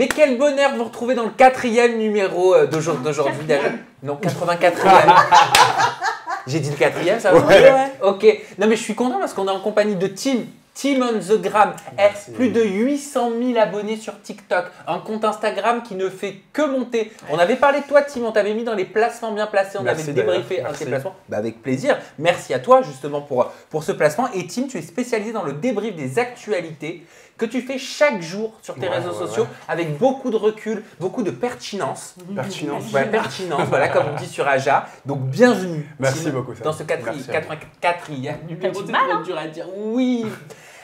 Mais quel bonheur de vous retrouver dans le quatrième numéro euh, d'aujour- d'aujourd'hui. d'ailleurs. Non, 84e. J'ai dit le quatrième, ça va Ouais, ouais. Ok. Non, mais je suis content parce qu'on est en compagnie de Tim. Tim on the gram. Eh, Merci. plus de 800 000 abonnés sur TikTok. Un compte Instagram qui ne fait que monter. On avait parlé de toi, Tim. On t'avait mis dans les placements bien placés. On Merci avait débriefé un de tes placements. Bah, avec plaisir. Merci à toi, justement, pour, pour ce placement. Et Tim, tu es spécialisé dans le débrief des actualités que tu fais chaque jour sur tes Ouais, réseaux ouais, sociaux ouais. avec beaucoup de recul, beaucoup de pertinence. Pertinence. Ouais, pertinence, voilà, comme on dit sur Aja. Donc, bienvenue. Merci Tim, beaucoup. Dans ce quatri- Merci à vous. 84e numéro. C'est hein dur à dire. Oui.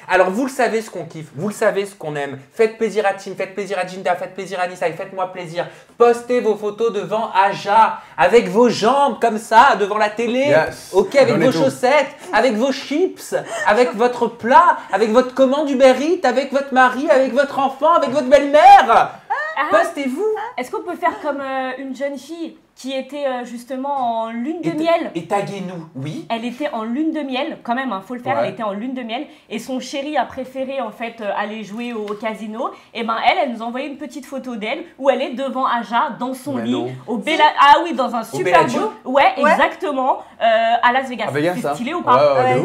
Alors, vous le savez ce qu'on kiffe, vous le savez ce qu'on aime. Faites plaisir à Tim, faites plaisir à Jinda, faites plaisir à Nissa et faites-moi plaisir. Postez vos photos devant Aja, avec vos jambes comme ça, devant la télé. Yes. Ok, avec vos chaussettes, avec vos chips, avec votre plat, avec votre commande Uber Eats, avec votre mari, avec votre enfant, avec votre belle-mère. Ah, Postez-vous. Est-ce qu'on peut faire comme euh, une jeune fille? Qui était euh, justement en lune de Et- miel Et taguez-nous, oui. Elle était en lune de miel, quand même, il faut le faire, Ouais. elle était en lune de miel. Et son chéri a préféré en fait euh, aller jouer au casino. Et ben elle, elle nous a envoyé une petite photo d'elle où elle est devant Aja, dans son Mais lit, non. au Bella... Ah oui, dans un super Bellagio beau... Ouais, Ouais. exactement, euh, à Las Vegas. À Vegas, C'est ça stylé ou pas ouais.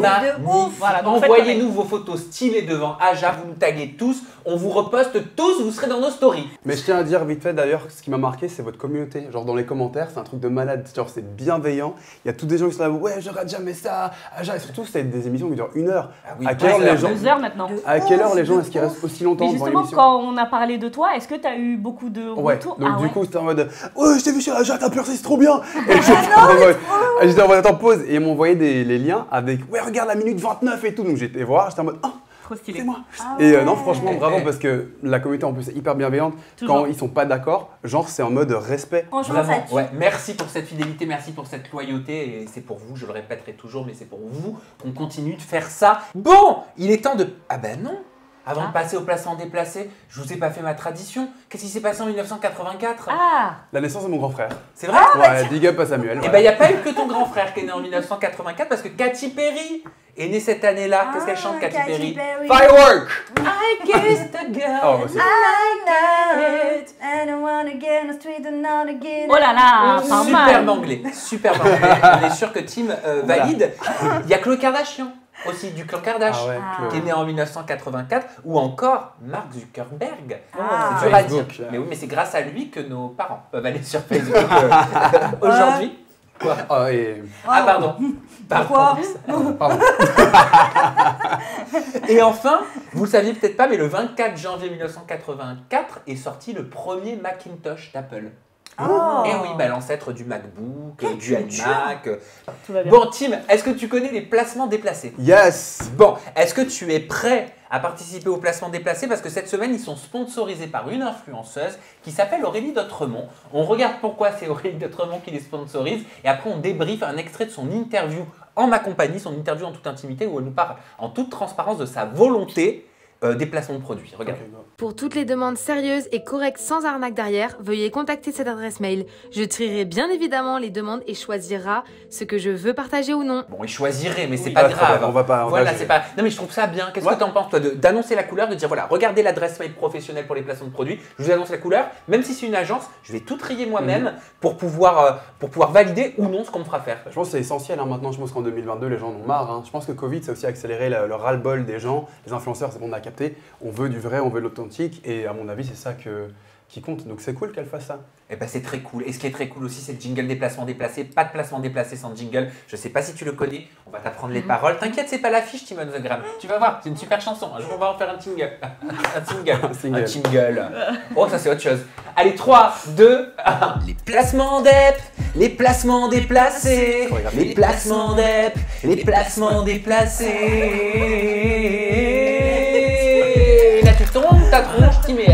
Voilà, Envoyez-nous vos photos stylées devant Aja, vous nous taguez tous, on vous reposte tous, vous serez dans nos stories. Mais je tiens à dire vite fait d'ailleurs, ce qui m'a marqué, c'est votre communauté. Genre dans les commentaires, c'est un truc de malade. Genre c'est bienveillant. Il y a tous des gens qui sont là, ouais, je regarde jamais ça. Ah, Et surtout, c'est des émissions qui durent une heure. Ah oui, à quelle heure les gens Deux heures maintenant. À quelle heure les gens est-ce qu'ils restent aussi longtemps Mais justement, quand on a parlé de toi, est-ce que tu as eu beaucoup de Ouais, retours donc Ah du ouais. coup c'était en mode Ouais, je t'ai vu sur la jatte, t'as percé, c'est trop bien Et j'étais en mode Ah, J'étais en mode Attends, pause Et ils m'ont envoyé des, les liens avec Ouais, regarde la minute 29 et tout. Donc j'étais voir, j'étais en mode Ah, Trop stylé. c'est moi Ah Et euh, non, franchement, bravo parce que la communauté en plus est hyper bienveillante. Toujours. Quand ils sont pas d'accord, genre c'est en mode respect. Franchement, ça Vraiment, tue. ouais. Merci pour cette fidélité, merci pour cette loyauté. Et c'est pour vous, je le répéterai toujours, mais c'est pour vous qu'on continue de faire ça. Bon, il est temps de. Ah ben non Avant Ah. de passer au placement déplacé, je vous ai pas fait ma tradition. Qu'est-ce qui s'est passé en 1984 Ah La naissance de mon grand frère. C'est vrai? Ouais, big up à Samuel. Eh voilà. ben, il n'y a pas eu que ton grand frère qui est né en 1984 parce que Katy Perry est née cette année-là. Qu'est-ce qu'elle chante, Ah, Katy, Perry? Perry. Firework I kissed a girl. Oh. I it, I don't wanna get on the street and not again. Oh là là, Superbe mal. anglais, superbe anglais. On est sûr que Tim euh, valide. Il y a Khloé Kardashian aussi du clan Kardashian. Ah ouais, Ah. Qui est né en 1984, ou encore Mark Zuckerberg. Ah. c'est dur à dire. Mais oui, mais c'est grâce à lui que nos parents peuvent aller sur Facebook euh, aujourd'hui. Quoi Ah, et... Ah, pardon. Pourquoi Pardon. Pardon. Et enfin, vous le saviez peut-être pas, mais le 24 janvier 1984 est sorti le premier Macintosh d'Apple. Oh. Et oui, bah, l'ancêtre du MacBook, du iMac. Bon, Tim, est-ce que tu connais les placements déplacés? Yes Bon, est-ce que tu es prêt à participer au placement déplacé Parce que cette semaine, ils sont sponsorisés par une influenceuse qui s'appelle Aurélie Dotremont. On regarde pourquoi c'est Aurélie Dotremont qui les sponsorise et après on débriefe un extrait de son interview en ma compagnie, son interview en toute intimité où elle nous parle en toute transparence de sa volonté euh, des placements de produits. Regarde. Pour toutes les demandes sérieuses et correctes sans arnaque derrière, veuillez contacter cette adresse mail. Je trierai bien évidemment les demandes et choisira ce que je veux partager ou non. Bon, il choisirait, mais c'est Oui. pas grave. problème, on va pas- on Voilà, va- c'est pas. Non, mais je trouve ça bien. Qu'est-ce Ouais. que tu en penses, toi, de- d'annoncer la couleur, de dire voilà, regardez l'adresse mail professionnelle pour les placements de produits. Je vous annonce la couleur. Même si c'est une agence, je vais tout trier moi-même Mhm. pour pouvoir euh, pour pouvoir valider ou non ce qu'on me fera faire. Je pense que c'est essentiel hein. maintenant. Je pense qu'en 2022, les gens en ont marre. hein. Je pense que Covid, ça a aussi accéléré le, le ras-le-bol des gens. Les influenceurs, c'est bon, on a capté. On veut du vrai, on veut de l'authentique. Et à mon avis, c'est ça que, qui compte. Donc c'est cool qu'elle fasse ça. Et ben c'est très cool. Et ce qui est très cool aussi, c'est le jingle des placements déplacés. Pas de placement déplacé sans jingle. Je sais pas si tu le connais. On va t'apprendre les paroles. T'inquiète, c'est pas l'affiche, Timon The Gram. Tu vas voir, c'est une super chanson. Un jour, on va en faire un jingle. un single. Un single. Un jingle. Oh, ça c'est autre chose. Allez, 3, 2, 1. Les placements d'EP, les placements déplacés. Les placements d'EP, les placements déplacés. Tombes ta tronche, Tim. et-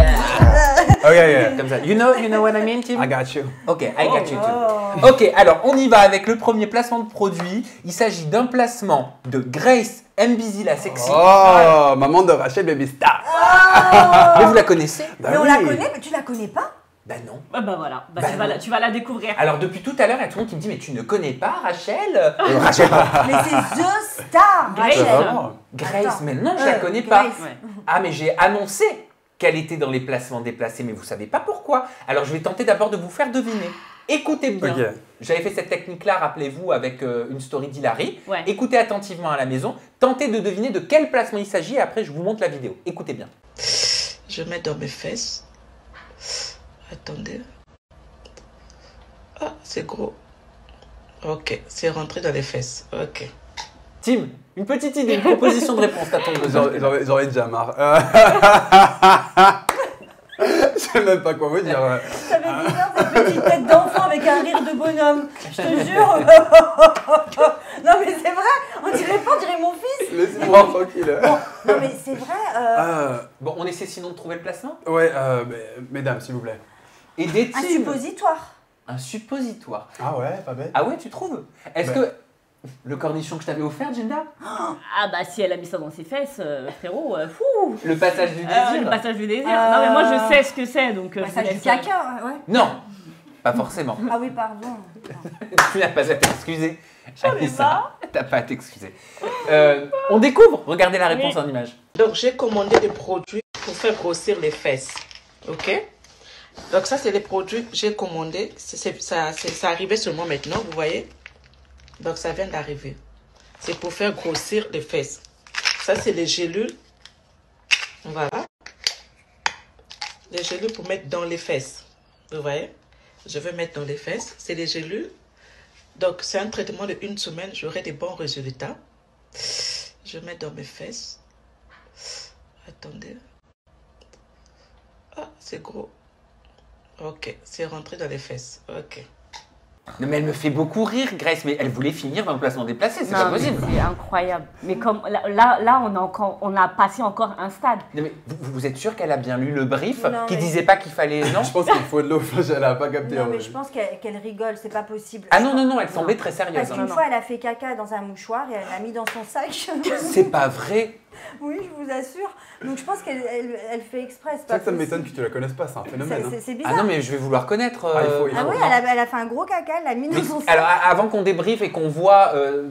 Ok, ok. Comme ça. You know, you know what I mean, Tim? I got you. Ok, I got you too. Oh. Ok, alors on y va avec le premier placement de produit. Il s'agit d'un placement de Grace Mbizzy la sexy. Oh, maman de Rachel Baby Star. Mais vous la connaissez? Bah Mais on la connaît, mais tu la connais pas? Bah non. Ah bah voilà, Bah, Bah tu, vas la, tu vas la découvrir. Alors depuis tout à l'heure, il y a tout le monde qui me dit mais tu ne connais pas Rachel? Euh, Rachel, pardon. Mais c'est The Star, Grace. Grace, Attends. mais non, je la Euh, connais pas. Ouais. Ah mais j'ai annoncé qu'elle était dans les placements déplacés, mais vous savez pas pourquoi. Alors je vais tenter d'abord de vous faire deviner. Écoutez bien. J'avais fait cette technique-là, rappelez-vous, avec euh, une story d'Hilary. Ouais. Écoutez attentivement à la maison. Tentez de deviner de quel placement il s'agit et après je vous montre la vidéo. Écoutez bien. Je mets dans mes fesses. Attendez. Ah, c'est gros. Ok, c'est rentré dans les fesses. Ok. Tim, une petite idée, une proposition de réponse, t'as ton besoin. J'en ai déjà marre. Euh, Je sais même pas quoi vous dire. Ça fait bizarre cette petite tête d'enfant avec un rire de bonhomme. Je te jure. non mais c'est vrai, on dirait pas, on dirait mon fils. Laissez-moi tranquille. Bon, non mais c'est vrai. euh, Euh, Bon, on essaie sinon de trouver le placement? Ouais, euh, mais- mesdames, s'il vous plaît. Un suppositoire. Un suppositoire. Ah ouais, pas bête. Ah ouais, tu trouves? Est-ce Ben. que le cornichon que je t'avais offert, Gilda? Ah bah si elle a mis ça dans ses fesses, euh, frérot, euh, fou Le passage du Euh, désir Le passage du désir. Euh, Non mais moi je sais ce que c'est donc euh, Bah, je ça vous du laisse, caca, ouais. Non, pas forcément. Ah oui, pardon. tu n'as pas à t'excuser. J'en ai Anissa. T'as pas à t'excuser. Euh, on découvre. Regardez la réponse Oui. en image. Donc, j'ai commandé des produits pour faire grossir les fesses. Ok? Donc, ça, c'est les produits que j'ai commandés. Ça arrivait seulement maintenant, vous voyez Donc, ça vient d'arriver. C'est pour faire grossir les fesses. Ça, c'est les gélules. Voilà. Les gélules pour mettre dans les fesses. Vous voyez? Je vais mettre dans les fesses. C'est les gélules. Donc, c'est un traitement de une semaine. J'aurai des bons résultats. Je mets dans mes fesses. Attendez. Ah, c'est gros. Ok, c'est rentré dans les fesses. Ok. Non, mais elle me fait beaucoup rire, Grace, mais elle voulait finir dans le placement déplacé, c'est pas possible. c'est incroyable. Mais comme là, là, on a encore, on a passé encore un stade. Non, mais vous, vous êtes sûr qu'elle a bien lu le brief Non, qui mais- disait pas qu'il fallait. Non? Je pense qu'il faut de l'eau. Elle a pas capté. Non mais je pense qu'elle rigole, c'est pas possible. Ah non, non, non, elle semblait très Parce sérieuse. qu'une hein. non. fois, elle a fait caca dans un mouchoir et elle l'a mis dans son sac. C'est pas vrai. oui, je vous assure. Donc je pense qu'elle elle, elle fait exprès. C'est vrai que ça m'étonne que tu la connaisses pas, c'est un C'est phénomène. hein. c'est- c'est Ah bizarre. non, mais je vais vouloir connaître. Ah, il faut- euh, Ah faut- oui, elle a, elle a fait un gros caca, elle l'a mis Mais- dans son alors, a- avant qu'on débriefe et qu'on voit, euh,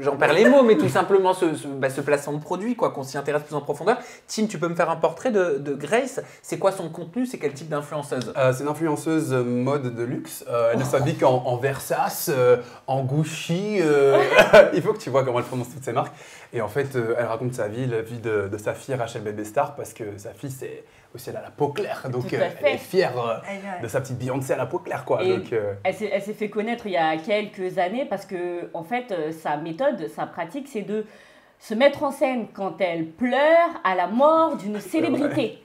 j'en perds les mots, mais tout simplement ce, ce, bah, ce placement de produit, quoi, qu'on s'y intéresse plus en profondeur. Tim, tu peux me faire un portrait de, de Grace C'est quoi son contenu? C'est quel type d'influenceuse? Euh, c'est une influenceuse mode de luxe. Euh, elle s'habille en, en Versace, euh, en Gucci. euh, il faut que tu vois comment elle prononce toutes ces marques. Et en fait, euh, elle raconte sa vie, la vie de, de sa fille Rachel Baby Star, parce que sa fille, c'est aussi elle a la peau claire. Donc euh, elle est fière euh, Elle, de sa petite Beyoncé à la peau claire, quoi. Et- Donc, euh, Elle s'est fait connaître il y a quelques années parce que, en fait, euh, sa méthode, sa pratique, c'est de se mettre en scène quand elle pleure à la mort d'une célébrité.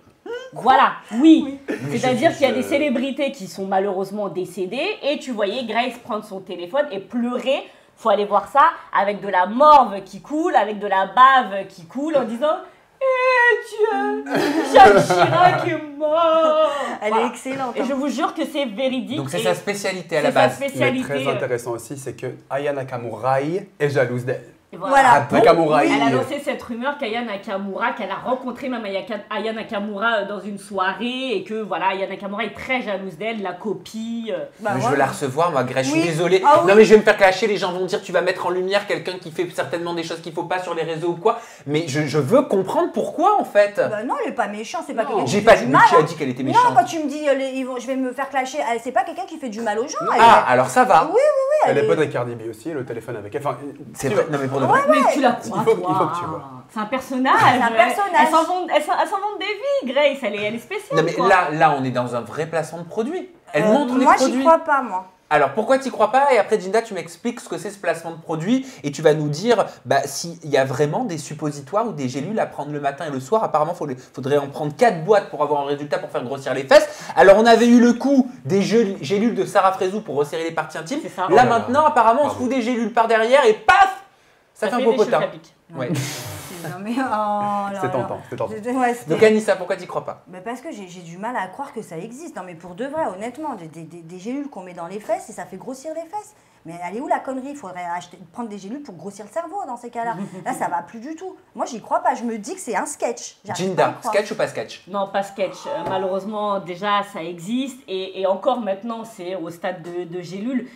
Voilà, oui. C'est-à-dire qu'il y a des célébrités qui sont malheureusement décédées et tu voyais Grace prendre son téléphone et pleurer. Faut aller voir ça avec de la morve qui coule, avec de la bave qui coule en disant Eh Dieu, Jacques Chirac est mort. Elle Voilà. est excellente. Et hein. je vous jure que c'est véridique. Donc c'est sa spécialité à c'est la sa base. mais spécialité. très intéressant aussi, c'est que Aya Nakamura est jalouse d'elle. Voilà. Ah, Elle a lancé cette rumeur qu'Aya Nakamura, qu'elle a rencontré même Aya Nakamura euh, dans une soirée et que voilà, Aya Nakamura est très jalouse d'elle, la copie. euh. Bah, mais je veux la recevoir, moi, Grace, je suis Oui. désolée. Ah oui. Non, mais je vais me faire clasher, les gens vont dire tu vas mettre en lumière quelqu'un qui fait certainement des choses qu'il faut pas sur les réseaux ou quoi. Mais je, je veux comprendre pourquoi, en fait. Bah non, elle est pas méchante, c'est pas Non. quelqu'un qui J'ai fait pas du dit, mal. hein. dit qu'elle était Non, méchante quand tu me dis euh, les- ils vont, je vais me faire clasher, c'est pas quelqu'un qui fait du mal aux gens. Elle, Ah, alors ça va. Oui, Elle est est- pote avec Cardi B aussi, le téléphone avec elle. Enfin, C'est vrai. Non, mais de vrai. Mais tu la Il faut- il toi faut que tu vois. C'est un personnage. C'est un Elle- personnage. Elle elle s'invente des vies, Grace. Elle est, elle est spéciale. Non, mais quoi. là, là, on est dans un vrai placement de produit. Elle Euh, montre les Moi, produits. j'y crois pas, moi. Alors pourquoi tu crois pas? Et après Jinda, tu m'expliques ce que c'est ce placement de produit et tu vas nous dire bah, s'il y a vraiment des suppositoires ou des gélules à prendre le matin et le soir. Apparemment, il faudrait en prendre 4 boîtes pour avoir un résultat pour faire grossir les fesses. Alors on avait eu le coup des gélules de Sarah Frézou pour resserrer les parties intimes. C'est ça. Là Oh là là. maintenant, apparemment, on se fout des gélules par derrière et paf Ça, fait un. Ouais. Non, mais oh c'est tentant, c'est tentant. C'était- ouais, c'était- Donc Anissa, pourquoi tu crois pas Mais parce que j'ai du mal à croire que ça existe. Non, mais pour de vrai, honnêtement, des, des- des- des gélules qu'on met dans les fesses et ça fait grossir les fesses. Mais elle est où la connerie? Il faudrait acheter, prendre des gélules pour grossir le cerveau dans ces cas-là. Là, ça va plus du tout. Moi, j'y crois pas. Je me dis que c'est un sketch. Jinda, sketch ou pas sketch? Non, pas sketch. Euh, malheureusement, déjà, ça existe. Et, et encore maintenant, c'est au stade de, de gélules.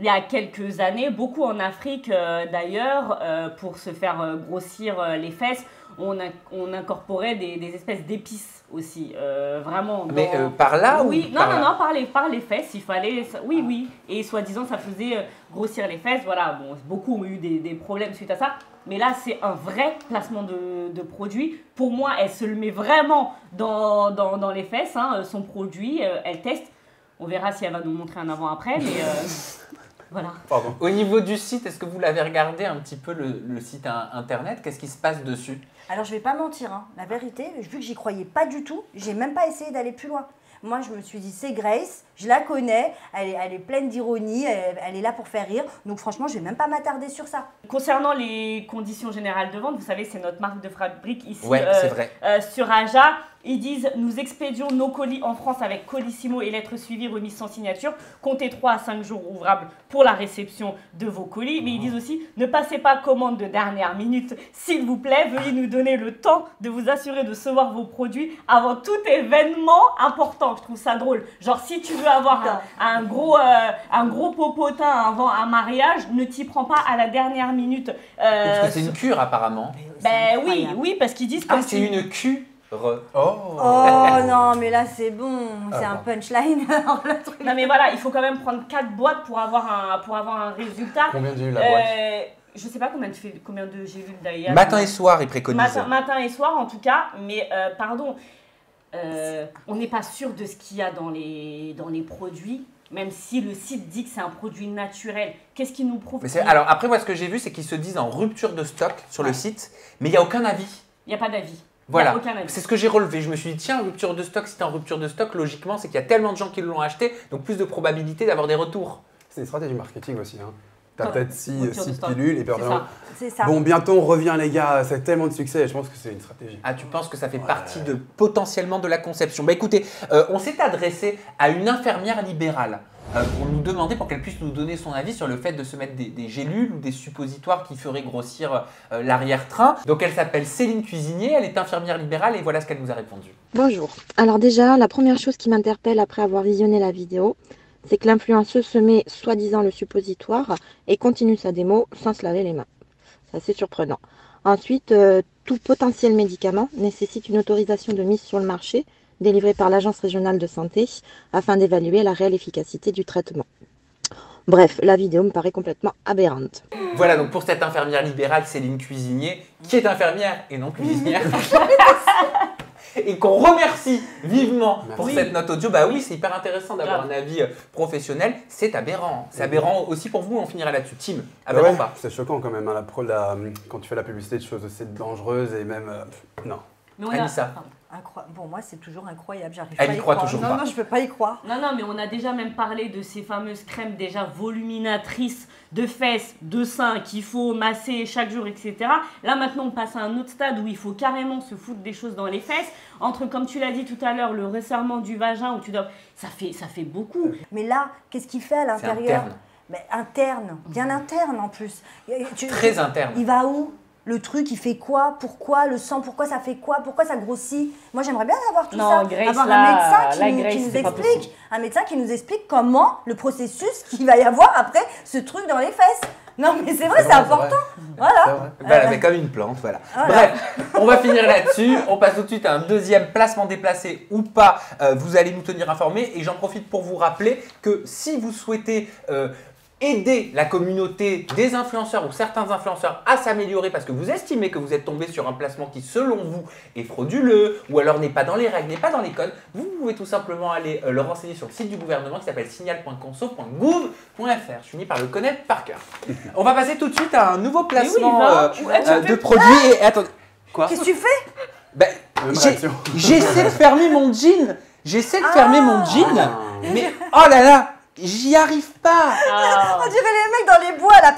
Il y a quelques années, beaucoup en Afrique euh, d'ailleurs, euh, pour se faire euh, grossir les fesses, on, in- on incorporait des, des espèces d'épices aussi, vraiment. Mais dans- par là oui, ou non, par non, là non, par les, par les fesses, il fallait. Oui, oui. Et soi-disant, ça faisait grossir les fesses. Voilà, bon, beaucoup ont eu des, des problèmes suite à ça. Mais là, c'est un vrai placement de, de produit. Pour moi, elle se le met vraiment dans, dans, dans les fesses, hein, son produit. elle teste. On verra si elle va nous montrer un avant-après. Mais voilà. Pardon. Au niveau du site, est-ce que vous l'avez regardé un petit peu le, le site in- internet? Qu'est-ce qui se passe dessus? Alors je vais pas mentir, hein. la vérité, vu que j'y croyais pas du tout, j'ai même pas essayé d'aller plus loin. Moi je me suis dit c'est Grace, je la connais, elle est, elle est pleine d'ironie, elle, elle est là pour faire rire, donc franchement je vais même pas m'attarder sur ça. Concernant les conditions générales de vente, vous savez, c'est notre marque de fabrique ici Ouais, euh, c'est vrai. euh, sur Aja. Ils disent Nous expédions nos colis en France avec Colissimo et lettres suivies remises sans signature. Comptez 3 à 5 jours ouvrables pour la réception de vos colis. Mais ils disent aussi Ne passez pas commande de dernière minute. S'il vous plaît, veuillez nous donner le temps de vous assurer de recevoir vos produits avant tout événement important. Je trouve ça drôle. Genre, si tu veux avoir un, un gros, euh, un gros popotin avant un mariage, ne t'y prends pas à la dernière minute. Euh, Parce que c'est une cure apparemment. ben oui, oui, parce qu'ils disent Ah, c'est une cure. Oh, Oh non mais là c'est bon, c'est Ah, un bon. punchline. le truc. Non mais voilà, il faut quand même prendre 4 boîtes pour avoir un, pour avoir un résultat. Combien j'ai eu la boîte Euh, je sais pas combien de, combien de j'ai vu d'ailleurs. Matin et soir, ils préconisent. matin, matin et soir en tout cas, mais euh, pardon, euh, on n'est pas sûr de ce qu'il y a dans les, dans les produits, même si le site dit que c'est un produit naturel. Qu'est-ce qui nous prouve Mais c'est- alors après, moi, ce que j'ai vu, c'est qu'ils se disent en rupture de stock sur le site, mais il n'y a aucun avis. Il n'y a pas d'avis. Il Voilà, c'est ce que j'ai relevé. Je me suis dit, tiens, rupture de stock, si t'es en rupture de stock, logiquement, c'est qu'il y a tellement de gens qui l'ont acheté, donc plus de probabilité d'avoir des retours. C'est une stratégie marketing aussi. Hein. T'as peut-être 6 rupture de stock. pilules et puis. Bon, bientôt on revient, les gars. C'est tellement de succès. Je pense que c'est une stratégie. Ah, tu penses que ça fait partie de potentiellement de la conception Bah écoutez, euh, on s'est adressé à une infirmière libérale euh, pour nous demander, pour qu'elle puisse nous donner son avis sur le fait de se mettre des, gélules ou des suppositoires qui feraient grossir euh, l'arrière-train. Donc elle s'appelle Céline Cuisinier, elle est infirmière libérale et voilà ce qu'elle nous a répondu. Bonjour. Alors déjà, la première chose qui m'interpelle après avoir visionné la vidéo, c'est que l'influenceuse se met soi-disant le suppositoire et continue sa démo sans se laver les mains. C'est surprenant. Ensuite, euh, tout potentiel médicament nécessite une autorisation de mise sur le marché délivrée par l'Agence régionale de santé afin d'évaluer la réelle efficacité du traitement. Bref, la vidéo me paraît complètement aberrante. Voilà donc pour cette infirmière libérale Céline Cuisinier, qui est infirmière et non cuisinière. Et qu'on remercie vivement pour Merci. cette note audio. Bah oui, c'est hyper intéressant d'avoir un avis euh, professionnel. C'est aberrant. C'est aberrant aussi pour vous, on finira là-dessus. Tim, Ah aberrant ouais, pas? c'est choquant quand même. hein, la pro- la- quand tu fais la publicité de choses aussi dangereuses et même. euh, non. Mais on a- Anissa. Incro- Bon moi c'est toujours incroyable, j'arrive Elle pas à y y croit croire. toujours non, pas. Non je peux pas y croire. Non, non, mais on a déjà même parlé de ces fameuses crèmes déjà voluminatrices de fesses, de seins qu'il faut masser chaque jour, etc. Là maintenant on passe à un autre stade où il faut carrément se foutre des choses dans les fesses. Entre, comme tu l'as dit tout à l'heure, le resserrement du vagin où tu dois... Ça fait, ça fait beaucoup. Mais là, qu'est-ce qu'il fait à l'intérieur interne. Mais interne, bien interne en plus. Tu- Très tu- interne. Il va où? Le truc, il fait quoi? Pourquoi? Le sang, pourquoi ça fait quoi? Pourquoi ça grossit? Moi, j'aimerais bien avoir tout Non, ça. Grace, avoir là, un médecin qui, là, nous, Grace, qui nous c'est pas explique. Un médecin qui nous explique comment le processus qu'il va y avoir après ce truc dans les fesses. Non, mais c'est vrai, c'est important. vrai. Voilà. Voilà, mais comme une plante, voilà. Voilà. Bref, on va finir là-dessus. On passe tout de suite à un deuxième placement déplacé ou pas. Euh, vous allez nous tenir informés. Et j'en profite pour vous rappeler que si vous souhaitez euh, aider la communauté des influenceurs ou certains influenceurs à s'améliorer parce que vous estimez que vous êtes tombé sur un placement qui, selon vous, est frauduleux ou alors n'est pas dans les règles, n'est pas dans les codes, vous pouvez tout simplement aller euh, le renseigner sur le site du gouvernement qui s'appelle signal.conso.gouv.fr. Je finis par le connaître par cœur. On va passer tout de suite à un nouveau oui, placement va. euh, euh, de produits. Et attendez, quoi Qu'est-ce que tu fais Ben, réaction. J'essaie de fermer mon jean. J'essaie de fermer mon jean. Ah. Mais oh là là, j'y arrive pas. Ah. On dirait les mecs dans les bois là.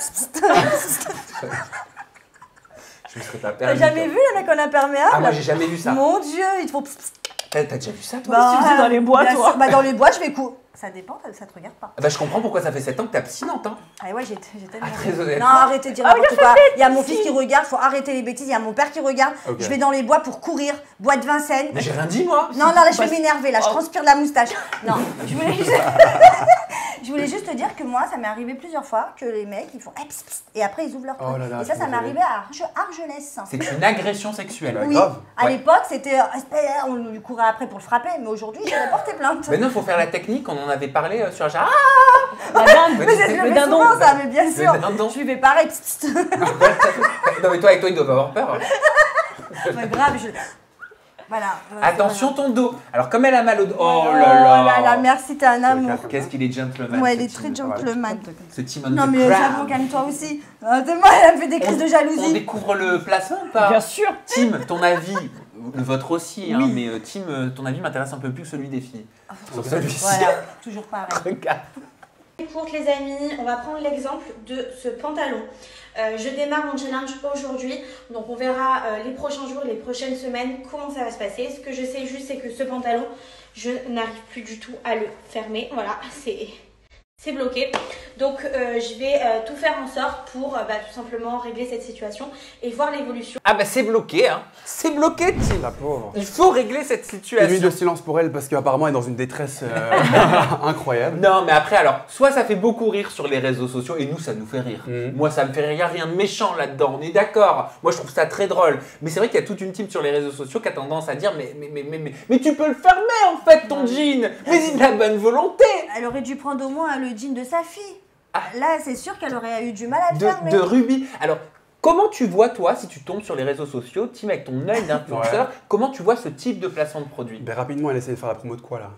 Je me serais pas T'as jamais vu les mecs en imperméable Ah, moi j'ai jamais vu ça. Mon dieu, il te psst. T'as déjà vu ça toi? Bah, tu faisais dans les bois, toi sûr. Bah, dans les bois, je vais cou. Ça dépend, ça te regarde pas. Bah je comprends pourquoi ça fait 7 ans que t'es abstinente. Hein. Ah ouais, j'ai j'ai tellement. Ah, très honnêtement. Non, arrêtez de dire n'importe quoi. Il y a mon fils qui regarde, faut arrêter les bêtises. Il y a mon père qui regarde. Ok. Je vais dans les bois pour courir, bois de Vincennes. Mais j'ai rien dit moi. Non, non, là, je vais Bah, m'énerver, là, je oh. transpire de la moustache. Non, je voulais juste, Je voulais juste te dire que moi, ça m'est arrivé plusieurs fois que les mecs, ils font eh, et après ils ouvrent leur Oh truc. là là, et ça, ça m'est arrivé à Arge- Argelès. C'est une agression sexuelle. Oui, grave. à Ouais. l'époque, c'était euh, on lui courait après pour le frapper, mais aujourd'hui, j'aurais porté plainte. Maintenant, il faut faire la technique, on en avait parlé euh, sur Jara. La dinde. Mais Mais c'est le le dindon. souvent, ça, mais bien Le sûr. dindon. Je lui fais pareil. non, mais toi, avec toi, ils doivent avoir peur. Ouais, grave, je... Voilà. euh, Attention, ton dos. Alors, comme elle a mal au dos. Oh Oh là là là, là. merci, t'es un amour. Qu'est-ce qu'il est gentleman. Ouais, il est très gentleman. Ce Timon Non, mais Crown. j'avoue, calme-toi aussi. Euh, moi, elle a fait des crises de On jalousie. découvre le placement ou pas Bien sûr. Tim, ton avis, le vôtre aussi, hein, mais euh, Tim, euh, ton avis m'intéresse un peu plus que celui des filles. Sur celui-ci. Voilà, toujours pareil. Regarde. courte les amis, on va prendre l'exemple de ce pantalon. Euh, je démarre mon challenge aujourd'hui, donc on verra euh, les prochains jours, les prochaines semaines comment ça va se passer. Ce que je sais juste c'est que ce pantalon, je n'arrive plus du tout à le fermer. Voilà, c'est c'est bloqué. Donc euh, je vais euh, tout faire en sorte pour euh, bah, tout simplement régler cette situation et voir l'évolution. Ah bah c'est bloqué, hein. C'est bloqué, Tim. La pauvre. Il faut régler cette Une minute situation. de silence pour elle parce qu'apparemment elle est dans une détresse euh, incroyable. Non, mais après, alors, soit ça fait beaucoup rire sur les réseaux sociaux, et nous, ça nous fait rire. Mhm. Moi, ça me fait rire, rien de méchant là-dedans, on est d'accord. Moi, je trouve ça très drôle. Mais c'est vrai qu'il y a toute une team sur les réseaux sociaux qui a tendance à dire Mais, mais, mais, mais, mais, mais tu peux le fermer, en fait, ton jean Mais il a de la bonne volonté Elle aurait dû prendre au moins le jean de sa fille. Ah. Là, c'est sûr qu'elle aurait eu du mal à le de, de Ruby. Alors, comment tu vois, toi, si tu tombes sur les réseaux sociaux, Tim, avec ton œil d'influenceur, comment tu vois ce type de placement de produit? Ben, rapidement, elle essaie de faire la promo de quoi là?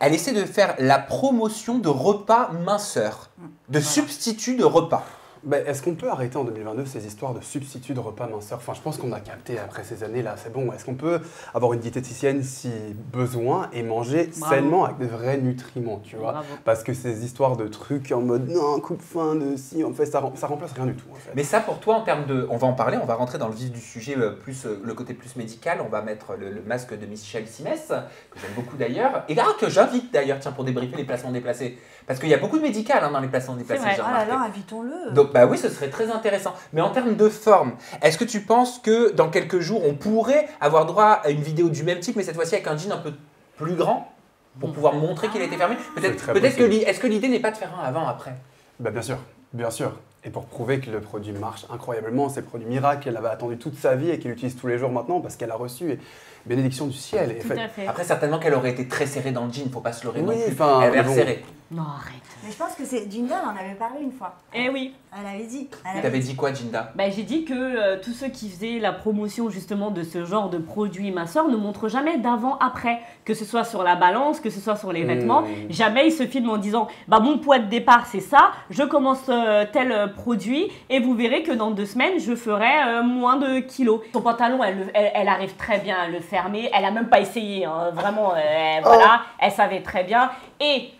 Elle essaie de faire la promotion de repas minceurs, de substituts de repas. Ben, Est-ce qu'on peut arrêter en 2022 ces histoires de substituts de repas minceurs? Enfin, je pense qu'on a capté après ces années-là, c'est bon. Est-ce qu'on peut avoir une diététicienne si besoin et manger Bravo. sainement avec des vrais nutriments, tu vois? Bravo. Parce que ces histoires de trucs en mode non, coupe fin de si, en fait, ça, rem- ça remplace rien du tout. En fait. Mais ça, pour toi, en termes de. On va en parler, on va rentrer dans le vif du sujet, euh, plus euh, le côté plus médical. On va mettre le, le masque de Michel Simès, que j'aime beaucoup d'ailleurs. Et ah, que j'invite d'ailleurs, tiens, pour débriefer les placements déplacés. Parce qu'il y a beaucoup de médical hein, dans les placements déplacés, vrai. Ah là invitons-le. Donc, bah oui, ce serait très intéressant. Mais en termes de forme, est-ce que tu penses que dans quelques jours, on pourrait avoir droit à une vidéo du même type, mais cette fois-ci avec un jean un peu plus grand pour pouvoir montrer qu'il était fermé? Peut-être peut-être que est-ce que l'idée n'est pas de faire un avant après? Ben, bien sûr, bien sûr. Et pour prouver que le produit marche incroyablement, c'est le produit miracle qu'elle avait attendu toute sa vie et qu'elle utilise tous les jours maintenant parce qu'elle a reçu et bénédiction du ciel. Et Tout fait- à fait. Après, certainement qu'elle aurait été très serrée dans le jean, faut pas se leurrer non Oui, plus. enfin, Elle avait bon. serrée. Non, arrête. Mais je pense que c'est Jinda, elle en avait parlé une fois. Eh oui. Elle avait dit. Elle Tu avait t'avais dit quoi, Jinda? Bah, j'ai dit que euh, tous ceux qui faisaient la promotion justement de ce genre de produits minceurs ne montrent jamais d'avant-après. Que ce soit sur la balance, que ce soit sur les Mmh. vêtements. Jamais ils se filment en disant Bah, mon poids de départ c'est ça, je commence euh, tel euh, produit et vous verrez que dans deux semaines je ferai euh, moins de kilos. Son pantalon, elle, le- elle, elle arrive très bien à le fermer. Elle a même pas essayé, hein. vraiment. euh, voilà, elle savait très bien. Et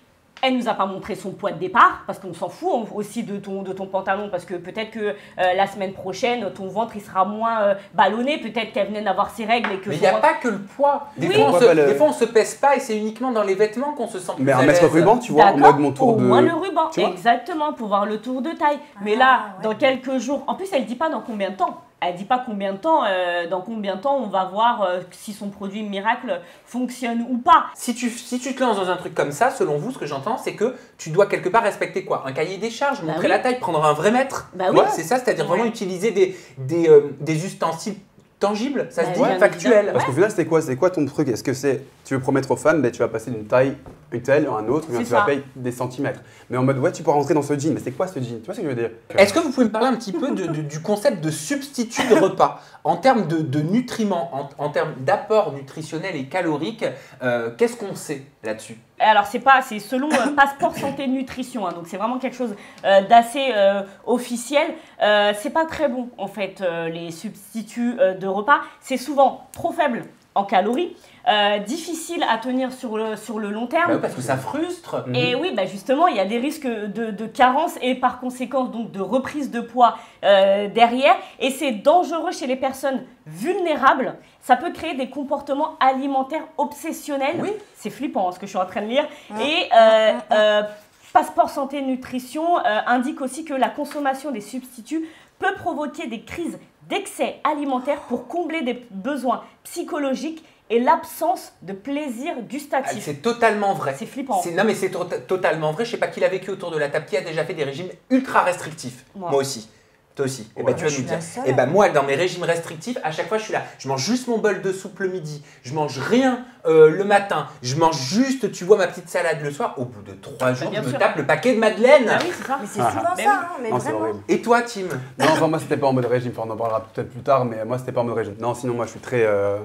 elle nous a pas montré son poids de départ parce qu'on s'en fout on- aussi de ton, de ton pantalon parce que peut-être que euh, la semaine prochaine ton ventre il sera moins euh, ballonné, peut-être qu'elle venait d'avoir ses règles et que Mais il n'y a ventre- pas que le poids. Des, Oui. fois, on se, pas le- des fois, on se pèse pas et c'est uniquement dans les vêtements qu'on se sent plus Mais un mètre ruban, tu vois, en mode mon tour au de. moins le ruban, exactement, pour voir le tour de taille. Mais Ah, là, ouais. dans quelques jours, en plus elle dit pas dans combien de temps. Elle dit pas combien de temps, euh, dans combien de temps on va voir euh, si son produit miracle fonctionne ou pas. Si tu, si tu te lances dans un truc comme ça, selon vous, ce que j'entends, c'est que tu dois quelque part respecter quoi? Un cahier des charges, Bah montrer oui. la taille, prendre un vrai mètre. Bah oui. C'est ça, c'est-à-dire vraiment Ouais. utiliser des, des, euh, des ustensiles tangibles, ça Bah se dit, oui, bien factuels. Parce qu'au final, c'est quoi C'est quoi ton truc? Est-ce que c'est tu veux promettre aux fans, ben, tu vas passer d'une taille une telle à un autre, ou bien C'est tu vas payer des centimètres. Mais en mode ouais, tu peux rentrer dans ce jean. Mais c'est quoi ce jean? Tu vois ce que je veux dire? Est-ce que vous pouvez me parler un petit peu de- de- du concept de substitut de repas? En termes de, de nutriments, en, en termes d'apport nutritionnel et calorique, euh, qu'est-ce qu'on sait là-dessus? Alors c'est pas, c'est selon euh, passeport santé nutrition, hein, donc c'est vraiment quelque chose euh, d'assez euh, officiel. Euh, c'est pas très bon en fait euh, les substituts euh, de repas. C'est souvent trop faible en calories, euh, difficile à tenir sur le sur le long terme. Bah oui, Parce que ça frustre. Mhm. Et oui, bah justement, il y a des risques de, de carence et par conséquent donc de reprise de poids euh, derrière. Et c'est dangereux chez les personnes vulnérables. Ça peut créer des comportements alimentaires obsessionnels. Oui. C'est flippant hein, ce que je suis en train de lire. Et euh, euh, Passeport Santé Nutrition euh, indique aussi que la consommation des substituts peut provoquer des crises d'excès alimentaire pour combler des besoins psychologiques et l'absence de plaisir Ah, gustatif. C'est totalement vrai. C'est flippant. Non mais c'est to- totalement vrai. Je sais pas qui l'a vécu autour de la table, qui a déjà fait des régimes ultra restrictifs. Moi. Moi aussi. Toi aussi. Et Ouais. ben tu vas nous dire. Et ben moi dans mes régimes restrictifs, à chaque fois je suis là. Je mange juste mon bol de soupe le midi. Je mange rien euh, le matin. Je mange juste, tu vois, ma petite salade le soir. Au bout de trois jours, bien je me sûr. tape le paquet de madeleine. Ah oui, c'est ça. Mais c'est Ah. souvent Ben ça, oui. hein, mais Non, vraiment. Et toi, Tim? Non, enfin, moi, c'était pas en mode régime. Enfin, on en parlera peut-être plus tard, mais moi, c'était pas en mode régime. Non, sinon, moi, je suis très. euh.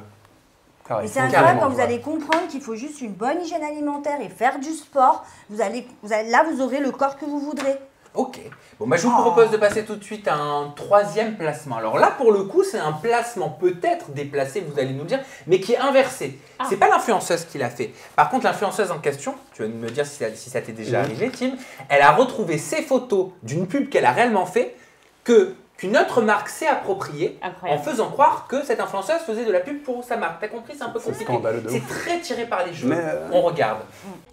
Mais c'est incroyable quand vous allez comprendre qu'il faut juste une bonne hygiène alimentaire et faire du sport. Vous allez, vous allez, là, vous aurez le corps que vous voudrez. Ok. Bon, bah, je vous propose de passer tout de suite à un troisième placement. Alors là, pour le coup, c'est un placement peut-être déplacé, vous allez nous le dire, mais qui est inversé. Ah. C'est pas l'influenceuse qui l'a fait. Par contre, l'influenceuse en question, tu vas me dire si ça, si ça t'est déjà arrivé, Tim, elle a retrouvé ses photos d'une pub qu'elle a réellement fait, que qu'une autre marque s'est appropriée en faisant croire que cette influenceuse faisait de la pub pour sa marque. T'as compris C'est un peu C'est compliqué. C'est très tiré par les cheveux. Euh, On regarde.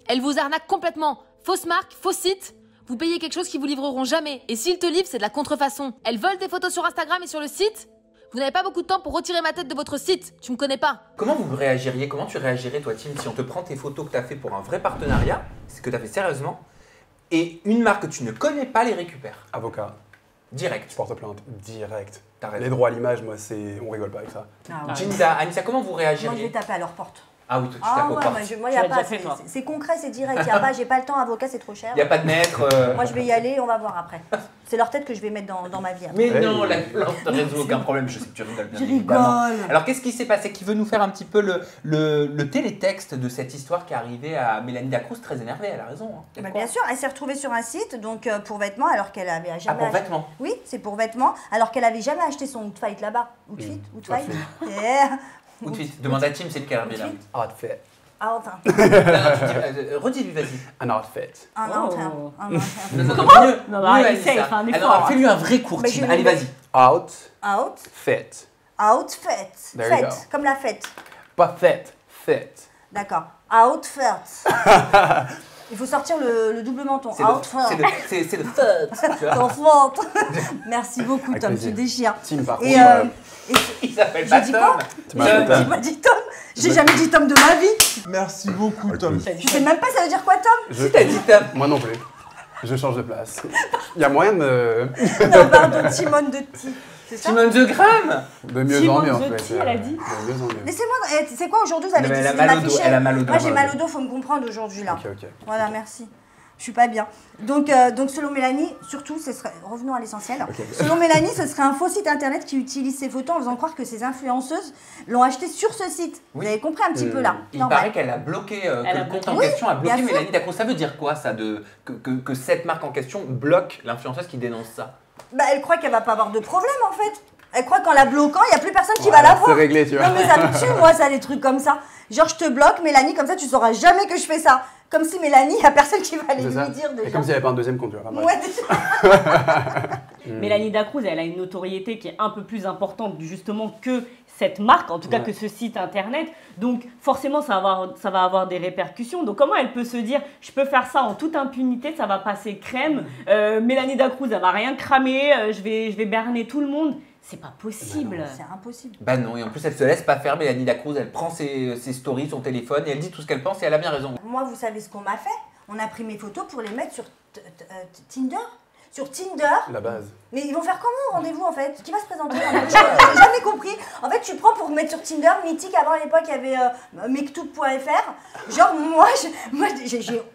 Elle vous arnaque complètement. Fausse marque, faux site. Vous payez quelque chose qu'ils vous livreront jamais. Et s'ils te livrent, c'est de la contrefaçon. Elle vole des photos sur Instagram et sur le site. Vous n'avez pas beaucoup de temps pour retirer ma tête de votre site. Tu me connais pas. Comment vous réagiriez Comment tu réagirais, toi, Tim, si on te prend tes photos que tu as fait pour un vrai partenariat, ce que tu as fait sérieusement, et une marque que tu ne connais pas les récupère? Avocat, Direct. je porte plainte direct. T'as Les droits à l'image, moi, c'est. On rigole pas avec ça. Ah, ouais. Ginza, Anissa, comment vous Moi, je vais réagiriez? taper à leur porte. Ah oui, toi, tu Ah ouais, portes. moi, je- moi, y a pas. c'est- concret, c'est direct. Y a pas, j'ai pas le temps, avocat, c'est trop cher. Il n'y a pas de maître. euh, Moi, je vais y aller, on va voir après. C'est leur tête que je vais mettre dans, dans ma vie. après. Mais non, la plante ne résout aucun problème. Je sais que tu rigoles bien Je évidemment. rigole. Alors, qu'est-ce qui s'est passé? Qui veut nous faire un petit peu le, le, le télétexte de cette histoire qui est arrivée à Mélanie Dacruz, très énervée, elle a raison. hein. Bah, bien sûr, elle s'est retrouvée sur un site donc euh, pour vêtements alors qu'elle avait Ah, jamais pour acheté- vêtements? Oui, c'est pour vêtements alors qu'elle avait jamais acheté son outfit là-bas. Outfit, outfit. Outfit. Ou tu demande à Tim, c'est lequel là. Outfit. Outfit. Ah Non, non, Redis-lui, vas-y. Un outfit. un enfin, un enfin. Non, non, non, mieux. Non, Anissa. essaye, fais un Ah effort, non, hein. Fais-lui un vrai cours, Tim. Allez, vas-y. Outfit. Out, outfit, There you fête, comme la fête. Pas fête. Fête. D'accord. Outfit. Il faut sortir le, le double menton. C'est le, Outfit. c'est le, c'est, c'est le fut, tu vois. Outfit. Merci beaucoup Avec Tom, plaisir. tu déchires. Tim, par Et, contre. euh, euh, Il s'appelle J'ai pas Tom. quoi tu m'as Tom. tu m'as dit Tom J'ai jamais dit Tom de ma vie. Merci beaucoup, Tom. Tu sais même pas ça veut dire quoi Tom Je- Si t'as dit Tom. Moi non plus. Je change de place. Il y a moyen de, Non, pardon, Timon de ça Timon de Gramme. de mieux Timon en mieux en fait. Tea, elle a dit. De mieux en mieux. Laissez-moi. eh, C'est quoi aujourd'hui Vous avez dit elle a de mal au dos, elle a mal au dos. Moi j'ai mal au dos, faut me comprendre aujourd'hui là. Ok, ok. Voilà, merci. Je suis pas bien. Donc, euh, donc selon Mélanie, surtout, ce serait, revenons à l'essentiel. Selon Mélanie, ce serait un faux site internet qui utilise ces photos en faisant croire que ces influenceuses l'ont acheté sur ce site. Vous avez compris un petit peu là Il Normal. paraît qu'elle a bloqué, euh, que Elle a le compte bloqué. en Oui, question a bloqué bien sûr. Mélanie Dacro. Ça veut dire quoi ça de, que, que, que cette marque en question bloque l'influenceuse qui dénonce ça? Bah, elle croit qu'elle va pas avoir de problème en fait. Elle croit qu'en la bloquant, il y a plus personne qui Voilà, va la C'est voir. réglé, tu vois. Non mais ça me tue moi ça les trucs comme ça. Genre je te bloque Mélanie comme ça tu sauras jamais que je fais ça. Comme si Mélanie, il y a personne qui va aller lui ça. dire Et déjà. comme s'il n'y avait pas un deuxième compte, tu vois. Enfin, bref. Ouais, déjà. Mélanie Dacruz, elle a une notoriété qui est un peu plus importante justement que cette marque, en tout cas Ouais. que ce site internet. Donc forcément, ça va, avoir, ça va avoir des répercussions. Donc comment elle peut se dire, je peux faire ça en toute impunité, ça va passer crème. Euh, Mélanie Dacruz, elle va rien cramer, euh, je, vais, je vais berner tout le monde. C'est pas possible. C'est impossible. Bah non, et en plus elle se laisse pas faire Mélanie Dacruz. Elle prend ses, ses stories, son téléphone et elle dit tout ce qu'elle pense et elle a bien raison. Moi, vous savez ce qu'on m'a fait? On a pris mes photos pour les mettre sur t- t- euh, Tinder. Sur Tinder. La base. Mais ils vont faire comment au rendez-vous en fait Qui va se présenter J'ai jamais compris. En fait, tu prends pour mettre sur Tinder, mythique. Avant à l'époque, il y avait euh, mektoub.fr. Genre, moi, je- moi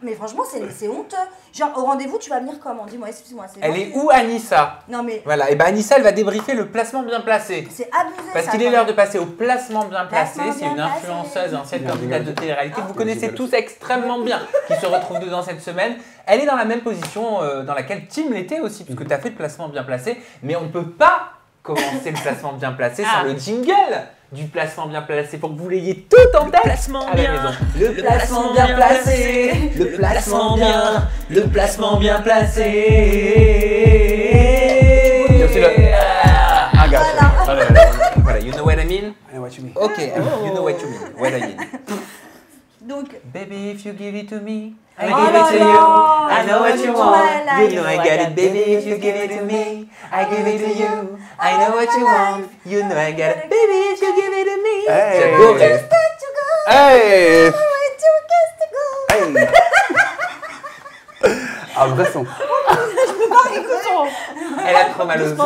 mais franchement, c'est c'est honteux. Genre, au rendez-vous, tu vas venir comment Dis-moi, excuse-moi. Elle bon est où Anissa? Non, mais Voilà, et bah Anissa elle va débriefer le placement bien placé. c'est abusé. Parce qu'il est l'heure de passer au placement bien placé. C'est une influenceuse, ancienne candidate de télé-réalité. que Vous connaissez tous extrêmement bien, qui se retrouve dedans cette semaine. Elle est dans la même position euh, dans laquelle Tim l'était aussi, puisque tu as fait le placement bien placé. Mais on ne peut pas commencer le placement bien placé sans Ah. le jingle du placement bien placé pour que vous l'ayez tout en tête Placement à la bien. maison. Le placement bien placé. le placement bien, Le placement bien placé. Ah, gars. Voilà. Voilà, you know what I mean? I know what you mean. Ok, you know what you mean. What I mean. Donc, Baby, if you give it to me, I Oh give it to you. I know what you tu want. You you know I got it, baby. If you give it to me, I give it to you. I know what you want. You know I got it, baby. If you give it to me. Hey. Just to Hey Hey Ah, vrai son. Elle a trop mal au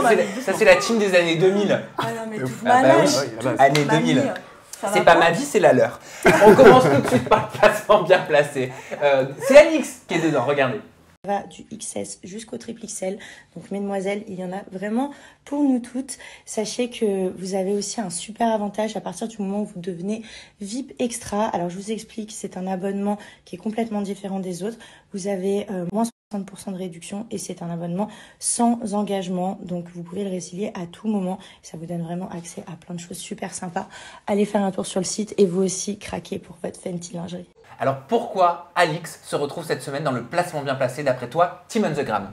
Ça, c'est la- team des années 2000. Ah non, mais toute Ah bah malade. Mamie, 2000. C'est pas ma vie, c'est la leur. On commence tout de suite par le placement bien placé. Euh, c'est Alix qui est dedans, regardez. va du XS jusqu'au triple XL. Donc mesdemoiselles, il y en a vraiment pour nous toutes. Sachez que vous avez aussi un super avantage à partir du moment où vous devenez VIP Extra. Alors je vous explique, c'est un abonnement qui est complètement différent des autres. Vous avez euh, moins 60% de réduction et c'est un abonnement sans engagement. Donc vous pouvez le résilier à tout moment. Ça vous donne vraiment accès à plein de choses super sympas. Allez faire un tour sur le site et vous aussi craquez pour votre Fenty lingerie. Alors pourquoi Alix se retrouve cette semaine dans le placement bien placé d'après toi, Team on the Gram?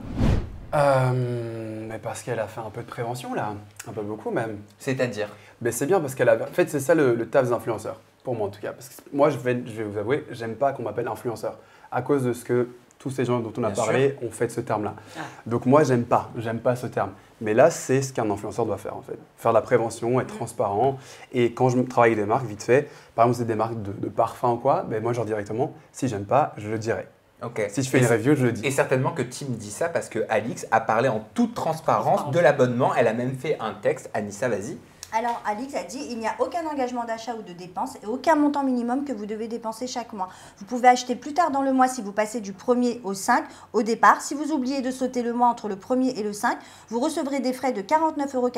Euh, mais parce qu'elle a fait un peu de prévention là, un peu beaucoup même. C'est-à-dire? Mais c'est bien parce qu'elle a. En fait, c'est ça le, le taf des influenceurs, pour moi en tout cas. Parce que moi, je vais, je vais vous avouer, j'aime pas qu'on m'appelle influenceur à cause de ce que tous ces gens dont on a Bien parlé ont fait de ce terme-là. Donc moi, j'aime pas, j'aime pas ce terme. Mais là, c'est ce qu'un influenceur doit faire en fait. Faire de la prévention, être transparent. Et quand je travaille avec des marques, vite fait, par exemple, c'est des marques de, de parfum ou quoi, ben moi, je leur dis directement, si j'aime pas, je le dirai. Ok. Si je fais Et une review, je le dis. Et certainement que Tim dit ça parce que Alix a parlé en toute transparence de l'abonnement. Elle a même fait un texte. Anissa, vas-y. Alors, Alix a dit il n'y a aucun engagement d'achat ou de dépense et aucun montant minimum que vous devez dépenser chaque mois. Vous pouvez acheter plus tard dans le mois si vous passez du 1er au 5 au départ. Si vous oubliez de sauter le mois entre le 1er et le 5, vous recevrez des frais de 49,95 euros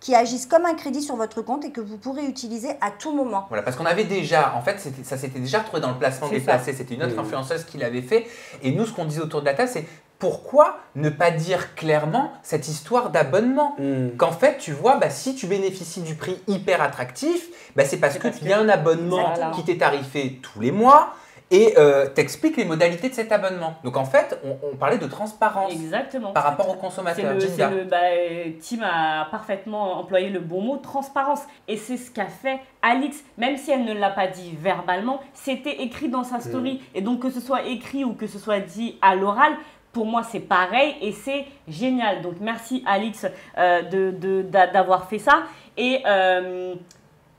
qui agissent comme un crédit sur votre compte et que vous pourrez utiliser à tout moment. Voilà, parce qu'on avait déjà, en fait, ça s'était déjà retrouvé dans le placement déplacé. C'était une autre influenceuse qui l'avait fait. Et nous, ce qu'on disait autour de la table, c'est pourquoi ne pas dire clairement cette histoire d'abonnement Hmm. Qu'en fait, tu vois, bah, si tu bénéficies du prix hyper attractif, bah, c'est parce C'est qu'il parce y a un abonnement qui t'est tarifé tous les mois et euh, t'expliques les modalités de cet abonnement. Donc en fait, on, on parlait de transparence Exactement. par rapport aux consommateurs. le, le- bah, euh, Tim a parfaitement employé le bon mot, transparence. Et c'est ce qu'a fait Alix, même si elle ne l'a pas dit verbalement, c'était écrit dans sa story. Et donc que ce soit écrit ou que ce soit dit à l'oral, pour moi c'est pareil et c'est génial. Donc merci Alix euh, de- de- d'a- d'avoir fait ça. Et euh,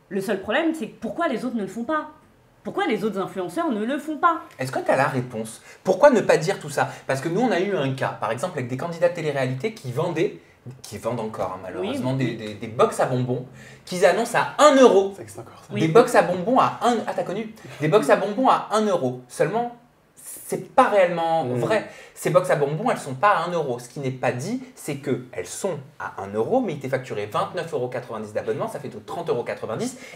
le seul problème, c'est pourquoi les autres ne le font pas? Pourquoi les autres influenceurs ne le font pas? Est-ce que tu as la réponse? Pourquoi ne pas dire tout ça? Parce que nous, on a eu un cas, par exemple, avec des candidats de télé-réalité qui vendaient, qui vendent encore hein, malheureusement, Oui. des, des, des box à bonbons qu'ils annoncent à 1 euro. C'est que c'est encore ça. Oui. Des box à bonbons à 1 Ah, t'as connu? Des box à bonbons à 1 euro. Seulement, c'est pas réellement Mm. vrai. Ces box à bonbons, elles sont pas à 1 euro. Ce qui n'est pas dit, c'est qu'elles sont à 1 euro, mais il t'est facturé 29,90 euros d'abonnement, ça fait tout 30,90 euros.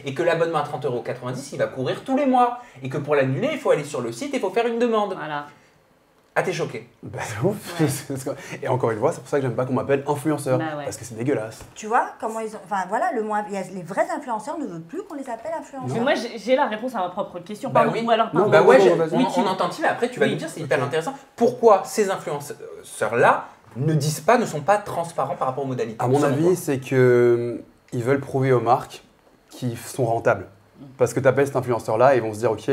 Et que l'abonnement à 30,90 euros, il va courir tous les mois. Et que pour l'annuler, il faut aller sur le site et il faut faire une demande. Voilà. Ah, t'es choqué Bah, c'est ouf. Et encore une fois, c'est pour ça que j'aime pas qu'on m'appelle influenceur. Bah ouais. Parce que c'est dégueulasse. Tu vois comment ils ont. Enfin voilà, le moins. il y a- les vrais influenceurs ne veulent plus qu'on les appelle influenceurs. Mais moi j'ai la réponse à ma propre question. Bah oui. ou alors, Non. Bah ouais, on, Oui, on tu- entend il après tu vas Oui. nous dire, c'est hyper intéressant. Pourquoi ces influenceurs-là ne disent pas, ne sont pas transparents par rapport aux modalités À mon avis, c'est que ils veulent prouver aux marques qu'ils sont rentables. Parce que tu appelles cet influenceur-là et ils vont se dire, OK,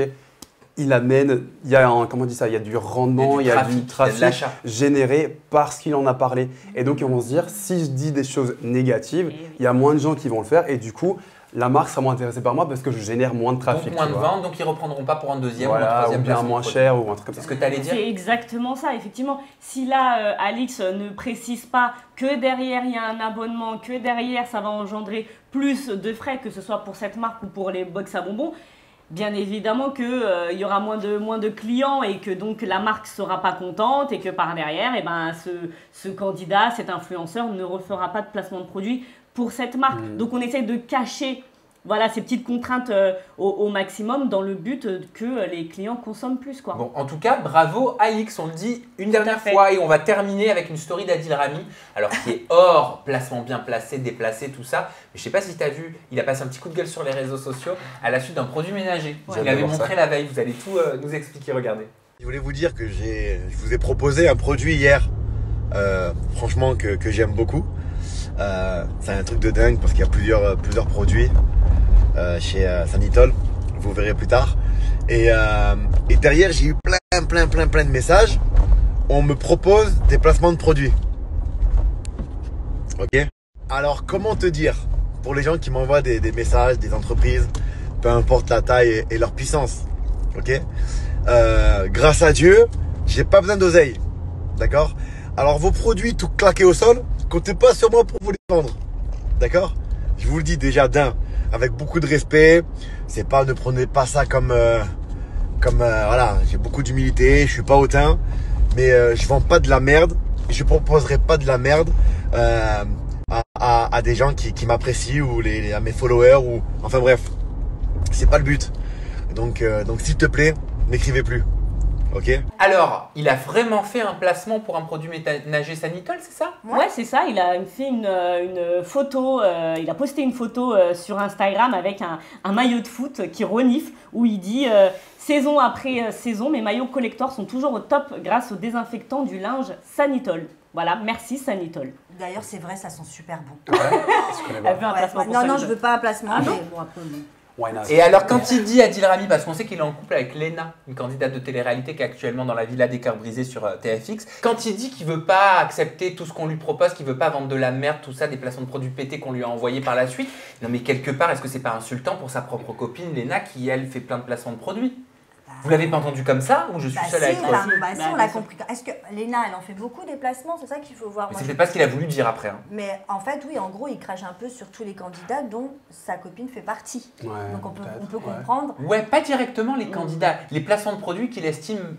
il amène, il y a un, comment on dit ça, il y a du rendement, il y a du il y a de trafic généré parce qu'il en a parlé. Et donc ils vont se dire, si je dis des choses négatives, Eh oui. il y a moins de gens qui vont le faire et du coup, la marque sera moins intéressée par moi parce que je génère moins de trafic. Donc moins de ventes, donc ils reprendront pas pour un deuxième ou un Voilà, ou troisième bien moins cher ou un truc comme C'est ça. ce que tu allais dire C'est exactement ça, effectivement. Si là, euh, Alix ne précise pas que derrière il y a un abonnement, que derrière ça va engendrer plus de frais, que ce soit pour cette marque ou pour les box à bonbons, bien évidemment qu'il y aura moins de, moins de clients et que donc la marque sera pas contente et que par derrière, eh ben, ce, ce candidat, cet influenceur ne refera pas de placement de produit pour cette marque. Mm. Donc on essaye de cacher voilà, ces petites contraintes euh, au, au maximum dans le but euh, que euh, les clients consomment plus. Quoi. Bon, en tout cas, bravo Alix, on le dit une dernière fois et on va terminer avec une story d'Adil Rami, alors qui est hors placement bien placé, déplacé, tout ça. Mais je sais pas si tu as vu, il a passé un petit coup de gueule sur les réseaux sociaux à la suite d'un produit ménager. Ouais. Il avait montré la veille, vous allez tout euh, nous expliquer, regardez. Je voulais vous dire que j'ai, je vous ai proposé un produit hier, euh, franchement que, que j'aime beaucoup. Euh, c'est un truc de dingue parce qu'il y a plusieurs, euh, plusieurs produits euh, chez Sanitol. Vous verrez plus tard. Et, et derrière, j'ai eu plein, plein, plein, plein de messages. On me propose des placements de produits. Ok Alors, comment te dire pour les gens qui m'envoient des, messages, des entreprises, peu importe la taille et, leur puissance. Ok Grâce à Dieu, j'ai pas besoin d'oseille. D'accord? Alors vos produits tout claqués au sol, comptez pas sur moi pour vous les vendre. D'accord? Je vous le dis déjà d'un, avec beaucoup de respect. C'est pas, ne prenez pas ça comme, euh, comme euh, voilà. J'ai beaucoup d'humilité, je suis pas hautain, mais euh, je vends pas de la merde. Je proposerai pas de la merde euh, à, des gens qui, qui m'apprécient ou les, à mes followers ou enfin bref. C'est pas le but. Donc, donc s'il te plaît, n'écrivez plus. Ok Alors, il a vraiment fait un placement pour un produit ménager Sanitol, c'est ça? Ouais, c'est ça. Il a fait une, euh, une photo, euh, il a posté une photo euh, sur Instagram avec un, un maillot de foot qui renifle où il dit euh, saison après saison, mes maillots collector sont toujours au top grâce au désinfectant du linge Sanitol. Voilà, merci Sanitol. D'ailleurs, c'est vrai, ça sent super bon. Ouais, Elle veut un Ouais, placement ouais, pour non, non, je veux pas un placement, Ah mais non bon, après, oui. Et alors, quand il dit Adil Rami, parce qu'on sait qu'il est en couple avec Lena, une candidate de télé-réalité qui est actuellement dans la Villa des Cœurs Brisés sur euh, TFX, quand il dit qu'il veut pas accepter tout ce qu'on lui propose, qu'il veut pas vendre de la merde, tout ça, des placements de produits pétés qu'on lui a envoyés par la suite, non mais quelque part, est-ce que c'est pas insultant pour sa propre copine Lena qui, elle, fait plein de placements de produits? Vous l'avez pas entendu comme ça ou je suis Bah seul si, avec on toi l'a bah, si, Bah, on l'a compris. Est-ce que Léna, elle en fait beaucoup des placements? C'est ça qu'il faut voir. Mais c'est peut-être pas ce qu'il a voulu dire après. hein. Mais en fait, oui, en gros, il crache un peu sur tous les candidats dont sa copine fait partie. Ouais, Donc on peut, on peut ouais. comprendre. Ouais, pas directement les candidats, les placements de produits qu'il estime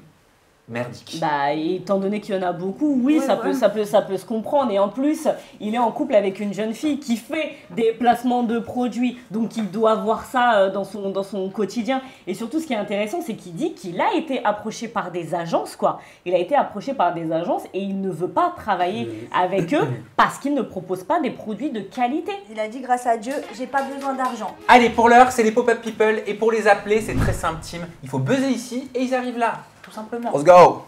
merdiques. Bah, étant donné qu'il y en a beaucoup, oui, Ouais, ça, ouais. Peut, ça, peut, ça peut se comprendre. Et en plus, il est en couple avec une jeune fille qui fait des placements de produits. Donc, il doit voir ça euh, dans son, dans son quotidien. Et surtout, ce qui est intéressant, c'est qu'il dit qu'il a été approché par des agences, quoi. Il a été approché par des agences et il ne veut pas travailler avec eux parce qu'ils ne proposent pas des produits de qualité. Il a dit grâce à Dieu, j'ai pas besoin d'argent. Allez, pour l'heure, c'est les pop-up people. Et pour les appeler, c'est très simple, team. Il faut buzzer ici et ils arrivent là, tout simplement. Let's go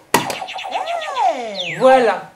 Voilà.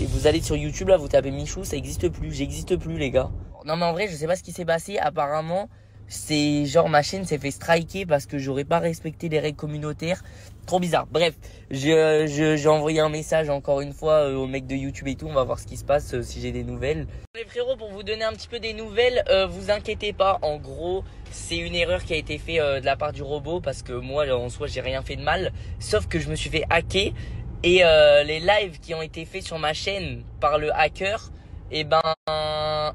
Et vous allez sur YouTube là, vous tapez Michou, ça existe plus, j'existe plus les gars. Non mais en vrai, je sais pas ce qui s'est passé. Apparemment, c'est genre ma chaîne s'est fait striker parce que j'aurais pas respecté les règles communautaires. Trop bizarre. Bref, j'ai envoyé un message encore une fois euh, au mec de YouTube et tout. On va voir ce qui se passe euh, si j'ai des nouvelles. Les frérots, pour vous donner un petit peu des nouvelles, euh, vous inquiétez pas. En gros, c'est une erreur qui a été faite de la part du robot parce que moi, en soi, j'ai rien fait de mal. Sauf que je me suis fait hacker et les lives qui ont été faits sur ma chaîne par le hacker, eh ben,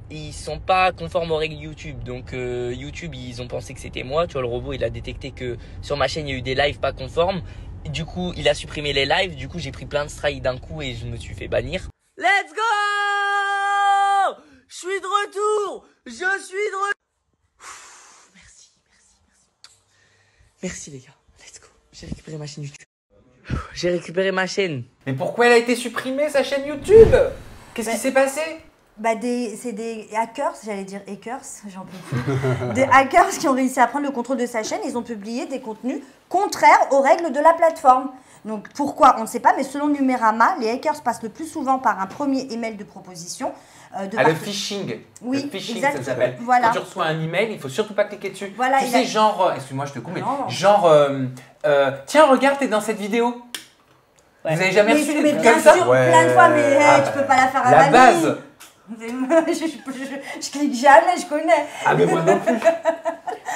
ils sont pas conformes aux règles YouTube. Donc euh, YouTube, ils ont pensé que c'était moi. Tu vois, le robot, il a détecté que sur ma chaîne, il y a eu des lives pas conformes. Du coup, il a supprimé les lives. Du coup, j'ai pris plein de strikes d'un coup et je me suis fait bannir. Let's go Je suis de retour Je suis de retour Merci, merci, merci. Merci les gars. Let's go. J'ai récupéré ma chaîne YouTube. J'ai récupéré ma chaîne. Mais pourquoi elle a été supprimée, sa chaîne YouTube? Qu'est-ce qui s'est passé? Bah des, c'est des hackers, j'allais dire hackers, j'en peux plus. des hackers qui ont réussi à prendre le contrôle de sa chaîne. Ils ont publié des contenus contraires aux règles de la plateforme. Donc pourquoi On ne sait pas, mais selon Numérama, les hackers passent le plus souvent par un premier email de proposition. euh, de Ah, le phishing. Oui, le phishing, exact. ça s'appelle. Voilà. Quand tu reçois un email, il faut surtout pas cliquer dessus. Voilà, tu sais, a- genre, euh, excuse-moi, je te coupe, mais genre, euh, euh, tiens, regarde, t'es dans cette vidéo. Ouais. Vous avez jamais Mais, reçu mais des trucs comme ça sûr, Ouais. plein de fois, mais hey, Ah, tu peux pas la faire à La base. je, je- je clique jamais, je connais. Ah, mais moi non plus.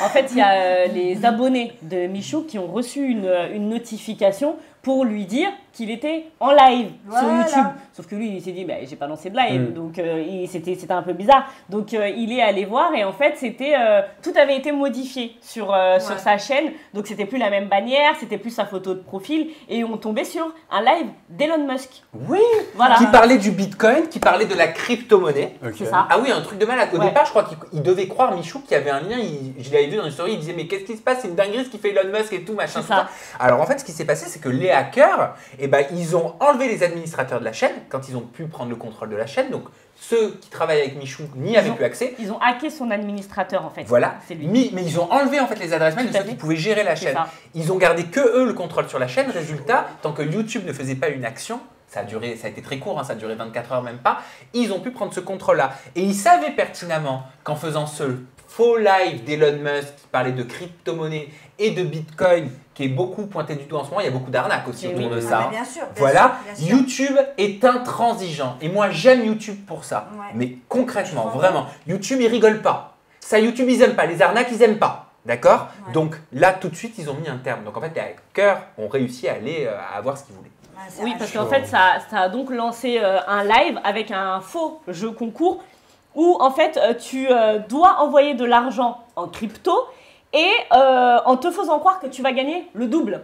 En fait, il y a euh, les abonnés de Michou qui ont reçu une, euh, une notification pour lui dire qu'il était en live sur. YouTube. Sauf que lui, il s'est dit, bah, j'ai pas lancé de live, Mm. donc euh, c'était c'était un peu bizarre. Donc euh, il est allé voir et en fait, c'était euh, tout avait été modifié sur, euh, sur sa chaîne. Donc c'était plus la même bannière, c'était plus sa photo de profil et on tombait sur un live d'Elon Musk. Oui. Voilà. Qui parlait du bitcoin, qui parlait de la crypto-monnaie. Ça. Ah oui, un truc de malade. Au Ouais. départ, je crois qu'il il devait croire Michou qu'il y avait un lien. Il, je l'avais vu dans une story, il disait Mais qu'est-ce qui se passe? C'est une dinguerie ce qui fait Elon Musk et tout, machin. C'est tout ça. ça. Alors en fait, ce qui s'est passé, c'est que les hackers, eh ben, ils ont enlevé les administrateurs de la chaîne quand ils ont pu prendre le contrôle de la chaîne. Donc ceux qui travaillent avec Michou n'y avaient ont- plus accès. Ils ont hacké son administrateur en fait. Voilà. Lui. Mais, mais ils ont enlevé en fait les adresses mail de ceux qui pouvaient gérer la chaîne. ça. Ils ont gardé que eux le contrôle sur la chaîne. Résultat, tant que YouTube ne faisait pas une action, ça a duré, ça a été très court, hein, ça a duré 24 heures même pas. Ils ont pu prendre ce contrôle-là et ils savaient pertinemment qu'en faisant ce faux live d'Elon Musk qui parlait de crypto-monnaie et de Bitcoin, qui est beaucoup pointé du doigt en ce moment. Il y a beaucoup d'arnaques aussi autour oui. de Ah, ça. bien sûr. bien Voilà, sûr, bien sûr. YouTube est intransigeant. Et moi, j'aime YouTube pour ça. Ouais. Mais concrètement, vraiment, YouTube, ils rigolent pas. Ça, YouTube, ils aiment pas. Les arnaques, ils aiment pas. D'accord Ouais. Donc là, tout de suite, ils ont mis un terme. Donc en fait, les hackers ont réussi à aller euh, à avoir ce qu'ils voulaient. Oui, parce qu'en fait, ça, ça a donc lancé euh, un live avec un faux jeu concours où en fait euh, tu euh, dois envoyer de l'argent en crypto et euh, en te faisant croire que tu vas gagner le double.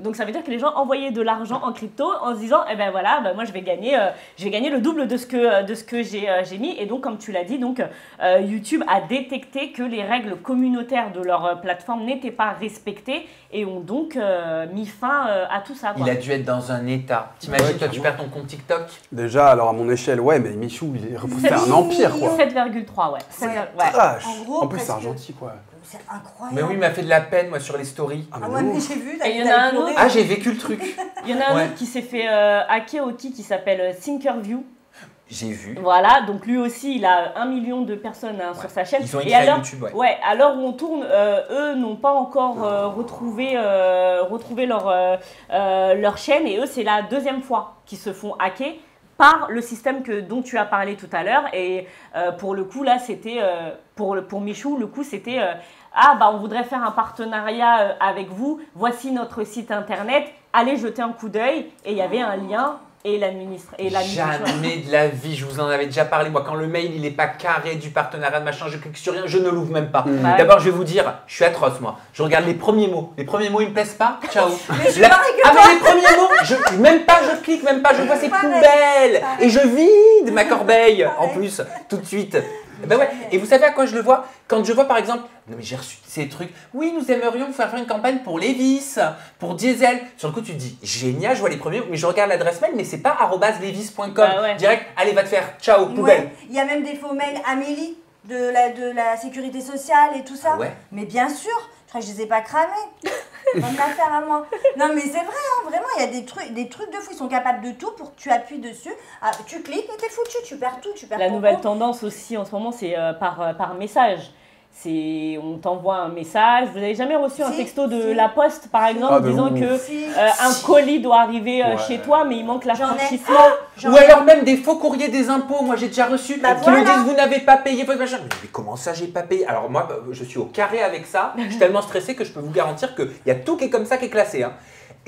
Donc ça veut dire que les gens envoyaient de l'argent en crypto en se disant eh ben voilà ben moi je vais gagner euh, je vais gagner le double de ce que de ce que j'ai euh, j'ai mis et donc comme tu l'as dit donc euh, YouTube a détecté que les règles communautaires de leur euh, plateforme n'étaient pas respectées et ont donc euh, mis fin euh, à tout ça. quoi. Il a dû être dans un état. T'imagines, Ouais, toi, tu perds ton compte TikTok? Déjà, alors à mon échelle, ouais, mais Michou, il à un empire, quoi. 7,3 ouais. Sept- ouais. Trash. En gros, En plus, c'est argentin, quoi. C'est incroyable. Mais oui, il m'a fait de la peine, moi, sur les stories. Ah, Ah ouais, mais j'ai vu. Et il y en t'as- a t'as un pleuré. autre. Ah, j'ai vécu le truc. Il y en a un Ouais. autre qui s'est fait euh, hacker aussi qui s'appelle euh, Thinkerview. J'ai vu. Voilà, donc lui aussi il a un million de personnes hein, sur sa chaîne. Ils ont Et écrit à alors, YouTube, ouais. Ouais, à l'heure où on tourne, euh, eux n'ont pas encore euh, retrouvé, euh, retrouvé leur, leur chaîne et eux c'est la deuxième fois qu'ils se font hacker par le système que, dont tu as parlé tout à l'heure. Et euh, pour le coup là c'était euh, pour, Michou le coup c'était euh, ah bah on voudrait faire un partenariat avec vous. Voici notre site internet. Allez jeter un coup d'œil. Et il y avait un lien et l'administre et l'administration Jamais de la vie, je vous en avais déjà parlé. Moi, quand le mail il est pas carré du partenariat de machin, je clique sur rien, je ne l'ouvre même pas. Mm. Bah. D'abord, je vais vous dire, je suis atroce moi. Je regarde les premiers mots. Les premiers mots ils me plaisent pas. Ciao. Mais La- Ah mais les premiers mots, je, même pas, je clique même pas, je vois ces poubelles et je vide ma corbeille en plus tout de suite. Ben ouais. Et vous savez à quoi je le vois? Quand je vois par exemple, non mais j'ai reçu ces trucs. Oui, nous aimerions vous faire faire une campagne pour Levis, pour Diesel. Sur le coup, tu te dis génial, je vois les premiers, mais je regarde l'adresse mail, mais c'est pas @levis.com. Bah ouais. Direct, allez va te faire, ciao poubelle. Ouais, Il y a même des faux mails Amélie de la, de la sécurité sociale et tout ça. Ouais. Mais bien sûr, je crois que je les ai pas cramés. Va me la faire à moi. Non mais c'est vrai, hein, vraiment, il y a des trucs, des trucs de fou. Ils sont capables de tout pour que tu appuies dessus. Ah, tu cliques et t'es foutu, tu perds tout, tu perds La nouvelle compte. tendance aussi en ce moment, c'est euh, par, euh, par message. C'est on t'envoie un message. Vous avez jamais reçu un Si, texto de si. la poste, par exemple, Ah, disant ouf. que Si. euh, un colis doit arriver euh, Ouais. chez toi, mais il manque l'affranchissement. Ou alors même des faux courriers des impôts, moi j'ai déjà reçu, Bah qui me disent vous n'avez pas payé votre machin. Mais, mais comment ça j'ai pas payé? Alors moi bah, je suis au carré avec ça, je suis tellement stressé que je peux vous garantir qu'il y a tout qui est comme ça qui est classé. hein.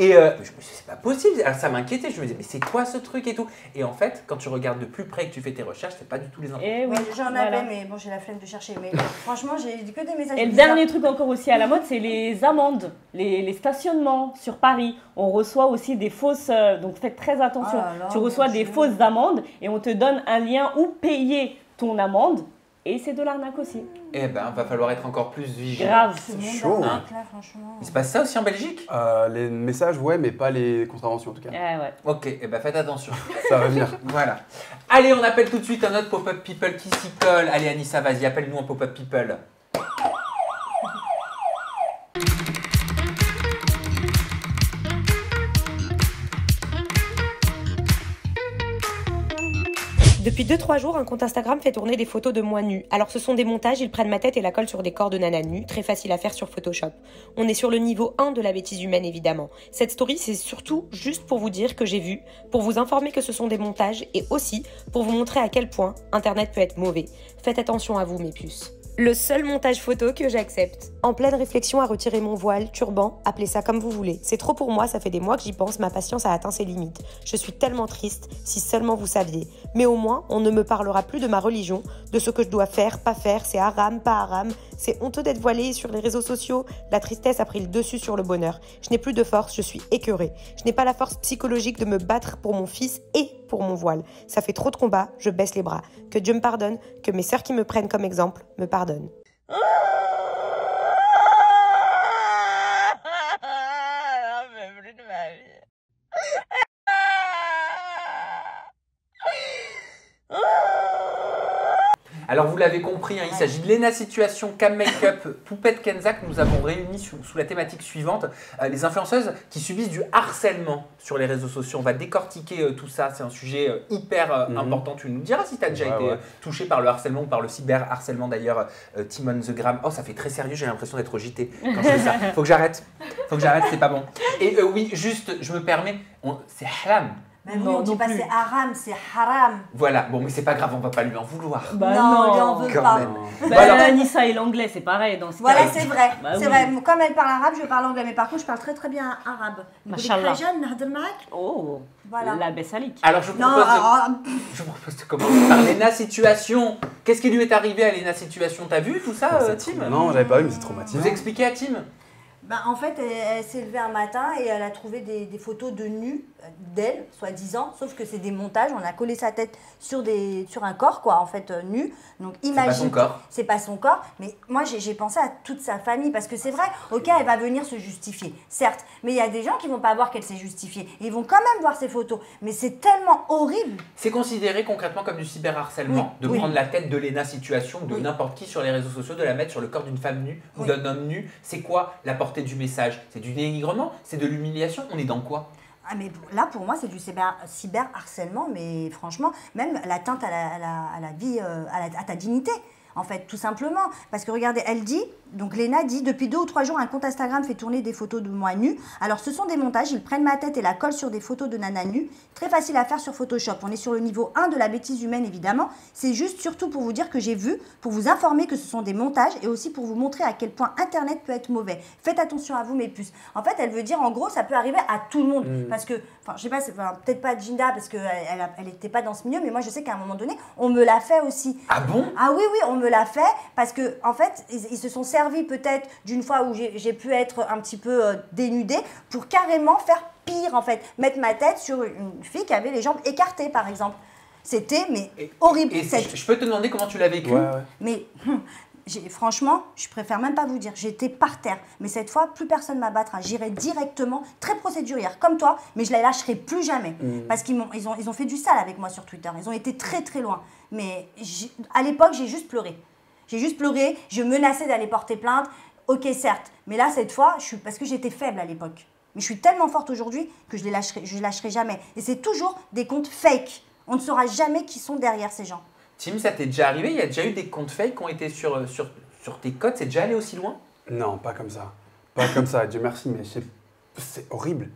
Et euh, je me suis dit c'est pas possible, Alors, ça m'inquiétait, je me disais mais c'est quoi ce truc et tout? Et en fait quand tu regardes de plus près et que tu fais tes recherches, c'est pas du tout les impôts. Et, oui, Ouais, j'en voilà. avais, mais bon, j'ai la flemme de chercher. Mais franchement, j'ai que des messages. Et le dernier truc encore aussi à la mode, c'est les amendes, les, les stationnements sur Paris. On reçoit aussi des fausses, euh, donc faites très attention. Là là, tu reçois des fausses amendes et on te donne un lien où payer ton amende. Et c'est de l'arnaque aussi. Eh ben va falloir être encore plus vigilant. Grave. Ce monde chaud, hein. là, franchement. Il se passe ça aussi en Belgique? Euh, les messages, ouais, mais pas les contraventions en tout cas. Eh ouais. Ok, eh ben faites attention. Ça va venir. voilà. Allez, on appelle tout de suite un autre pop-up people qui s'y colle. Allez Anissa, vas-y, appelle-nous un pop-up people. Depuis 2-3 jours, un compte Instagram fait tourner des photos de moi nue. Alors ce sont des montages, ils prennent ma tête et la collent sur des corps de nana nue, très facile à faire sur Photoshop. On est sur le niveau 1 de la bêtise humaine évidemment. Cette story c'est surtout juste pour vous dire que j'ai vu, pour vous informer que ce sont des montages et aussi pour vous montrer à quel point Internet peut être mauvais. Faites attention à vous mes puces. Le seul montage photo que j'accepte. En pleine réflexion à retirer mon voile, turban, appelez ça comme vous voulez. C'est trop pour moi, ça fait des mois que j'y pense, ma patience a atteint ses limites. Je suis tellement triste, si seulement vous saviez. Mais au moins, on ne me parlera plus de ma religion, de ce que je dois faire, pas faire, c'est haram, pas haram. C'est honteux d'être voilé sur les réseaux sociaux. La tristesse a pris le dessus sur le bonheur. Je n'ai plus de force, je suis écœurée. Je n'ai pas la force psychologique de me battre pour mon fils et pour mon voile. Ça fait trop de combats, je baisse les bras. Que Dieu me pardonne, que mes sœurs qui me prennent comme exemple me pardonnent. Alors vous l'avez compris, hein, il s'agit de Lena Situation, Cam Makeup, Poupette Kenza que nous avons réunis sous, sous la thématique suivante. Euh, les influenceuses qui subissent du harcèlement sur les réseaux sociaux. On va décortiquer euh, tout ça, c'est un sujet euh, hyper euh, Mhm. important. Tu nous diras si tu as déjà Ouais, été ouais. touché par le harcèlement ou par le cyberharcèlement d'ailleurs. euh, Timon the Gram. Oh ça fait très sérieux, j'ai l'impression d'être JT quand je fais ça. Faut que j'arrête. Faut que j'arrête, c'est pas bon. Et euh, oui, juste, je me permets, on- c'est haram. Mais oui, non, on dit pas c'est haram, c'est haram. Voilà, bon, mais c'est pas grave, on va pas lui en vouloir. Bah non, non, on lui en veut Quand pas. Bah. Anissa et l'anglais, c'est pareil. Voilà, c'est vrai. Bah c'est vrai. Comme elle parle arabe, je parle anglais, mais par contre, je parle très très bien arabe. Machallah. Oh, voilà. la Bessalik. Alors, je vous propose, de... Ah, ah. je vous propose de commencer par Léna Situation. Qu'est-ce qui lui est arrivé à Léna Situation? T'as vu tout ça, oh, euh, Tim? Non, j'avais pas vu, mais c'est traumatisant. Vous expliquez à Tim bah, en fait, elle, s'est levée un matin et elle a trouvé des, photos de nus d'elle, soi-disant, sauf que c'est des montages. On a collé sa tête sur, des, sur un corps, quoi, en fait, euh, nu. Donc C'est pas imagine. son corps. C'est pas son corps, mais moi j'ai pensé à toute sa famille parce que c'est vrai, ok, elle va venir se justifier, certes, mais il y a des gens qui vont pas voir qu'elle s'est justifiée. Ils vont quand même voir ses photos, mais c'est tellement horrible. C'est considéré concrètement comme du cyberharcèlement, Oui, de oui. prendre la tête de Lena Situation, de Oui. n'importe qui sur les réseaux sociaux, de la mettre sur le corps d'une femme nue ou d'un homme nu. C'est quoi la portée du message? C'est du dénigrement? C'est de l'humiliation? On est dans quoi? Ah mais là pour moi c'est du cyber, cyberharcèlement, mais franchement même l'atteinte à la, vie, euh, à, à ta dignité. En fait, tout simplement. Parce que regardez, elle dit, donc Léna dit, depuis deux ou trois jours, un compte Instagram fait tourner des photos de moi nue. Alors, ce sont des montages, ils prennent ma tête et la collent sur des photos de nana nue. Très facile à faire sur Photoshop. On est sur le niveau 1 de la bêtise humaine, évidemment. C'est juste surtout pour vous dire que j'ai vu, pour vous informer que ce sont des montages et aussi pour vous montrer à quel point Internet peut être mauvais. Faites attention à vous, mes puces. En fait, elle veut dire, en gros, ça peut arriver à tout le monde. Parce que, enfin, je sais pas, enfin, peut-être pas Jinda, parce qu'elle elle, a- elle était pas dans ce milieu, mais moi, je sais qu'à un moment donné, on me l'a fait aussi. Ah bon? Ah oui, oui, on me l'a fait parce que, en fait, ils, ils se sont servis peut-être d'une fois où j'ai pu être un petit peu euh, dénudée pour carrément faire pire, en fait. Mettre ma tête sur une fille qui avait les jambes écartées, par exemple. C'était, mais Et- horrible. Et Cette- je peux te demander comment tu l'as vécu? Ouais, ouais. mais hum, j'ai- franchement, je préfère même pas vous dire. J'étais par terre. Mais cette fois, plus personne m'abattra. J'irai directement, très procédurière, comme toi, mais je la lâcherai plus jamais. Parce qu'ils m'ont, ils ont, ils ont fait du sale avec moi sur Twitter. Ils ont été très très loin. Mais j'ai- à l'époque, j'ai juste pleuré. J'ai juste pleuré. Je menaçais d'aller porter plainte. Ok, certes. Mais là, cette fois, je suis, parce que j'étais faible à l'époque. Mais je suis tellement forte aujourd'hui que je les lâcherai, je les lâcherai jamais. Et c'est toujours des comptes fake. On ne saura jamais qui sont derrière ces gens. Tim, ça t'est déjà arrivé? Il y a déjà eu des comptes fake qui ont été sur, euh, sur, sur tes codes? C'est déjà allé aussi loin? Non, pas comme ça. Pas comme ça, Dieu merci, mais c'est- c'est horrible.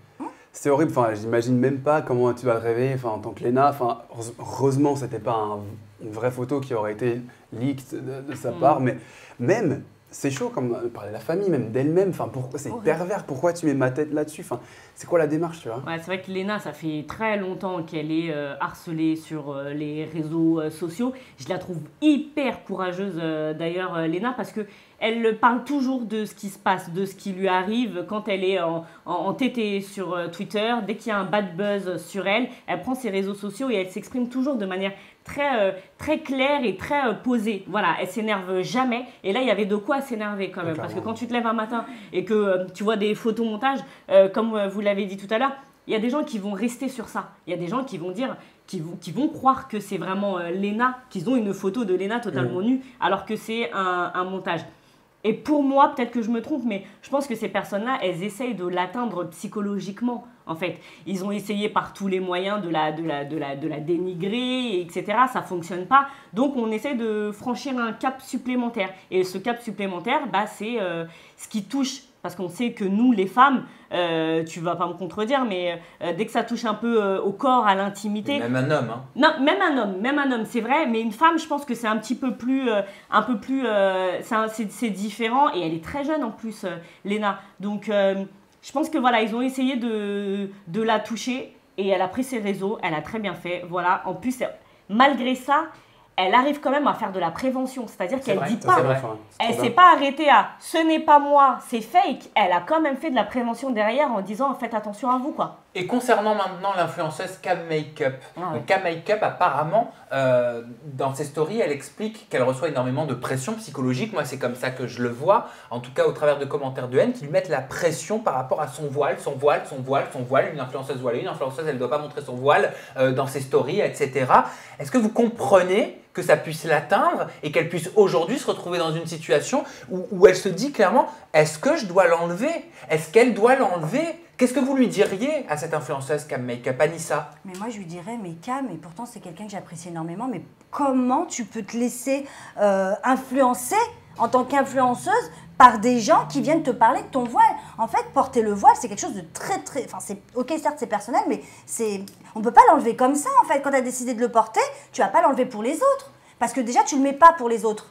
C'est horrible, enfin, j'imagine même pas comment tu vas te réveiller enfin, en tant que Léna. Enfin, heureuse- heureusement, c'était pas un- une vraie photo qui aurait été leaked de, de sa Mm. part, mais même, c'est chaud comme de parler de la famille, même d'elle-même. Enfin, pourquoi c'est Horrible. pervers Pourquoi tu mets ma tête là-dessus Enfin, c'est quoi la démarche, tu vois? Ouais, c'est vrai que Léna, ça fait très longtemps qu'elle est euh, harcelée sur euh, les réseaux euh, sociaux. Je la trouve hyper courageuse euh, d'ailleurs, euh, Léna, parce que elle parle toujours de ce qui se passe, de ce qui lui arrive quand elle est en, en, sur euh, Twitter. Dès qu'il y a un bad buzz sur elle, elle prend ses réseaux sociaux et elle s'exprime toujours de manière très, euh, très claire et très euh, posée. Voilà, elle s'énerve jamais. Et là, il y avait de quoi s'énerver quand même. Parce que quand tu te lèves un matin et que euh, tu vois des photomontages, comme vous l'avez dit tout à l'heure, il y a des gens qui vont rester sur ça. Il y a des gens qui vont dire, qui vont, qui vont croire que c'est vraiment Léna, qu'ils ont une photo de Léna totalement nue, alors que c'est un, un montage. Et pour moi, peut-être que je me trompe, mais je pense que ces personnes-là, elles essayent de l'atteindre psychologiquement. En fait, ils ont essayé par tous les moyens de la, dénigrer, etc. Ça fonctionne pas. Donc, on essaie de franchir un cap supplémentaire. Et ce cap supplémentaire, bah, c'est euh, ce qui touche. Parce qu'on sait que nous, les femmes, euh, tu vas pas me contredire, mais euh, dès que ça touche un peu euh, au corps, à l'intimité, Même un homme. Hein. non, même un homme, même un homme, c'est vrai, mais une femme, je pense que c'est un petit peu plus, euh, un peu plus, c'est différent et elle est très jeune en plus, Léna. Donc, je pense que voilà, ils ont essayé de, de la toucher et elle a pris ses réseaux, elle a très bien fait, voilà. En plus, malgré ça, elle arrive quand même à faire de la prévention, c'est-à-dire C'est qu'elle dit pas, elle s'est pas arrêtée à ce n'est pas moi, c'est fake. Elle a quand même fait de la prévention derrière en disant faites attention à vous quoi. Et concernant maintenant l'influenceuse Cam Makeup, Ah Cam Makeup apparemment euh, dans ses stories elle explique qu'elle reçoit énormément de pression psychologique, moi c'est comme ça que je le vois, en tout cas au travers de commentaires de haine qui lui mettent la pression par rapport à son voile, son voile, son voile, son voile, une influenceuse voilée, une influenceuse elle ne doit pas montrer son voile euh, dans ses stories, etc. Est-ce que vous comprenez que ça puisse l'atteindre et qu'elle puisse aujourd'hui se retrouver dans une situation où, elle se dit clairement est-ce que je dois l'enlever? Est-ce qu'elle doit l'enlever? Qu'est-ce que vous lui diriez à cette influenceuse Cam Makeup, Anissa Mais moi, je lui dirais, mais Cam, et pourtant, c'est quelqu'un que j'apprécie énormément, mais comment tu peux te laisser euh, influencer en tant qu'influenceuse par des gens qui viennent te parler de ton voile. En fait, porter le voile, c'est quelque chose de très très. Enfin, c'est ok, certes, c'est personnel, mais c'est. On peut pas l'enlever comme ça. En fait, quand tu as décidé de le porter, tu vas pas l'enlever pour les autres, parce que déjà, tu le mets pas pour les autres.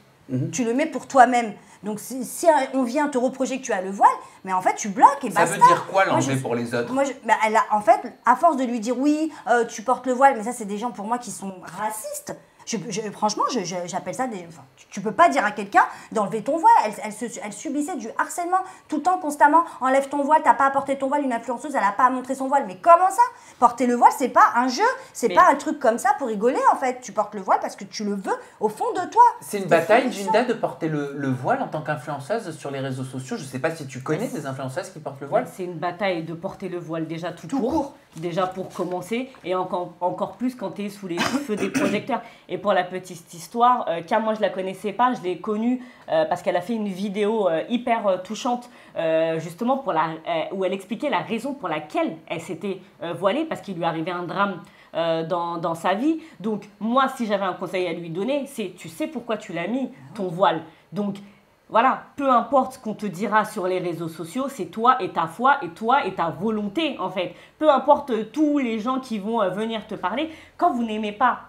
Tu le mets pour toi-même. Donc, si, si on vient te reprocher que tu as le voile, mais en fait, tu bloques et Ça basta. veut dire quoi l'enlever pour les autres? moi, je- elle a, en fait, à force de lui dire oui, euh, tu portes le voile, mais ça, c'est des gens pour moi qui sont racistes. Je- je- franchement, je- je- j'appelle ça des. enfin, tu, tu peux pas dire à quelqu'un d'enlever ton voile. Elle, elle, se- elle subissait du harcèlement tout le temps, constamment. Enlève ton voile, t'as pas à porter ton voile. Une influenceuse, elle a pas à montrer son voile. Mais comment ça? Porter le voile, c'est pas un jeu. C'est Mais- pas un truc comme ça pour rigoler, en fait. Tu portes le voile parce que tu le veux au fond de toi. C'est une bataille. Ginda, de porter le, le voile en tant qu'influenceuse sur les réseaux sociaux. Je sais pas si tu connais des influenceuses qui portent le voile. C'est une bataille de porter le voile déjà tout, Tout court, court. déjà pour commencer, et encore, encore plus quand tu es sous les feux des projecteurs. Et pour la petite histoire, euh, Cam, moi je la connaissais pas, je l'ai connue euh, parce qu'elle a fait une vidéo euh, hyper euh, touchante, euh, justement pour la, euh, où elle expliquait la raison pour laquelle elle s'était euh, voilée, parce qu'il lui arrivait un drame euh, dans, dans sa vie. Donc moi, si j'avais un conseil à lui donner, c'est tu sais pourquoi tu l'as mis, ton voile? Donc voilà, peu importe ce qu'on te dira sur les réseaux sociaux, c'est toi et ta foi et toi et ta volonté en fait. Peu importe euh, tous les gens qui vont euh, venir te parler, quand vous n'aimez pas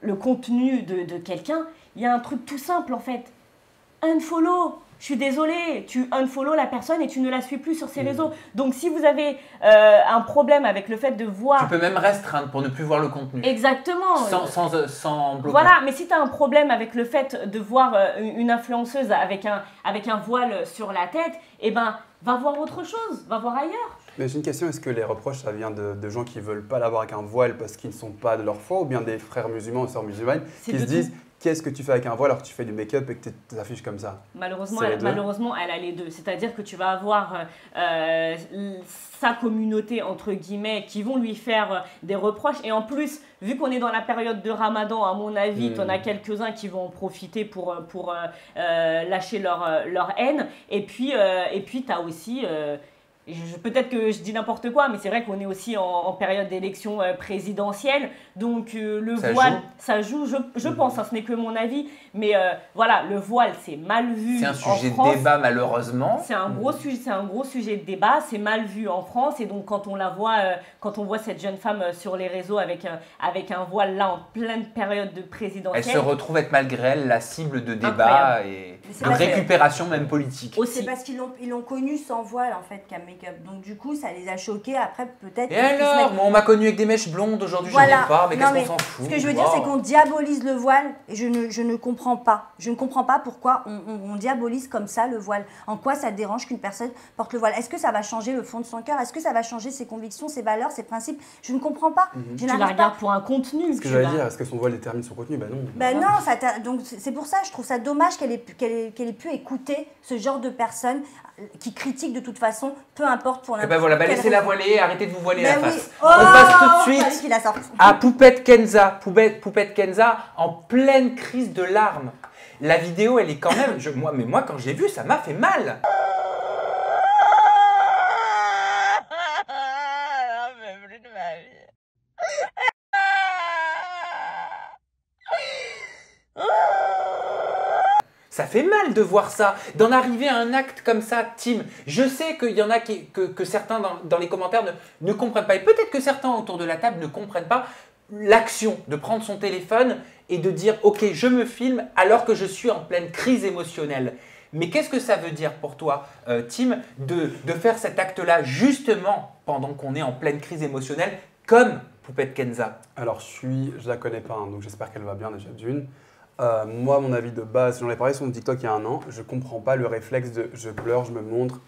le contenu de, de quelqu'un, il y a un truc tout simple en fait. Unfollow. Je suis désolée, tu unfollow la personne et tu ne la suis plus sur ses réseaux. Donc si vous avez euh, un problème avec le fait de voir... Tu peux même restreindre pour ne plus voir le contenu. Exactement. Sans, sans, euh, sans bloquer. Voilà, mais si tu as un problème avec le fait de voir euh, une influenceuse avec un, avec un voile sur la tête, eh ben, va voir autre chose, va voir ailleurs. Mais j'ai une question, est-ce que les reproches, ça vient de, de gens qui veulent pas l'avoir avec un voile parce qu'ils ne sont pas de leur foi, ou bien des frères musulmans ou sœurs musulmanes qui se disent qu'est-ce que tu fais avec un voile alors que tu fais du make-up et que tu t'affiches comme ça? Malheureusement, elle, malheureusement, elle a les deux. C'est-à-dire que tu vas avoir euh, euh, sa communauté, entre guillemets, qui vont lui faire euh, des reproches. Et en plus, vu qu'on est dans la période de ramadan, à mon avis, Mm. tu en as quelques-uns qui vont en profiter pour, pour euh, lâcher leur, leur haine. Et puis, et puis tu as aussi... Peut-être que je dis n'importe quoi, mais c'est vrai qu'on est aussi en, en période d'élection euh, présidentielle. Donc euh, le Ça voile, joue. ça joue, je, je pense, hein, ce n'est que mon avis. Mais euh, voilà, le voile, c'est mal vu C'est un en sujet France. de débat, malheureusement. C'est un gros sujet, c'est un gros sujet de débat. C'est mal vu en France et donc quand on la voit, euh, quand on voit cette jeune femme euh, sur les réseaux avec un avec un voile là en pleine période de Elle présidentielle, se retrouve être malgré elle la cible de débat Incroyable. et de récupération même politique. C'est parce qu'ils l'ont connu sans voile, en fait, Cam Makeup. Donc, du coup, ça les a choqués. Après, peut-être. Et alors mettent- Moi, on m'a connu avec des mèches blondes, aujourd'hui Voilà. ai pas, mais qu'est-ce qu'on s'en fout Ce que je veux dire, c'est qu'on diabolise le voile et je ne, je ne comprends pas. Je ne comprends pas pourquoi on, on- on diabolise comme ça le voile. En quoi ça dérange qu'une personne porte le voile? Est-ce que ça va changer le fond de son cœur? Est-ce que ça va changer ses convictions, ses valeurs, ses principes? Je ne comprends pas. Je Mhm. tu la regardes pas. pour un contenu. Ce que tu j'allais vas- dire, est-ce que son voile détermine son contenu? Ben non. Ben non, ça t'a- donc c'est pour ça, je trouve ça dommage qu'elle ait, pu- qu'elle ait, ait pu écouter ce genre de personnes qui critiquent de toute façon, peu importe pour Eh n'importe ben voilà, bah laissez-la voiler, arrêtez de vous voiler Ben la oui. face. Oh, On passe tout de suite à Poupette Kenza. Poupette, Poupette Kenza en pleine crise de larmes. La vidéo, elle est quand même. je- moi, mais moi, quand j'ai vu, ça m'a fait mal. Ça fait mal de voir ça, d'en arriver à un acte comme ça, Tim. Je sais qu'il y en a qui, que, certains dans, les commentaires ne, ne comprennent pas. Et peut-être que certains autour de la table ne comprennent pas l'action de prendre son téléphone et de dire Ok, je me filme alors que je suis en pleine crise émotionnelle. Mais qu'est-ce que ça veut dire pour toi, euh, Tim, de, de faire cet acte-là justement pendant qu'on est en pleine crise émotionnelle, comme Poupette Kenza? Alors, je suis, je la connais pas, hein, donc j'espère qu'elle va bien déjà d'une. Euh, moi, mon avis de base, j'en ai parlé sur mon TikTok il y a un an, je comprends pas le réflexe de je pleure, je me montre,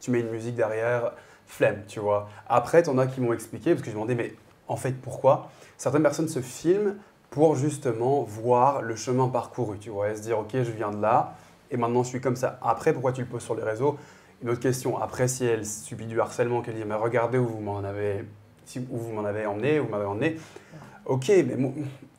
tu mets une musique derrière, flemme, tu vois. Après, t'en as qui m'ont expliqué, parce que je me demandais, mais en fait, pourquoi? Certaines personnes se filment pour justement voir le chemin parcouru, tu vois, et se dire, ok, je viens de là, et maintenant je suis comme ça. Après, pourquoi tu le poses sur les réseaux? Une autre question, après, si elle subit du harcèlement, qu'elle dit, mais regardez où vous m'en avez si, où vous m'en avez emmené, vous m'avez emmené. Ok, mais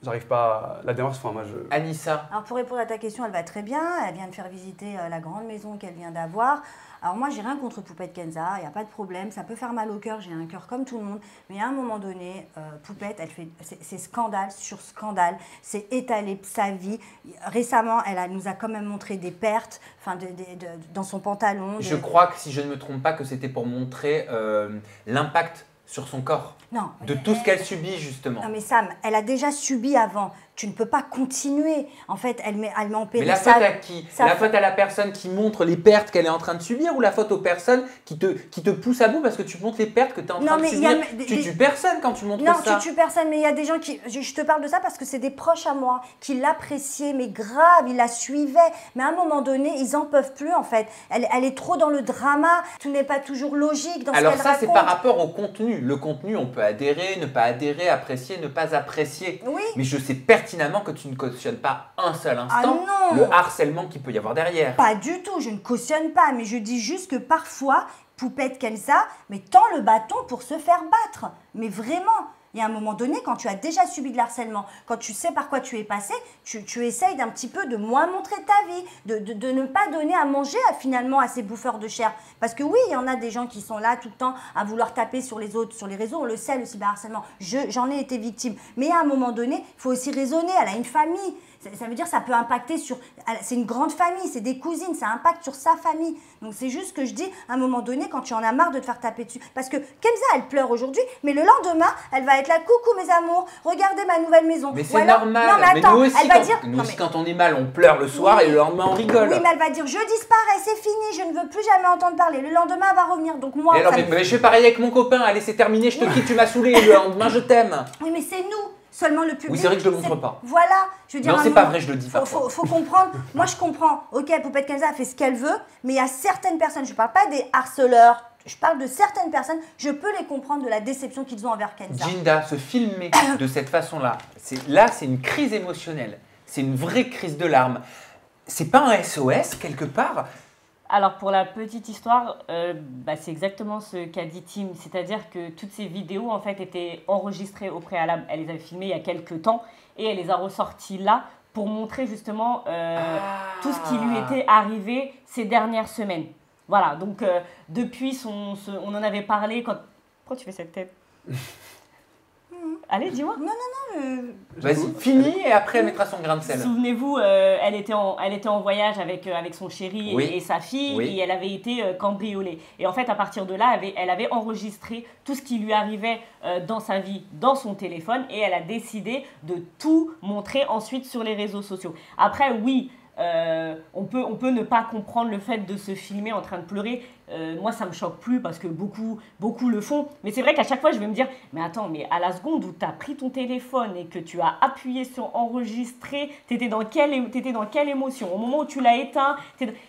j'arrive pas à la démarche. Enfin, moi, je. Anissa, Alors pour répondre à ta question, elle va très bien. Elle vient de faire visiter euh, la grande maison qu'elle vient d'avoir. Alors moi, j'ai rien contre Poupette Kenza, il n'y a pas de problème. Ça peut faire mal au cœur, j'ai un cœur comme tout le monde. Mais à un moment donné, euh, Poupette, elle fait, c'est scandale sur scandale. C'est étalé sa vie. Récemment, elle a- nous a quand même montré des pertes, enfin, de- de- de- dans son pantalon. je crois que si je ne me trompe pas, que c'était pour montrer euh, l'impact sur son corps, Non. de tout ce qu'elle subit justement. Non mais Sam, elle a déjà subi avant. Tu ne peux pas continuer. En fait, elle met, elle met en Mais la faute à qui La fa- faute à la personne qui montre les pertes qu'elle est en train de subir ou la faute aux personnes qui te, qui te poussent à bout parce que tu montres les pertes que tu es en Non, train de mais a subir? Tu des- tues personne quand tu montres Non, ça. tu tues personne, mais il y a des gens qui. Je, je te parle de ça parce que c'est des proches à moi qui l'appréciaient, mais grave, ils la suivaient. Mais à un moment donné, ils en peuvent plus en fait. Elle, elle est trop dans le drama. Tout n'est pas toujours logique dans Alors ce qu'elle ça, c'est par rapport au contenu. Le contenu, on peut adhérer, ne pas adhérer, apprécier, ne pas apprécier. Oui. Mais je sais pertinemment que tu ne cautionnes pas un seul instant Ah non. le harcèlement qu'il peut y avoir derrière. Pas du tout, je ne cautionne pas, mais je dis juste que parfois, Poupette Kenza, mais tend le bâton pour se faire battre. Mais vraiment, il y a un moment donné, quand tu as déjà subi de l'harcèlement, quand tu sais par quoi tu es passé, tu, essayes d'un petit peu de moins montrer ta vie, de, ne pas donner à manger à, finalement à ces bouffeurs de chair. Parce que oui, il y en a des gens qui sont là tout le temps à vouloir taper sur les autres, sur les réseaux, on le sait, le cyberharcèlement. Je- J'en ai été victime. Mais à un moment donné, il faut aussi raisonner, elle a une famille. Ça, veut dire que ça peut impacter sur... C'est une grande famille, c'est des cousines, ça impacte sur sa famille. Donc c'est juste que je dis, à un moment donné, quand tu en as marre de te faire taper dessus, parce que Kenza, elle pleure aujourd'hui, mais le lendemain, elle va être là, coucou mes amours, regardez ma nouvelle maison. Mais c'est alors- normal. Non mais attends, nous aussi, elle va quand, dire... nous non, aussi, mais- quand on est mal, on pleure le soir Oui. et le lendemain, on rigole. Oui, mais elle va dire, je disparais, c'est fini, je ne veux plus jamais entendre parler. Le lendemain, elle va revenir. Donc moi, alors, mais, me- mais je fais pareil avec mon copain. Allez, c'est terminé, je te quitte, tu m'as saoulé. Le lendemain, je t'aime. Oui, mais c'est nous, seulement le public. Oui, c'est vrai que je le montre pas. Voilà, je veux dire. Non, c'est pas vrai, je le dis parfois. faut, faut comprendre. Moi, je comprends. Ok, Poupette Kenza a fait ce qu'elle veut, mais il y a certaines personnes, je ne parle pas des harceleurs, je parle de certaines personnes, je peux les comprendre de la déception qu'ils ont envers Kenza. Jinda, se filmer de cette façon-là, c'est là, c'est une crise émotionnelle. C'est une vraie crise de larmes. C'est pas un SOS quelque part Alors pour la petite histoire, euh, bah, c'est exactement ce qu'a dit Tim, c'est-à-dire que toutes ces vidéos en fait étaient enregistrées au préalable. Elle les avait filmées il y a quelques temps et elle les a ressorties là pour montrer justement euh, tout ce qui lui était arrivé ces dernières semaines. Voilà, donc euh, depuis son, ce- on en avait parlé quand. Pourquoi tu fais cette tête? Allez, dis-moi. Non, non, non. euh, Vas-y, finis et après elle mettra son grain de sel. Souvenez-vous, euh, elle, était en, elle était en voyage avec, euh, avec son chéri et- Oui. et, sa fille Oui. et elle avait été euh, cambriolée. Et en fait, à partir de là, elle avait, elle avait enregistré tout ce qui lui arrivait euh, dans sa vie, dans son téléphone et elle a décidé de tout montrer ensuite sur les réseaux sociaux. Après, oui. Euh, on, peut, on peut ne pas comprendre le fait de se filmer en train de pleurer. Euh, moi, ça me choque plus parce que beaucoup, beaucoup le font. Mais c'est vrai qu'à chaque fois, je vais me dire, mais attends, mais à la seconde où tu as pris ton téléphone et que tu as appuyé sur enregistrer, tu étais, dans quelle dans quelle émotion? Au moment où tu l'as éteint,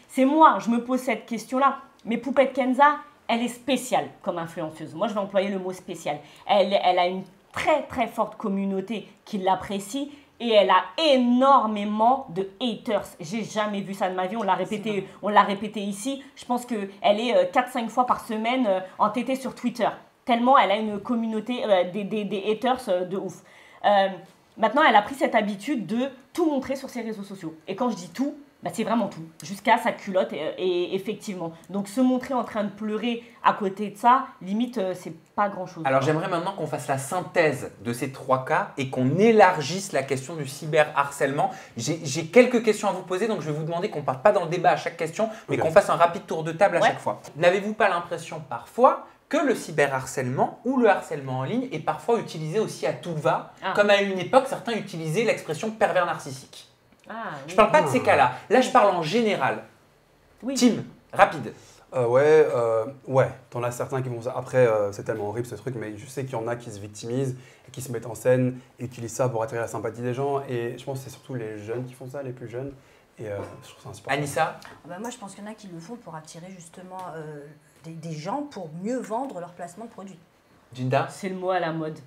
c'est moi, je me pose cette question-là. Mais Poupette Kenza, elle est spéciale comme influenceuse. Moi, je vais employer le mot spécial. Elle, elle a une très, très forte communauté qui l'apprécie. Et elle a énormément de haters. J'ai jamais vu ça de ma vie. On l'a répété, on l'a répété ici. Je pense qu'elle est euh, 4-5 fois par semaine euh, entêtée sur Twitter. Tellement elle a une communauté, euh, des, des- des haters euh, de ouf. Euh, maintenant, elle a pris cette habitude de tout montrer sur ses réseaux sociaux. Et quand je dis tout, bah, c'est vraiment tout, jusqu'à sa culotte, et, et effectivement. Donc se montrer en train de pleurer à côté de ça, limite, euh, c'est pas grand-chose. Alors j'aimerais maintenant qu'on fasse la synthèse de ces trois cas et qu'on élargisse la question du cyberharcèlement. J'ai j'ai quelques questions à vous poser, donc je vais vous demander qu'on ne parte pas dans le débat à chaque question, mais qu'on fasse un rapide tour de table à Ouais. chaque fois. N'avez-vous pas l'impression parfois que le cyberharcèlement ou le harcèlement en ligne est parfois utilisé aussi à tout va, Ah. comme à une époque certains utilisaient l'expression pervers narcissique Ah, oui. Je parle pas de ces cas-là, là je parle en général. Oui. Tim, rapide. Euh, ouais, euh, ouais. T'en as certains qui vont. Après, euh, c'est tellement horrible ce truc, mais je sais qu'il y en a qui se victimisent et qui se mettent en scène et utilisent ça pour attirer la sympathie des gens. Et je pense que c'est surtout les jeunes qui font ça, les plus jeunes. Et euh, je trouve ça insupportable. Anissa Ah bah moi, je pense qu'il y en a qui le font pour attirer justement euh, des, des gens pour mieux vendre leur placement de produits. Jinda C'est le mot à la mode.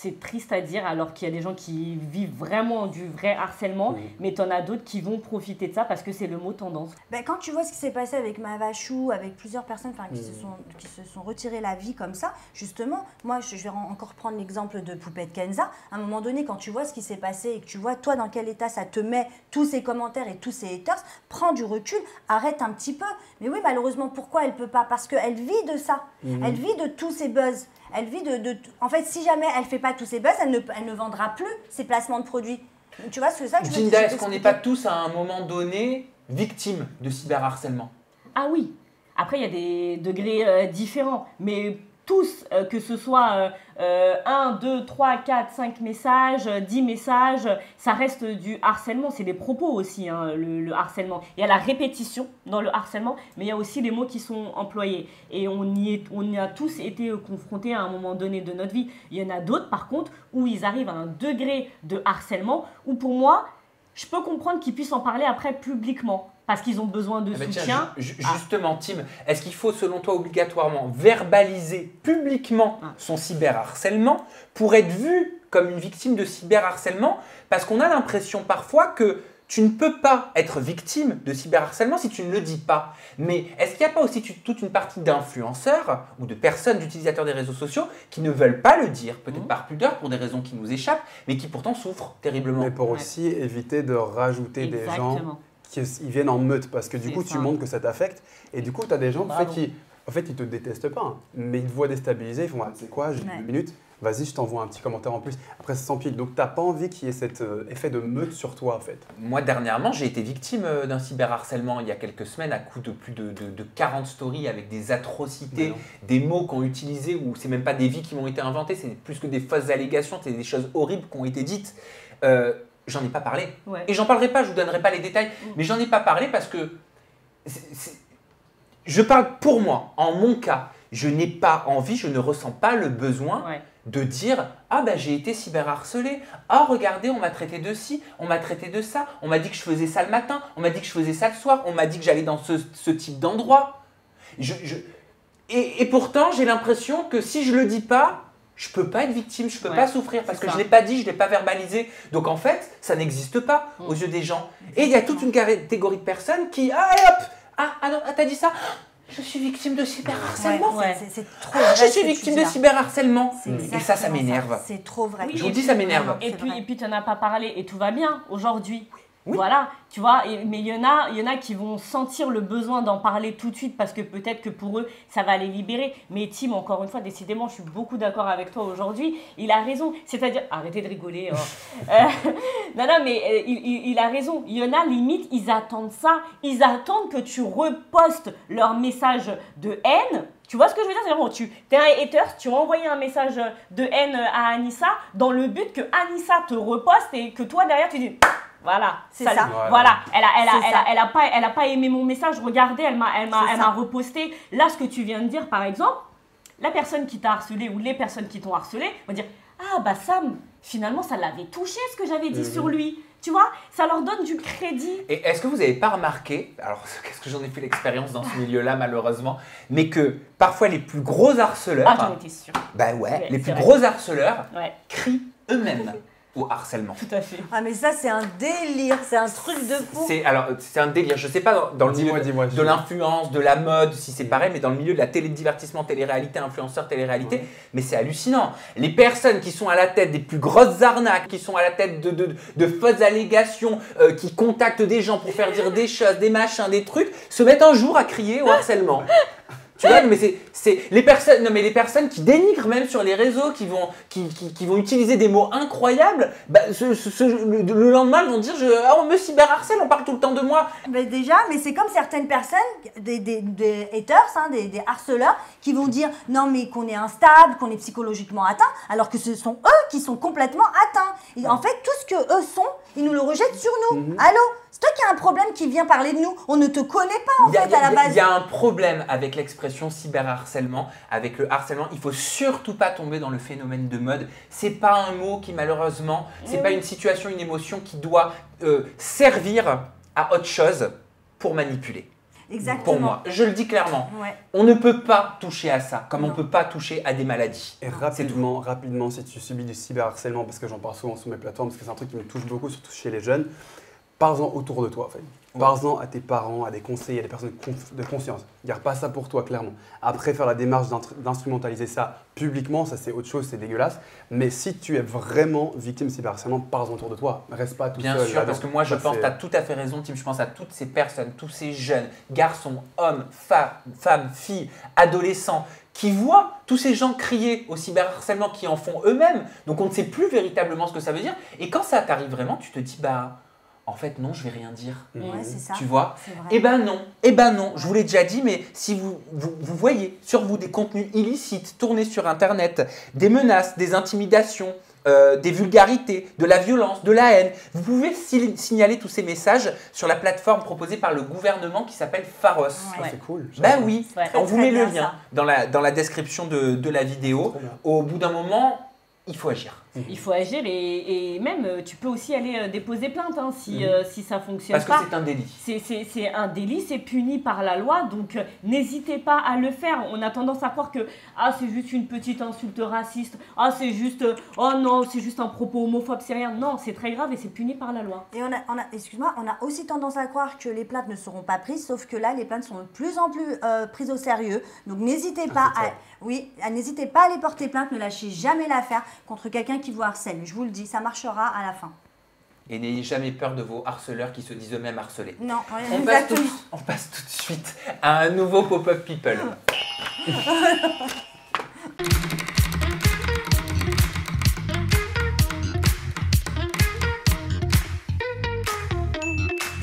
C'est triste à dire, alors qu'il y a des gens qui vivent vraiment du vrai harcèlement, mais tu en as d'autres qui vont profiter de ça parce que c'est le mot tendance. Ben, quand tu vois ce qui s'est passé avec Mavachou, avec plusieurs personnes enfin, qui, se Mm. sont, qui se sont retirées la vie comme ça, justement, moi je je vais en- encore prendre l'exemple de Poupette Kenza. À un moment donné, quand tu vois ce qui s'est passé et que tu vois toi dans quel état ça te met, tous ces commentaires et tous ces haters, prends du recul, arrête un petit peu. Mais oui, malheureusement, pourquoi elle peut pas? Parce qu'elle vit de ça. Mhm. Elle vit de tous ces buzz. Elle vit de, de- En fait, si jamais elle fait pas tous ces buzz, elle ne, elle ne vendra plus ses placements de produits. Tu vois ce que c'est ça que je Jinda, est-ce qu'on n'est pas tous à un moment donné victimes de cyberharcèlement? Ah oui. Après, il y a des degrés euh, différents, mais tous, euh, que ce soit euh, 1, 2, 3, 4, 5 messages, euh, 10 messages, euh, ça reste du harcèlement. C'est des propos aussi, hein, le, le harcèlement. Il y a la répétition dans le harcèlement, mais il y a aussi les mots qui sont employés. Et on y, est, on y a tous été euh, confrontés à un moment donné de notre vie. Il y en a d'autres, par contre, où ils arrivent à un degré de harcèlement, où pour moi, je peux comprendre qu'ils puissent en parler après publiquement, parce qu'ils ont besoin de Ah bah tiens, soutien. ju- ju- justement, Tim, est-ce qu'il faut, selon toi, obligatoirement verbaliser publiquement Ah. son cyberharcèlement pour être vu comme une victime de cyberharcèlement? Parce qu'on a l'impression parfois que tu ne peux pas être victime de cyberharcèlement si tu ne le dis pas. Mais est-ce qu'il n'y a pas aussi toute une partie d'influenceurs ou de personnes, d'utilisateurs des réseaux sociaux qui ne veulent pas le dire, peut-être par pudeur, pour des raisons qui nous échappent, mais qui pourtant souffrent terriblement? Mais pour aussi éviter de rajouter des gens Exactement. qui ils viennent en meute parce que du C'est coup ça. tu montres que ça t'affecte et du coup tu as des gens en fait, qui en fait ils te détestent pas hein, mais ils te voient déstabilisé ils font ah, sais quoi j'ai Ouais. deux minutes vas-y je t'envoie un petit commentaire en plus après ça s'empile donc t'as pas envie qu'il y ait cet euh, effet de meute sur toi en fait Moi, dernièrement, j'ai été victime euh, d'un cyberharcèlement il y a quelques semaines à coup de plus de, de- de 40 stories avec des atrocités, des mots qu'on utilisés où c'est même pas des vies qui m'ont été inventées, c'est plus que des fausses allégations, c'est des choses horribles qui ont été dites. Euh, j'en ai pas parlé. Ouais. Et j'en parlerai pas, je vous donnerai pas les détails, mais j'en ai pas parlé parce que je parle pour moi, en mon cas, je n'ai pas envie, je ne ressens pas le besoin Ouais. de dire ah bah j'ai été cyberharcelé ah regardez on m'a traité de ci on m'a traité de ça on m'a dit que je faisais ça le matin on m'a dit que je faisais ça le soir on m'a dit que j'allais dans ce, ce type d'endroit je, je- et, et pourtant j'ai l'impression que si je le dis pas je peux pas être victime je peux Ouais, pas souffrir parce que ça. je l'ai pas dit je l'ai pas verbalisé donc en fait ça n'existe pas Mm. aux yeux des gens et il y a toute une catégorie de personnes qui ah hop ah, ah non ah, t'as dit ça? Je suis victime de cyberharcèlement Ouais, Ouais. c'est- trop Ah, vrai. je suis victime de cyberharcèlement C'est et ça ça m'énerve C'est trop vrai. Oui, Je vous et dis, puis- ça m'énerve. Et puis, et puis tu n'en as pas parlé et tout va bien aujourd'hui. Oui. Voilà, tu vois, et- mais il y, en a, y en a qui vont sentir le besoin d'en parler tout de suite parce que peut-être que pour eux, ça va les libérer. Mais Tim, encore une fois, décidément, je suis beaucoup d'accord avec toi aujourd'hui. Il a raison. C'est-à-dire, arrêtez de rigoler. hein. Euh, non, non, mais euh, il, il- il a raison. Il y en a, limite, ils attendent ça. Ils attendent que tu repostes leur message de haine. Tu vois ce que je veux dire? C'est-à-dire, bon, tu es un hater, tu as envoyé un message de haine à Anissa dans le but que Anissa te reposte et que toi, derrière, tu dis... Voilà, C'est ça. Voilà, elle a, elle a, elle ça. a, elle a pas, elle a pas aimé mon message. Regardez, elle m'a, elle m'a, reposté. Là, ce que tu viens de dire, par exemple, la personne qui t'a harcelé ou les personnes qui t'ont harcelé vont dire Ah, bah Sam, finalement, ça l'avait touché ce que j'avais dit Mhm. sur lui. Tu vois, ça leur donne du crédit. Et est-ce que vous n'avez pas remarqué, alors qu'est-ce que j'en ai fait l'expérience dans ce milieu-là malheureusement, mais que parfois les plus gros harceleurs, Ah, j'en étais sûre. bah ouais, Ouais, les plus vrai. gros harceleurs Ouais, crient eux-mêmes au harcèlement. tout à fait. Ah mais ça c'est un délire, c'est un truc de fou. C'est alors c'est un délire. Je sais pas dans, dans le milieu de, l'influence, de la mode, si c'est pareil, mais dans le milieu de la télé-divertissement, télé-réalité, influenceur, télé-réalité, mais c'est hallucinant. Les personnes qui sont à la tête des plus grosses arnaques, qui sont à la tête de, de, de fausses allégations, euh, qui contactent des gens pour faire dire des choses, des machins, des trucs, se mettent un jour à crier au harcèlement. Tu vois, mais c'est, les personnes, non mais les personnes qui dénigrent même sur les réseaux, qui vont, qui, qui, qui vont utiliser des mots incroyables, bah, ce, ce- ce- le, le lendemain vont dire, je, ah, on me cyberharcèle, on parle tout le temps de moi. Mais déjà, mais c'est comme certaines personnes, des, des, des haters, hein, des, des harceleurs, qui vont dire non mais qu'on est instable, qu'on est psychologiquement atteint, alors que ce sont eux qui sont complètement atteints. Et en fait, tout ce que eux sont, ils nous le rejettent sur nous. Allô C'est toi qui as un problème qui vient parler de nous. On ne te connaît pas en a, fait a- à la base. il y a un problème avec l'expression cyberharcèlement, avec le harcèlement. Il faut surtout pas tomber dans le phénomène de mode. C'est pas un mot qui malheureusement, c'est pas une situation, une émotion qui doit euh, servir à autre chose pour manipuler. Exactement. Pour moi, je le dis clairement. Ouais. On ne peut pas toucher à ça, comme on ne peut pas toucher à des maladies. Et rapidement, rapidement, si tu subis du cyberharcèlement, parce que j'en parle souvent sur mes plateformes, parce que c'est un truc qui me touche beaucoup, surtout chez les jeunes, parle-en autour de toi. En fait. Parle-en à tes parents, à des conseillers, à des personnes de conscience. Garde pas ça pour toi, clairement. Après, faire la démarche d'instrumentaliser ça publiquement, ça c'est autre chose, c'est dégueulasse. Mais si tu es vraiment victime de cyberharcèlement, parle-en autour de toi. Reste pas tout Bien seul. sûr, là-dedans. parce que moi je pense, tu as tout à fait raison, Tim. Je pense à toutes ces personnes, tous ces jeunes, garçons, hommes, femmes, femmes, filles, adolescents, qui voient tous ces gens crier au cyberharcèlement, qui en font eux-mêmes. Donc on ne sait plus véritablement ce que ça veut dire. Et quand ça t'arrive vraiment, tu te dis, bah, en fait, non, je vais rien dire. Ouais, c'est ça. Tu vois? Eh ben non, eh ben non, je vous l'ai déjà dit, mais si vous, vous, vous voyez sur vous des contenus illicites tournés sur Internet, des menaces, des intimidations, euh, des vulgarités, de la violence, de la haine, vous pouvez si- signaler tous ces messages sur la plateforme proposée par le gouvernement qui s'appelle Pharos. Ah, c'est cool. Bah oui, Ouais. on vous met le lien ça. dans la, dans la description de, de la vidéo. Au bout d'un moment, il faut agir. Il faut agir et, et même euh, tu peux aussi aller euh, déposer plainte hein, si, Mhm. euh, si ça fonctionne Parce que pas. c'est un délit. C'est- C'est c'est un délit, c'est puni par la loi, donc euh, n'hésitez pas à le faire. On a tendance à croire que ah c'est juste une petite insulte raciste, ah c'est juste euh, oh non c'est juste un propos homophobe, c'est rien. Non, c'est très grave et c'est puni par la loi. Et on a, on a excuse-moi, on a aussi tendance à croire que les plaintes ne seront pas prises, sauf que là, les plaintes sont de plus en plus euh, prises au sérieux. Donc n'hésitez pas, c'est à, oui, à- n'hésitez pas à aller porter plainte, ne lâchez jamais l'affaire contre quelqu'un qui vous harcèle. Je vous le dis, ça marchera à la fin. Et n'ayez jamais peur de vos harceleurs qui se disent eux-mêmes harcelés. Non, On passe, tout, on passe tout de suite à un nouveau pop-up people.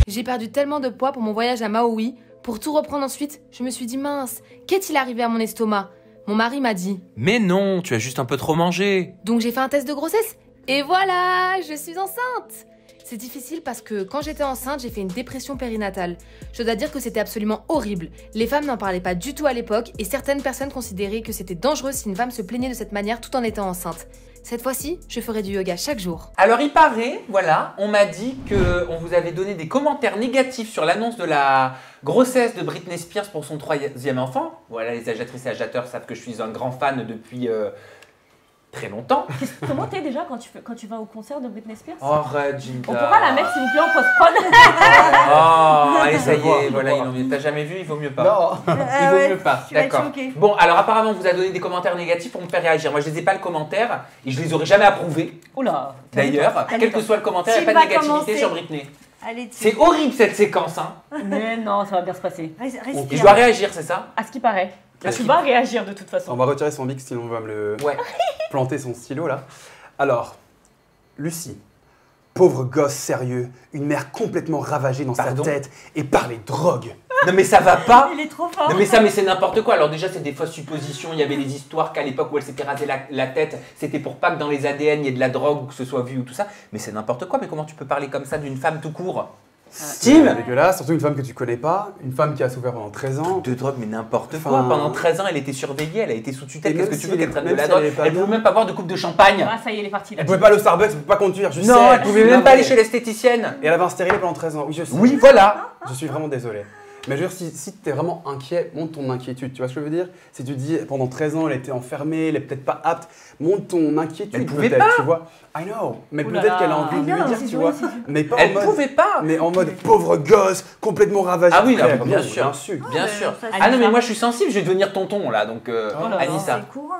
J'ai perdu tellement de poids pour mon voyage à Maui. Pour tout reprendre ensuite, je me suis dit mince, qu'est-il arrivé à mon estomac? Mon mari m'a dit. Mais non, tu as juste un peu trop mangé. Donc j'ai fait un test de grossesse. Et voilà, je suis enceinte C'est difficile parce que quand j'étais enceinte, j'ai fait une dépression périnatale. Je dois dire que c'était absolument horrible. Les femmes n'en parlaient pas du tout à l'époque et certaines personnes considéraient que c'était dangereux si une femme se plaignait de cette manière tout en étant enceinte. Cette fois-ci, je ferai du yoga chaque jour. Alors il paraît, voilà, on m'a dit que on vous avait donné des commentaires négatifs sur l'annonce de la grossesse de Britney Spears pour son troisième enfant. Voilà, les agiatrices et agitateurs savent que je suis un grand fan depuis euh, très longtemps. Comment t'es déjà quand tu, fais- quand tu vas au concert de Britney Spears? Oh, arrête. On pourra la mettre s'il vous plaît en post-prod Oh, allez, ça y est, je voilà. T'as jamais vu, il vaut mieux pas. Non. Il Ah vaut ouais, mieux pas, d'accord. Bon, alors apparemment, on vous a donné des commentaires négatifs pour me faire réagir. Moi, je les ai pas le commentaire et je les aurais jamais approuvés. Oula D'ailleurs, quel que soit le commentaire, il n'y a pas de négativité commencer. sur Britney. Allez, C'est horrible cette séquence, hein. Mais non, ça va bien se passer. Respire. je dois réagir, c'est ça? À ce qui paraît. Ce tu vas réagir de toute On façon. va retirer son bic, sinon on va me le Ouais. planter son stylo là. Alors, Lucie, pauvre gosse sérieux, une mère complètement ravagée dans Pardon sa tête et par les drogues. Non mais ça va pas Il est trop fort. Non mais ça mais c'est n'importe quoi. Alors déjà c'est des fausses suppositions. Il y avait des histoires qu'à l'époque où elle s'était rasé la, la tête, c'était pour pas que dans les ADN il y ait de la drogue ou que ce soit vu ou tout ça. Mais c'est n'importe quoi. Mais comment tu peux parler comme ça d'une femme tout court? C'est Tim dégueulasse, surtout une femme que tu connais pas, une femme qui a souffert pendant 13 ans. De drogue mais n'importe Enfin- quoi. Pendant 13 ans elle était surveillée, elle a été sous tutelle. Qu'est-ce que tu veux qu'elle elle- prenne de la drogue elle bien. pouvait même pas boire de coupe de champagne. Ah, ça y est, elle est partie. là. Elle pouvait pas aller au Starbucks, elle pouvait pas conduire, je sais. Non, elle pouvait même pas aller chez l'esthéticienne. Et elle avait un stérilet pendant 13 ans, oui je sais. Oui voilà. Je suis vraiment désolé. Mais je veux dire, si, si tu es vraiment inquiet, montre ton inquiétude. Tu vois ce que je veux dire? Si tu dis pendant 13 ans, elle était enfermée, elle est peut-être pas apte, montre ton inquiétude. Elle pouvait pas. tu vois. I know. Mais peut-être qu'elle a envie I de lui know, dire, tu vois. Mais pas en Elle mode. pouvait pas. Mais en mode pauvre gosse, complètement ravagé. Ah oui, bien sûr. Bien sûr. Bien sûr. Ah non mais moi je suis sensible. Je vais devenir tonton là. Donc euh, Oh là. Anissa. C'est courant.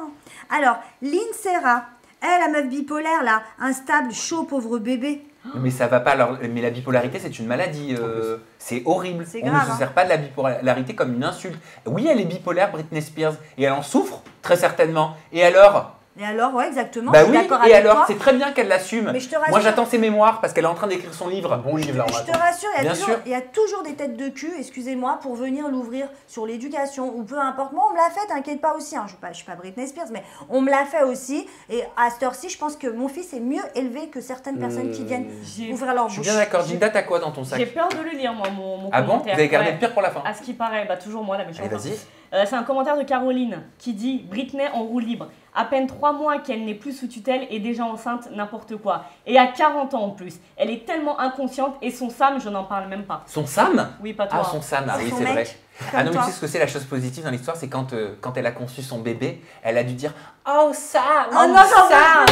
Alors, Lynn Serra, elle, la meuf bipolaire, là, instable, chaud, pauvre bébé. Mais ça va pas. Alors, mais la bipolarité, c'est une maladie. euh, c'est horrible. On grave, ne se hein. sert pas de la bipolarité comme une insulte. Oui, elle est bipolaire, Britney Spears, et elle en souffre très certainement. Et alors Et alors, ouais, exactement, Bah je suis oui. d'accord Et avec alors, toi. c'est très bien qu'elle l'assume. Mais je te rassure. Moi, j'attends ses mémoires parce qu'elle est en train d'écrire son livre. Bon livre là, on Je te rassure, il y, a Bien toujours, sûr. il y a toujours des têtes de cul, excusez-moi, pour venir l'ouvrir sur l'éducation ou peu importe. Moi, on me l'a fait, t'inquiète pas aussi. hein. Je ne suis, pas Britney Spears, mais on me l'a fait aussi. Et à cette heure-ci, je pense que mon fils est mieux élevé que certaines personnes qui viennent J'ai ouvrir leur Je suis bouche. bien d'accord. Jinda, t'as quoi dans ton sac j'ai peur de le lire, moi, mon, mon Ah bon? Vous avez gardé Ouais. le pire pour la fin À ce qui paraît, bah toujours moi la méchante. Allez, vas-y. Euh, c'est un commentaire de Caroline qui dit Britney en roue libre. À peine trois mois qu'elle n'est plus sous tutelle et déjà enceinte, n'importe quoi. Et à 40 ans en plus. Elle est tellement inconsciente et son Sam, je n'en parle même pas. Son Sam Oui, pas toi. Ah, son Sam, ah oui, c'est vrai. comme Ah non, mais tu sais ce que c'est la chose positive dans l'histoire C'est quand, euh, quand elle a conçu son bébé, elle a dû dire Oh Sam Oh, non, veux Sam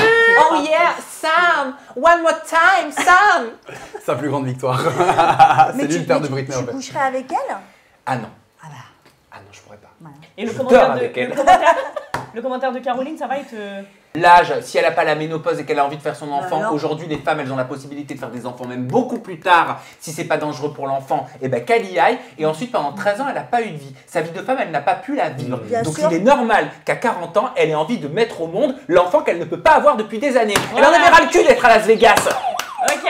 Oh yeah Sam One more time, Sam Sa plus grande victoire. Mais c'est lui tu, le père mais de tu- Britney tu en fait. coucherais avec elle? Ah non. Bah. Et le commentaire, de, le, commentaire, le commentaire de Caroline, ça va te... L'âge, si elle n'a pas la ménopause et qu'elle a envie de faire son enfant, alors aujourd'hui les femmes elles ont la possibilité de faire des enfants même beaucoup plus tard, si c'est pas dangereux pour l'enfant, et ben qu'elle y aille. Et ensuite pendant 13 ans elle n'a pas eu de vie. Sa vie de femme elle n'a pas pu la vivre. Bien Donc sûr. il est normal qu'à 40 ans elle ait envie de mettre au monde l'enfant qu'elle ne peut pas avoir depuis des années. Elle en avait ras le cul d'être à Las Vegas. Ok,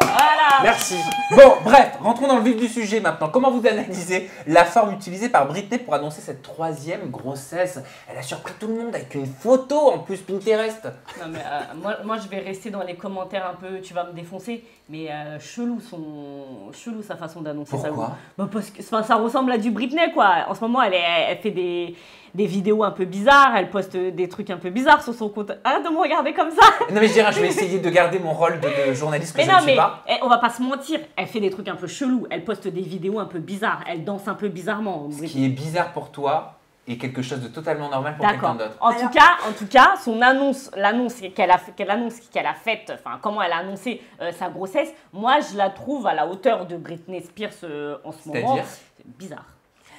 voilà. Merci. Bon, bref, rentrons dans le vif du sujet maintenant. Comment vous analysez la forme utilisée par Britney pour annoncer cette troisième grossesse? Elle a surpris tout le monde avec une photo en plus Pinterest. Non mais euh, moi, moi je vais rester dans les commentaires un peu, tu vas me défoncer, mais euh, chelou son, chelou sa façon d'annoncer ça. Pourquoi? Bah parce que ça ressemble à du Britney quoi. En ce moment elle, est, elle fait des, des vidéos un peu bizarres, elle poste des trucs un peu bizarres sur son compte. Arrête de me regarder comme ça. Non mais je dirais, je vais essayer de garder mon rôle de, de journaliste que Mais je non ne suis mais pas. on va pas se mentir, elle fait des trucs un peu chelous, elle poste des vidéos un peu bizarres, elle danse un peu bizarrement. Ce qui est bizarre pour toi est quelque chose de totalement normal pour quelqu'un d'autre. En Alors- tout cas, en tout cas, son annonce, l'annonce qu'elle a, qu'elle annonce qu'elle a faite, enfin comment elle a annoncé euh, sa grossesse, moi je la trouve à la hauteur de Britney Spears euh, en ce moment. C'est-à-dire? C'est bizarre.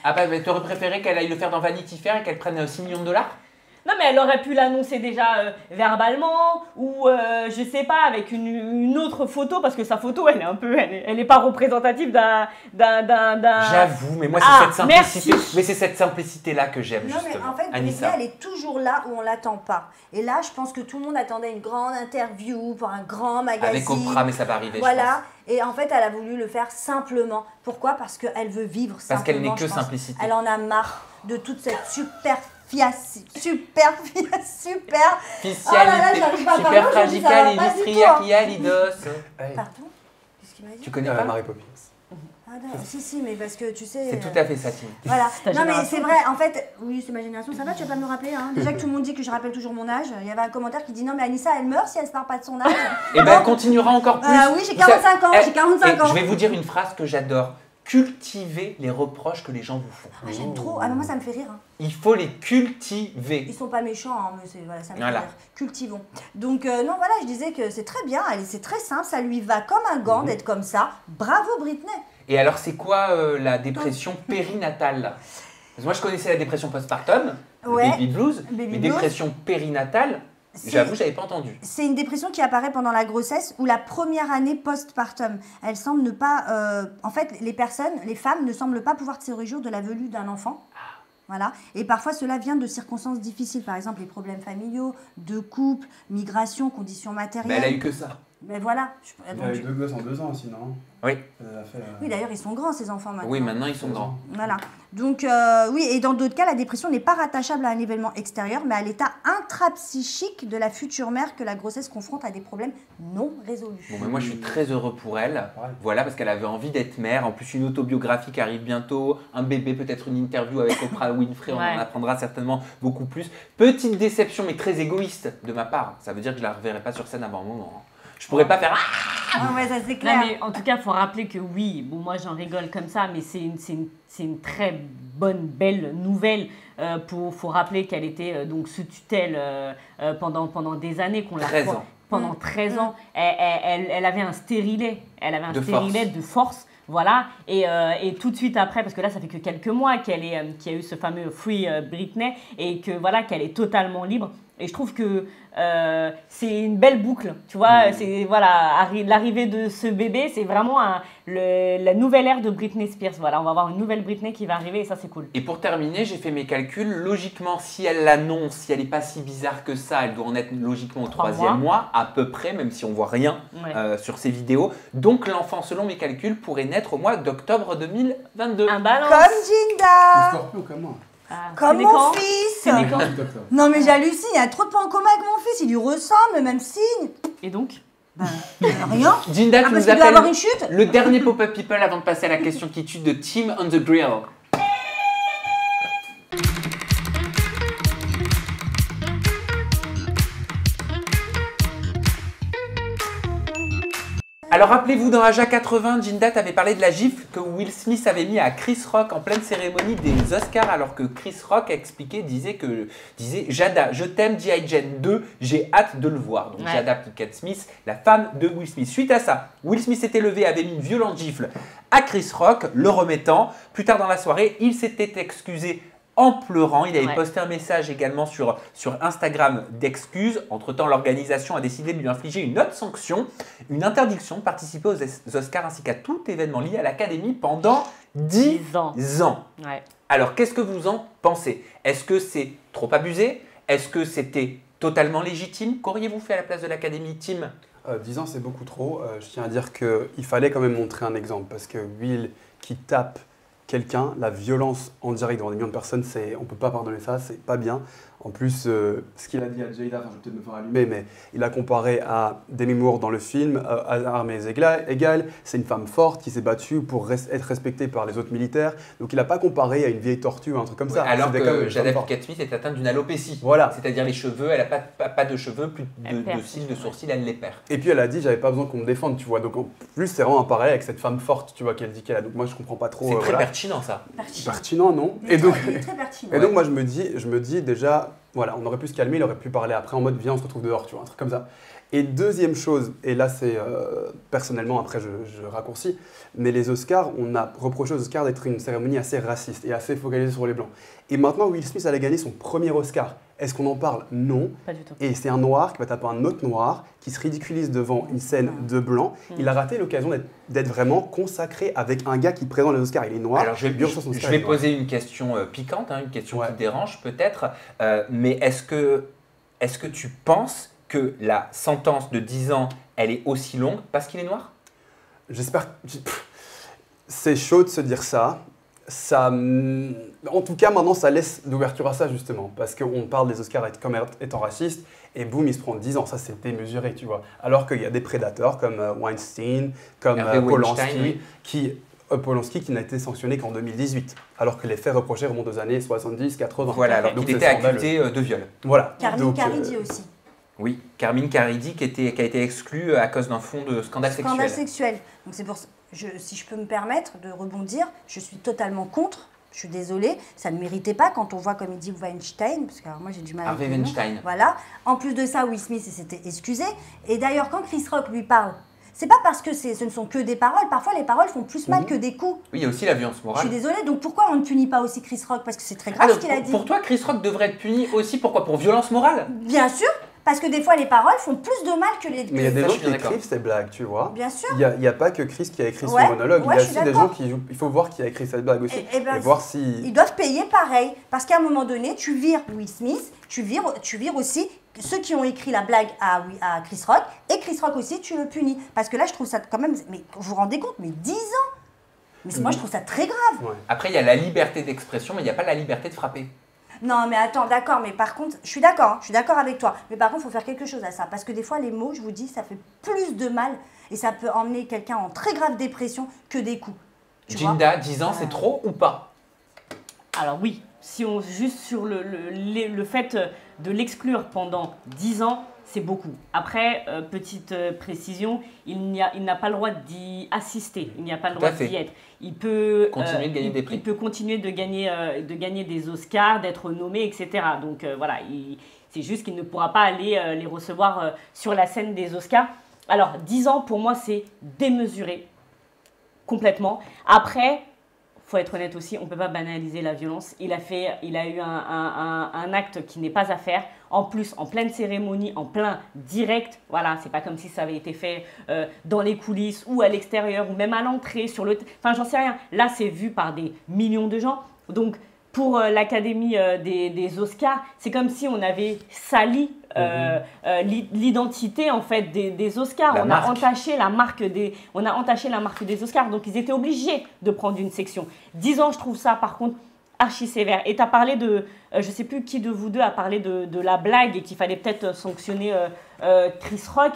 Ah bah, mais t'aurais préféré qu'elle aille le faire dans Vanity Fair et qu'elle prenne euh, 6 millions de dollars? Non mais elle aurait pu l'annoncer déjà euh, verbalement ou euh, je sais pas avec une, une autre photo parce que sa photo elle est un peu, elle est, elle est pas représentative d'un, d'un, d'un, d'un- J'avoue, mais moi c'est Ah, cette simplicité. merci. Mais c'est cette simplicité là que j'aime Non, mais en fait, Anissa. elle est toujours là où on l'attend pas. Et là, je pense que tout le monde attendait une grande interview pour un grand magazine. Avec Oprah, mais ça va arriver. je Voilà. Et en fait, elle a voulu le faire simplement. Pourquoi? Parce qu'elle veut vivre simplement. Parce qu'elle n'est que simplicité. Elle en a marre de toute cette super fiaci, super super. pense. Oh là là, j'arrive pas super illustria, hein. qui a lidos. Hey, Pardon? Qu'est-ce qu'il m'a dit? Tu connais euh, pas? Mary Poppins. Ah non, si si, mais parce que tu sais. C'est euh, tout à fait ça, Tim. Voilà. Non mais c'est vrai, en fait, oui c'est ma génération, ça va, tu vas pas me le rappeler. Hein. Déjà que tout le monde dit que je rappelle toujours mon âge. Il y avait un commentaire qui dit non mais Anissa elle meurt si elle se parle pas de son âge. Et ben elle continuera encore plus. Ah oui, j'ai Vous savez- 45 ans, Eh, j'ai 45 et ans. Je vais vous dire une phrase que j'adore. Cultivez les reproches que les gens vous font. Ah, j'aime trop. Ah non moi ça me fait rire. hein. Il faut les cultiver. Ils sont pas méchants, hein, mais voilà, ça me Voilà. fait rire. Cultivons. Donc euh, non voilà, je disais que c'est très bien, c'est très simple, ça lui va comme un Mhm. gant d'être comme ça. Bravo Britney. Et alors, c'est quoi euh, la dépression périnatale? Parce que moi, je connaissais la dépression postpartum, le Ouais. baby blues, Baby mais blues. dépression périnatale, C'est- j'avoue, j'avais pas entendu. C'est une dépression qui apparaît pendant la grossesse ou la première année postpartum. Elle semble ne pas. euh, en fait, les personnes, les femmes ne semblent pas pouvoir se réjouir de la venue d'un enfant. Voilà. Et parfois, cela vient de circonstances difficiles, par exemple les problèmes familiaux, de couple, migration, conditions Mais matérielles. elle a eu que ça. Mais voilà. Je- Elle a eu deux gosses en deux ans aussi, non? Oui. Euh, Oui, d'ailleurs, ils sont grands, ces enfants maintenant. Oui, maintenant, ils sont grands. Voilà. Donc, euh, oui, et dans d'autres cas, la dépression n'est pas rattachable à un événement extérieur, mais à l'état intrapsychique de la future mère que la grossesse confronte à des problèmes non résolus. Bon, mais moi, je suis très heureux pour elle. Ouais. Voilà, parce qu'elle avait envie d'être mère. En plus, une autobiographie qui arrive bientôt, un bébé, peut-être une interview avec Oprah Winfrey, on Ouais. en apprendra certainement beaucoup plus. Petite déception, mais très égoïste de ma part. Ça veut dire que je la reverrai pas sur scène avant un moment. Je pourrais pas faire. Ah ouais, ça c'est Non, clair. mais en tout cas, il faut rappeler que oui, bon, moi j'en rigole comme ça, mais c'est une, c'est une, c'est une très bonne, belle nouvelle. Il faut rappeler qu'elle était euh, donc sous tutelle euh, euh, pendant, pendant des années, qu'on l'a 13 ans. pendant Mm. 13 ans. Elle, elle- elle- avait un stérilet, elle avait un De stérilet force. de force. Voilà, et, euh, et tout de suite après, parce que là, ça fait que quelques mois qu'elle est, euh, qu'il y a eu ce fameux Free euh, Britney, et que voilà, qu'elle est totalement libre. Et je trouve que euh, c'est une belle boucle, tu vois. Mm. C'est voilà, arri- l'arrivée de ce bébé, c'est vraiment un- le- la nouvelle ère de Britney Spears. Voilà, on va avoir une nouvelle Britney qui va arriver, et ça, c'est cool. Et pour terminer, j'ai fait mes calculs. Logiquement, si elle l'annonce, si elle n'est pas si bizarre que ça, elle doit en être logiquement au Trois troisième mois, à peu près, même si on voit rien Ouais. euh, sur ces vidéos. Donc l'enfant, selon mes calculs, pourrait naître au mois d'octobre 2022. Un balance. Comme moi. Ah, Comme mon quand fils. Non mais j'hallucine, il y a trop de points en commun avec mon fils, il lui ressemble, le même signe. Et donc Ben, rien. Jinda, Ah tu nous doit avoir appelles une chute le dernier pop-up people avant de passer à la question qui tue de Team on the Grill. Alors rappelez-vous, dans Aja 80, Jinda avait parlé de la gifle que Will Smith avait mis à Chris Rock en pleine cérémonie des Oscars, alors que Chris Rock expliquait, disait que disait Jada, je t'aime, G.I. Jane 2, j'ai hâte de le voir. Donc Ouais. Jada Pinkett Smith, la femme de Will Smith. Suite à ça, Will Smith s'était levé, avait mis une violente gifle à Chris Rock, le remettant. Plus tard dans la soirée, il s'était excusé en pleurant. Il avait Ouais. posté un message également sur, sur Instagram d'excuses. Entre-temps, l'organisation a décidé de lui infliger une autre sanction, une interdiction de participer aux Es- Oscars ainsi qu'à tout événement lié à l'Académie pendant 10 10 ans. ans. Ouais. Alors, qu'est-ce que vous en pensez? Est-ce que c'est trop abusé? Est-ce que c'était totalement légitime? Qu'auriez-vous fait à la place de l'Académie, Tim? Euh, 10 ans, c'est beaucoup trop. Euh, je tiens à dire qu'il fallait quand même montrer un exemple parce que Will qui tape la violence en direct devant des millions de personnes, c'est, on ne peut pas pardonner ça, c'est pas bien. En plus, euh, ce qu'il a dit à Jada, enfin, je vais peut-être me faire allumer, mais il a comparé à Demi Moore dans le film, euh, à armées égales, c'est une femme forte qui s'est battue pour res- être respectée par les autres militaires. Donc il n'a pas comparé à une vieille tortue ou un truc comme ça. Alors que Jada. Pinkett Smith est atteinte d'une alopécie. Voilà. C'est-à-dire les cheveux, elle n'a pas, pas, pas de cheveux, plus de, cils, de sourcils, elle les perd. Et puis elle a dit j'avais pas besoin qu'on me défende, tu vois. Donc en plus c'est vraiment un parallèle avec cette femme forte, tu vois, qu'elle dit qu'elle a. Donc moi je comprends pas trop. C'est euh, très voilà. pertinent ça. Pertinent. Pertinent, non Et donc, très pertinent. et donc moi je me dis, je me dis déjà, voilà, on aurait pu se calmer, il aurait pu parler après en mode viens on se retrouve dehors, tu vois, un truc comme ça. Et deuxième chose, et là c'est euh, personnellement après je, je raccourcis, mais les Oscars, on a reproché aux Oscars d'être une cérémonie assez raciste et assez focalisée sur les blancs. Et maintenant Will Smith allait gagner son premier Oscar. Est-ce qu'on en parle Non. Pas du tout. Et c'est un noir qui va taper un autre noir, qui se ridiculise devant une scène de blanc. Mm. Il a raté l'occasion d'être- vraiment consacré avec un gars qui présente les Oscars. Il est noir. Alors je vais, je poser une question euh, piquante, hein, une question Ouais. qui dérange peut-être, euh, mais est-ce que, est que tu penses que la sentence de 10 ans, elle est aussi longue parce qu'il est noir? J'espère. C'est chaud de se dire ça. Ça, hum, en tout cas, maintenant, ça laisse l'ouverture à ça, justement. Parce qu'on parle des Oscars comme étant racistes, et boum, il se prend 10 ans. Ça, c'est démesuré, tu vois. Alors qu'il y a des prédateurs comme euh, Weinstein, comme euh, Weinstein, Polanski, oui. qui, euh, Polanski qui n'a été sanctionné qu'en 2018. Alors que les faits reprochés remontent aux années 70, 80. Voilà, alors Donc qu'il était accusé de viol. Voilà. Carmine Donc, euh, Caridi aussi. Oui, Carmine Caridi qui, était, qui a été exclu euh, à cause d'un fond de scandale, Scandale sexuel. sexuel. Donc c'est pour ça- je, si je peux me permettre de rebondir, je suis totalement contre. Je suis désolée, ça ne méritait pas quand on voit comme il dit Weinstein, parce que alors, moi j'ai du mal Harvey avec. Weinstein. Voilà. En plus de ça, Will Smith s'était excusé. Et d'ailleurs, quand Chris Rock lui parle, c'est pas parce que ce ne sont que des paroles. Parfois, les paroles font plus mal Mhm. que des coups. Oui, il y a aussi la violence Je morale. suis désolée. Donc pourquoi on ne punit pas aussi Chris Rock? Parce que c'est très Ah, grave donc, ce qu'il a dit. pour toi, Chris Rock devrait être puni aussi, pourquoi? Pour violence morale? Bien sûr, parce que des fois, les paroles font plus de mal que les. Mais il y a des Ça, gens qui écrivent ces blagues, tu vois. Bien sûr. Il n'y a, il y a pas que Chris qui a écrit Ouais, son monologue, ouais, il y a je suis aussi des d'accord. gens qui jouent. Il faut voir qui a écrit cette blague aussi. Eh- eh ben, et voir si. Ils doivent payer pareil. Parce qu'à un moment donné, tu vires Will Smith, tu vires, tu vires aussi ceux qui ont écrit la blague à, Chris Rock, et Chris Rock aussi, tu le punis. Parce que là, je trouve ça quand même. Mais vous vous rendez compte, mais 10 ans Mais c'est- moi, je trouve ça très grave. Ouais. Après, il y a la liberté d'expression, mais il n'y a pas la liberté de frapper. Non, mais attends, d'accord, mais par contre, je suis d'accord, hein, je suis d'accord avec toi. Mais par contre, il faut faire quelque chose à ça. Parce que des fois, les mots, je vous dis, ça fait plus de mal et ça peut emmener quelqu'un en très grave dépression que des coups. Tu Jinda, 10 ans, c'est trop ou pas? Alors oui, si on juste sur le, le, le fait de l'exclure pendant 10 ans, c'est beaucoup. Après, euh, petite euh, précision, il n'y a- il n'a pas le droit d'y assister, il n'y a pas le droit d'y être. Il peut Continuer de gagner il, des prix. Il peut continuer de gagner, euh, de gagner des Oscars, d'être nommé, etc. Donc euh, voilà, il- c'est juste qu'il ne pourra pas aller euh, les recevoir euh, sur la scène des Oscars. Alors 10 ans pour moi c'est démesuré complètement. Après, faut être honnête aussi, on peut pas banaliser la violence. Il a fait, il a eu un acte qui n'est pas à faire. En plus, en pleine cérémonie, en plein direct. Voilà, c'est pas comme si ça avait été fait euh, dans les coulisses ou à l'extérieur ou même à l'entrée sur le. Enfin, j'en sais rien. Là, c'est vu par des millions de gens. Donc, pour euh, l'Académie euh, des, des Oscars, c'est comme si on avait sali euh, euh, l'i- l'identité en fait des, des Oscars. La on marque. a entaché la marque des, on a entaché la marque des Oscars. Donc ils étaient obligés de prendre une section. 10 ans, je trouve ça par contre archi sévère. Et tu as parlé de, euh, je sais plus qui de vous deux a parlé de, de la blague et qu'il fallait peut-être sanctionner Chris Rock.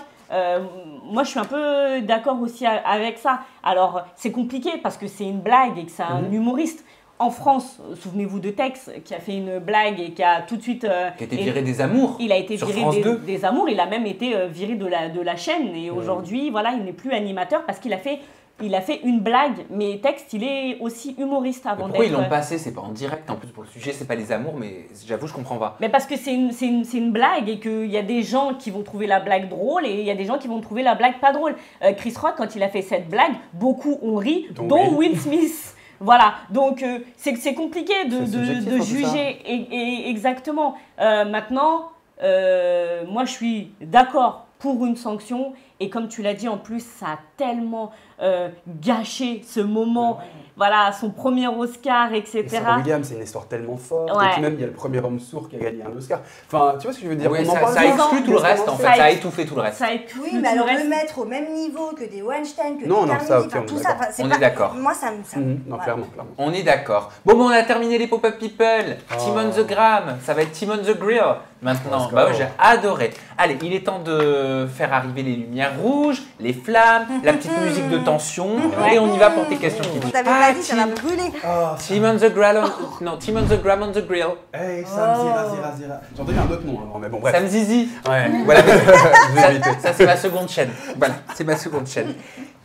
Moi, je suis un peu d'accord aussi avec ça. Alors, c'est compliqué parce que c'est une blague et que c'est un humoriste. En France, euh, souvenez-vous de Tex qui a fait une blague et qui a tout de suite. euh, Qui a été viré des amours. Il a été sur viré des, 2. des amours, il a même été euh, viré de la, de la chaîne. Et aujourd'hui, voilà, il n'est plus animateur parce qu'il a fait. Il a fait une blague, mais Text, il est aussi humoriste avant pourquoi ils d'être. l'ont passé? C'est pas en direct. En plus, pour le sujet, c'est pas les amours, mais j'avoue, je comprends pas. Mais parce que c'est une, c'est une, c'est une blague et qu'il y a des gens qui vont trouver la blague drôle et il y a des gens qui vont trouver la blague pas drôle. Euh, Chris Rock, quand il a fait cette blague, beaucoup ont ri, Dont. Will Smith. Voilà, donc euh, c'est compliqué de, de- ça. juger et, et- exactement. Euh, maintenant, euh, moi je suis d'accord pour une sanction et comme tu l'as dit en plus, ça a tellement euh, gâché ce moment, voilà, son premier Oscar, Et etc. Sarah Williams, c'est une histoire tellement forte. Ouais. Et puis même, il y a le premier homme sourd qui a gagné un Oscar. Enfin, tu vois ce que je veux dire? Ouais, On en ça, parle ça exclut tout le reste, en ça fait. Ça Ça a étouffé tout le reste. Ça a tout Oui, mais alors le mettre au même niveau que des Weinstein, que Non, des non, ça, Carnegie, ok, enfin, on tout est ça, d'accord. enfin, c'est On pas- est d'accord. Moi, ça me. ça Mhm, Non, voilà. clairement, clairement. On est d'accord. Bon, bon, on a terminé les pop-up people. Oh. on the gram. Ça va être Team on the grill maintenant. Bah ouais, j'ai adoré. Allez, il est temps de faire arriver les lumières rouges, les flammes, la petite musique de tension. Et on y va pour tes questions qui On t'avait pas dit, ça va brûler. Team on the grill. on- Non, Team on the gram on the grill. Hey, Sam Zira, Zira, Zira. J'ai entendu un autre nom avant, mais bon, bref. Sam Zizi. Ouais. Voilà, ça, ça, c'est ma seconde chaîne. Voilà, c'est ma seconde chaîne.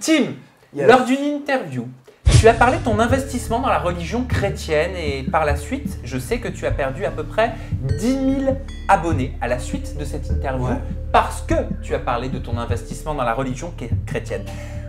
Tim, Yes. lors d'une interview, tu as parlé de ton investissement dans la religion chrétienne et par la suite, je sais que tu as perdu à peu près 10 000 abonnés à la suite de cette interview Ouais. parce que tu as parlé de ton investissement dans la religion chrétienne.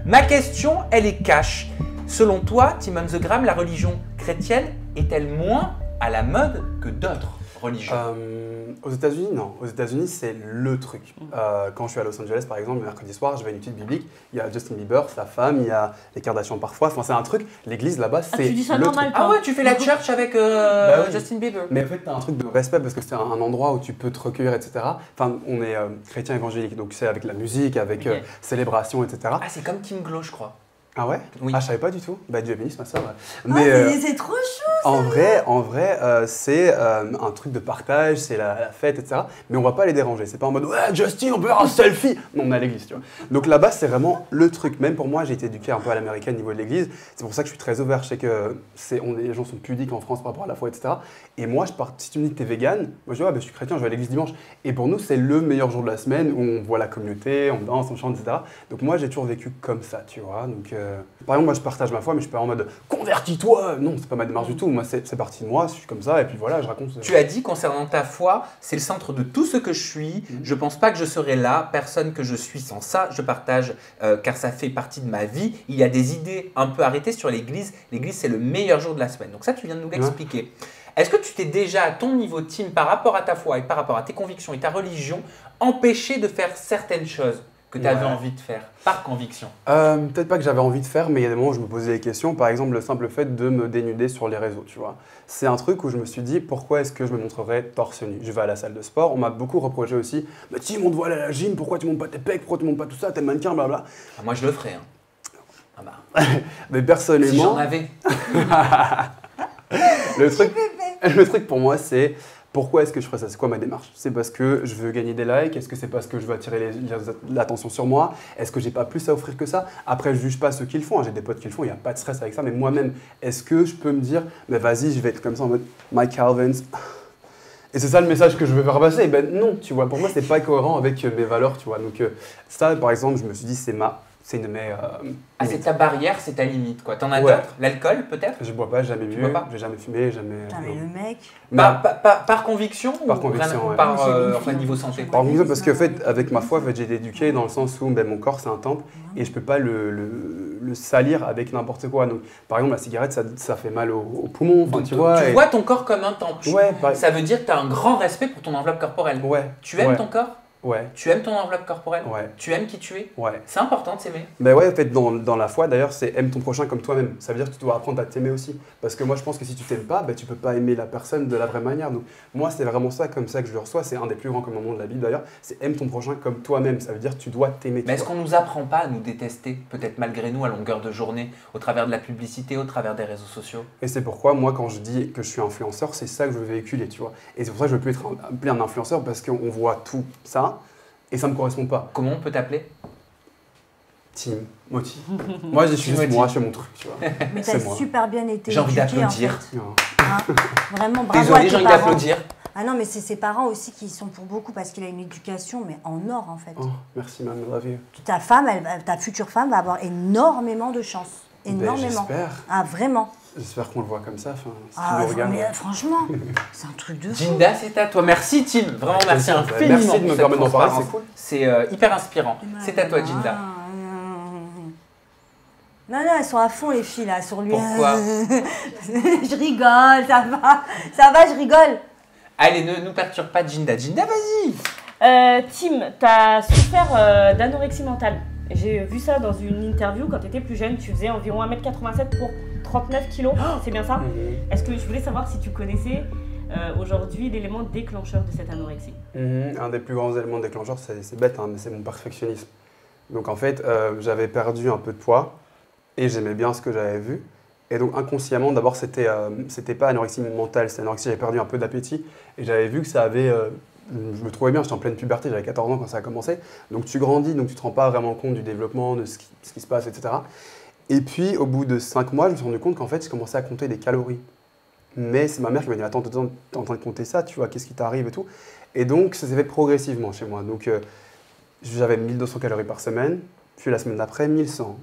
Ma question, elle est cash. Selon toi, Tim on the Gram, la religion chrétienne est-elle moins à la mode que d'autres? Euh, aux États-Unis, non. Aux États-Unis, c'est le truc. Euh, quand je suis à Los Angeles, par exemple, le mercredi soir, je vais à une étude biblique. Il y a Justin Bieber, sa femme, il y a les Kardashians parfois. Enfin, c'est un truc. L'église là-bas, Ah, c'est tu dis ça le normal, truc. Ah ouais, tu fais la church avec euh, Bah oui. Justin Bieber. Mais en fait, tu as un truc de respect parce que c'est un, endroit où tu peux te recueillir, etc. Enfin, on est euh, chrétien évangélique, donc c'est avec la musique, avec euh, célébration, etc. Ah, c'est comme Tim Glow, je crois. Ah ouais? Oui. Ah, je savais pas du tout. Bah, Dieu bénisse ma soeur. Ah, Mais c'est- euh, c'est trop chaud. en vrai, en vrai, euh, c'est euh, un truc de partage, c'est la, la fête, etc. Mais on va pas les déranger. C'est pas en mode ouais, Justin, on peut faire un selfie. Non, on est à l'église, tu vois. Donc là-bas, c'est vraiment le truc. Même pour moi, j'ai été éduqué un peu à l'américaine au niveau de l'église. C'est pour ça que je suis très ouvert. Je sais que c'est, on, les gens sont pudiques en France par rapport à la foi, etc. Et moi, je pars, si tu me dis que tu es vegan, moi je dis ouais, bah, je suis chrétien, je vais à l'église dimanche. Et pour nous, c'est le meilleur jour de la semaine où on voit la communauté, on danse, on chante, etc. Donc moi, j'ai toujours vécu comme ça, tu vois. Donc, euh, par exemple, moi, je partage ma foi, mais je suis pas en mode convertis-toi. Non, c'est pas ma démarche du tout. Moi, c'est, parti de moi, je suis comme ça, et puis voilà, je raconte. euh, Tu as dit concernant ta foi, c'est le centre de tout ce que je suis. Mhm. Je pense pas que je serais là, personne que je suis sans ça. Je partage euh, car ça fait partie de ma vie. Il y a des idées un peu arrêtées sur l'Église. L'Église, c'est le meilleur jour de la semaine. Donc ça, tu viens de nous l'expliquer. Est-ce que tu t'es déjà, à ton niveau team, par rapport à ta foi et par rapport à tes convictions et ta religion, empêché de faire certaines choses? Que tu avais Ouais. envie de faire par conviction Euh, Peut-être pas que j'avais envie de faire, mais il y a des moments où je me posais des questions. Par exemple, le simple fait de me dénuder sur les réseaux, tu vois. C'est un truc où je me suis dit, pourquoi est-ce que je me montrerais torse nu? Je vais à la salle de sport, on m'a beaucoup reproché aussi, mais te voit aller à la gym, pourquoi tu montes pas tes pecs, pourquoi tu montes pas tout ça, t'es mannequin, blablabla. Ah, Moi, je le ferais. hein. Ah bah, Mais si personnellement, j'en avais. le truc, le truc pour moi, c'est pourquoi est-ce que je ferais ça? C'est quoi ma démarche? C'est parce que je veux gagner des likes? Est-ce que c'est parce que je veux attirer l'attention sur moi? Est-ce que j'ai pas plus à offrir que ça? Après, je juge pas ceux qui le font. hein. J'ai des potes qui le font, il n'y a pas de stress avec ça. Mais moi-même, est-ce que je peux me dire, mais vas-y, je vais être comme ça en mode Mike Calvins et c'est ça le message que je veux faire passer. Ben non, tu vois, pour moi, c'est pas cohérent avec euh, mes valeurs, tu vois. Donc euh, ça, par exemple, je me suis dit, c'est ma, c'est une de mes. euh, Ah, c'est ta barrière, c'est ta limite. quoi. T'en as Ouais. d'autres? L'alcool, peut-être? Je bois pas, jamais bu, j'ai jamais fumé, jamais. Putain, mais le mec. Par, par- par- par conviction Par ou conviction, vraiment ouais. par euh, enfin, niveau santé. Par contre, parce que fait, avec ma foi, en fait, j'ai été éduqué dans le sens où ben, mon corps c'est un temple et je peux pas le, le- le salir avec n'importe quoi. Donc, par exemple, la cigarette, ça, ça fait mal aux au poumons, Donc, tu vois. tu et- vois ton corps comme un temple. Ouais, par- Ça veut dire que tu as un grand respect pour ton enveloppe corporelle. ouais, Tu aimes ouais, ton corps? Ouais, Tu aimes ton enveloppe corporelle ouais, Tu aimes qui tu es ouais. C'est important de s'aimer. Ben ouais, en fait, dans, dans la foi, d'ailleurs, c'est aime ton prochain comme toi-même. Ça veut dire que tu dois apprendre à t'aimer aussi. Parce que moi, je pense que si tu t'aimes pas, ben, tu peux pas aimer la personne de la vraie manière. Donc, moi, c'est vraiment ça, comme ça que je le reçois. C'est un des plus grands commandements de la Bible, d'ailleurs. C'est aime ton prochain comme toi-même. Ça veut dire que tu dois t'aimer. Mais est-ce qu'on nous apprend pas à nous détester, peut-être malgré nous, à longueur de journée, au travers de la publicité, au travers des réseaux sociaux? Et c'est pourquoi, moi, quand je dis que je suis influenceur, c'est ça que je veux véhiculer, tu vois. Et c'est pour ça que je veux plus être un, un influenceur parce qu'on voit tout ça et ça me correspond pas. Comment on peut t'appeler? Team Moti. moi, je suis juste moi, je fais mon truc, tu vois. Mais C'est t'as super bien été J'ai envie éduqué, en d'applaudir. fait. Hein? Vraiment, bravo à Désolé, j'ai envie d'applaudir. Ah non, mais c'est ses parents aussi qui sont pour beaucoup parce qu'il a une éducation, mais en or en fait. Oh, merci, man, I love you. Ta femme, elle- ta future femme va avoir énormément de chance. Ben, Énormément. J'espère. ah, vraiment. J'espère qu'on le voit comme ça. Enfin, si Ah, tu le regardes. mais, euh, franchement, c'est un truc de fou. Jinda, c'est à toi. Merci, Tim. Vraiment, merci infiniment. Merci de me permettre d'en parler, c'est cool. C'est euh, hyper inspirant. C'est à toi, Jinda. Non, non, elles sont à fond les filles là sur lui. Pourquoi Je rigole, ça va. Ça va, je rigole. Allez, ne nous perturbe pas, Jinda. Jinda, vas-y. Euh, Tim, t'as souffert euh, d'anorexie mentale. J'ai vu ça dans une interview quand t'étais plus jeune. Tu faisais environ 1m87 pour 39 kilos. C'est bien ça Mhm. Est-ce que je voulais savoir si tu connaissais euh, aujourd'hui l'élément déclencheur de cette anorexie Mhm. Un des plus grands éléments déclencheurs, c'est bête, hein, mais c'est mon perfectionnisme. Donc en fait, euh, j'avais perdu un peu de poids et j'aimais bien ce que j'avais vu. Et donc inconsciemment, d'abord, c'était euh, c'était pas anorexie mentale, c'était anorexie, j'avais perdu un peu d'appétit et j'avais vu que ça avait. euh, je me trouvais bien, j'étais en pleine puberté, j'avais 14 ans quand ça a commencé. Donc tu grandis, donc tu te rends pas vraiment compte du développement, de ce qui, ce qui se passe, etc. Et puis au bout de 5 mois, je me suis rendu compte qu'en fait, je commençais à compter des calories. Mais c'est ma mère qui m'a dit Attends, t'es en train de compter ça, tu vois, qu'est-ce qui t'arrive et tout. Et donc, ça s'est fait progressivement chez moi. Donc, euh, j'avais 1200 calories par semaine, puis la semaine d'après, 1100.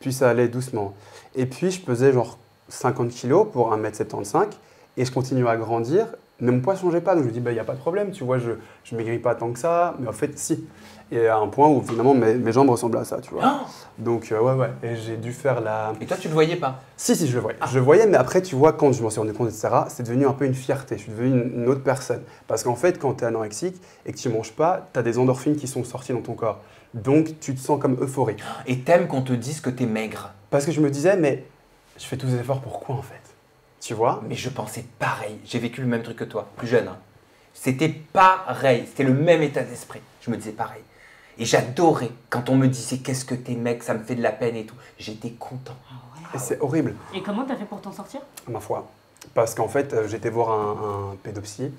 Puis ça allait doucement. Et puis, je pesais genre 50 kilos pour 1m75, et je continuais à grandir, ne changeait pas. Donc, je me dis, il n'y a pas de problème, tu vois, je ne maigris pas tant que ça, mais en fait, si. Et à un point où finalement, mes, mes jambes ressemblaient à ça, tu vois. Ah Donc, euh, ouais, ouais. Et j'ai dû faire la. Et toi, tu le voyais pas? Si, si, je le voyais. Je le voyais, mais après, tu vois, quand je m'en suis rendu compte, etc., c'est devenu un peu une fierté. Je suis devenu une, une autre personne. Parce qu'en fait, quand tu es anorexique et que tu manges pas, tu as des endorphines qui sont sorties dans ton corps. Donc, tu te sens comme euphorique. Et t'aimes qu'on te dise que t'es maigre? Parce que je me disais, mais je fais tous ces efforts pour quoi, en fait? Tu vois Mais je pensais pareil. J'ai vécu le même truc que toi, plus jeune. hein. C'était pareil. C'était le même état d'esprit. Je me disais pareil. Et j'adorais quand on me disait qu'est-ce que t'es mec, ça me fait de la peine et tout. J'étais content. Et c'est horrible, Et comment t'as fait pour t'en sortir? Ma foi. Parce qu'en fait, euh, j'étais voir un, un pédopsie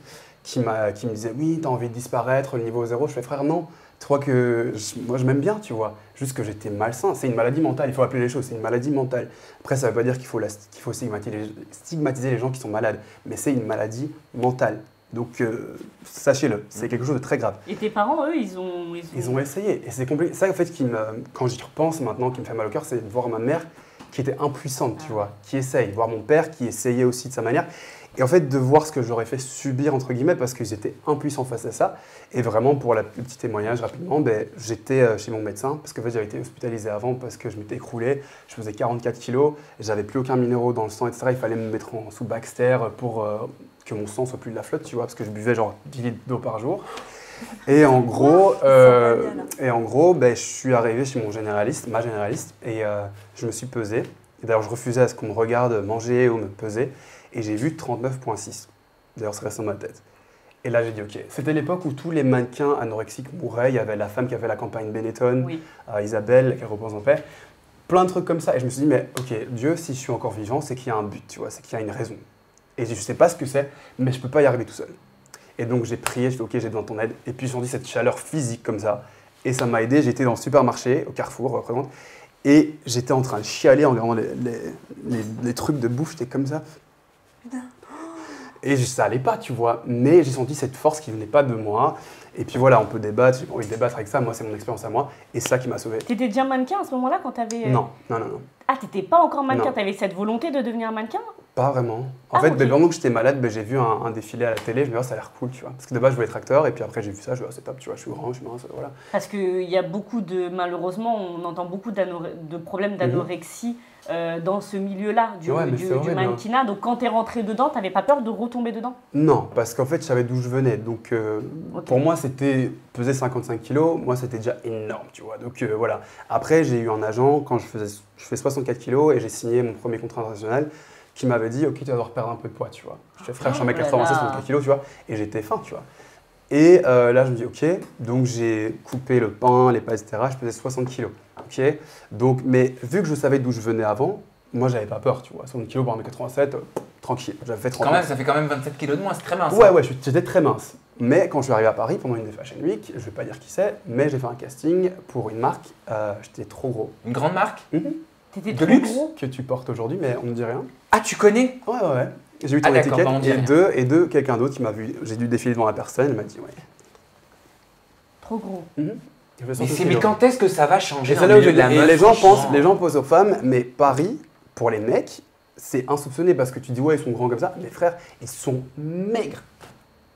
qui, m'a- qui me disait, oui, t'as envie de disparaître, le niveau zéro. Je fais, frère, non. Tu crois que je- moi, je m'aime bien, tu vois. Juste que j'étais malsain. C'est une maladie mentale, il faut appeler les choses. C'est une maladie mentale. Après, ça ne veut pas dire qu'il faut, la- qu'il faut stigmatiser, les, stigmatiser les gens qui sont malades. Mais c'est une maladie mentale. Donc, euh, sachez-le, c'est quelque chose de très grave. Et tes parents, eux, ils ont. Ils ont... Ils ont essayé. Et c'est compliqué. Ça, en fait, qui me, quand j'y repense maintenant, qui me fait mal au cœur, c'est de voir ma mère qui était impuissante, tu vois, qui essaye. Voir mon père qui essayait aussi de sa manière. Et en fait, de voir ce que j'aurais fait subir, entre guillemets, parce qu'ils étaient impuissants face à ça. Et vraiment, pour la- le petit témoignage rapidement, ben, j'étais euh, chez mon médecin, parce que en fait, j'avais été hospitalisé avant, parce que je m'étais écroulé. Je faisais 44 kilos, j'avais plus aucun minéraux dans le sang, etc. Il fallait me mettre en sous Baxter pour euh, que mon sang soit plus de la flotte, tu vois, parce que je buvais genre 10 litres d'eau par jour. Et en gros, euh, et en gros ben, je suis arrivé chez mon généraliste, ma généraliste, et euh, je me suis pesé. D'ailleurs, je refusais à ce qu'on me regarde manger ou me peser. Et j'ai vu 39,6. D'ailleurs, ça reste dans ma tête. Et là, j'ai dit OK. C'était l'époque où tous les mannequins anorexiques mouraient. Il y avait la femme qui a fait la campagne Benetton, Oui. euh, Isabelle, qui repose en paix. Plein de trucs comme ça. Et je me suis dit, mais OK, Dieu, si je suis encore vivant, c'est qu'il y a un but, tu vois, c'est qu'il y a une raison. Et je ne sais pas ce que c'est, mais je ne peux pas y arriver tout seul. Et donc, j'ai prié, j'ai dit, OK, j'ai besoin de ton aide. Et puis, j'ai senti cette chaleur physique comme ça. Et ça m'a aidé. J'étais dans le supermarché, au Carrefour, représente. Et j'étais en train de chialer en regardant les, les- les- les trucs de bouffe. J'étais comme ça. Et ça allait pas, tu vois. Mais j'ai senti cette force qui venait pas de moi. Et puis voilà, on peut débattre. J'ai pas envie de débattre avec ça. Moi, c'est mon expérience à moi. Et c'est ça qui m'a sauvé. T'étais déjà mannequin à ce moment-là quand t'avais. euh, Non, non, non, non. Ah, t'étais pas encore mannequin, t'avais cette volonté de devenir mannequin? Pas vraiment. En Ah, fait, ok. ben, pendant que j'étais malade, ben, j'ai vu un, un défilé à la télé. Je me dis, oh, ça a l'air cool, tu vois. Parce que de base, je voulais être acteur. Et puis après, j'ai vu ça. Je me dis, oh, c'est top, tu vois. Je suis grand, je suis mince, voilà. Parce qu'il y a beaucoup de. Malheureusement, on entend beaucoup de problèmes d'anorexie euh, dans ce milieu-là, du. Ouais, du, du hein. mannequinat. Donc quand t'es rentré dedans, t'avais pas peur de retomber dedans? Non, parce qu'en fait, je savais d'où je venais. Donc, euh, pour moi, c'était peser 55 kilos. Moi, c'était déjà énorme, tu vois. Donc, euh, voilà. Après, j'ai eu un agent quand je faisais, je fais 64 kilos et j'ai signé mon premier contrat international qui m'avait dit, ok, tu vas devoir perdre un peu de poids, tu vois. Je fais frère, je suis Oh là 1m96, là. 64 kilos, tu vois. Et j'étais faim, tu vois. Et euh, là, je me dis, ok. Donc, j'ai coupé le pain, les pâtes, etc. Je pesais 60 kilos. Ok. Donc, mais vu que je savais d'où je venais avant, moi, j'avais pas peur, tu vois. 60 kilos pour 1m87, euh, tranquille. J'avais fait 30 Quand même, ça fait quand même 27 kilos de moins, c'est très mince. Ouais, hein. ouais, j'étais très mince. Mais quand je suis arrivé à Paris pendant une des Fashion Week, je vais pas dire qui c'est, mais j'ai fait un casting pour une marque. euh, J'étais trop gros. Une grande marque Mhm. T'étais De luxe gros. Que tu portes aujourd'hui, mais on ne dit rien. Ah, tu connais? Ouais, ouais, ouais. J'ai eu Ah, ton d'accord, étiquette bah, et deux, et deux, quelqu'un d'autre qui m'a vu. J'ai dû défiler devant la personne, elle m'a dit ouais. Trop gros. Je fais Mais, 100 c'est- kilos. mais quand est-ce que ça va changer Et là où je- la et les gens pensent, les gens posent aux femmes, mais Paris, pour les mecs, c'est insoupçonné parce que tu dis ouais ils sont grands comme ça. Mes frères, ils sont maigres,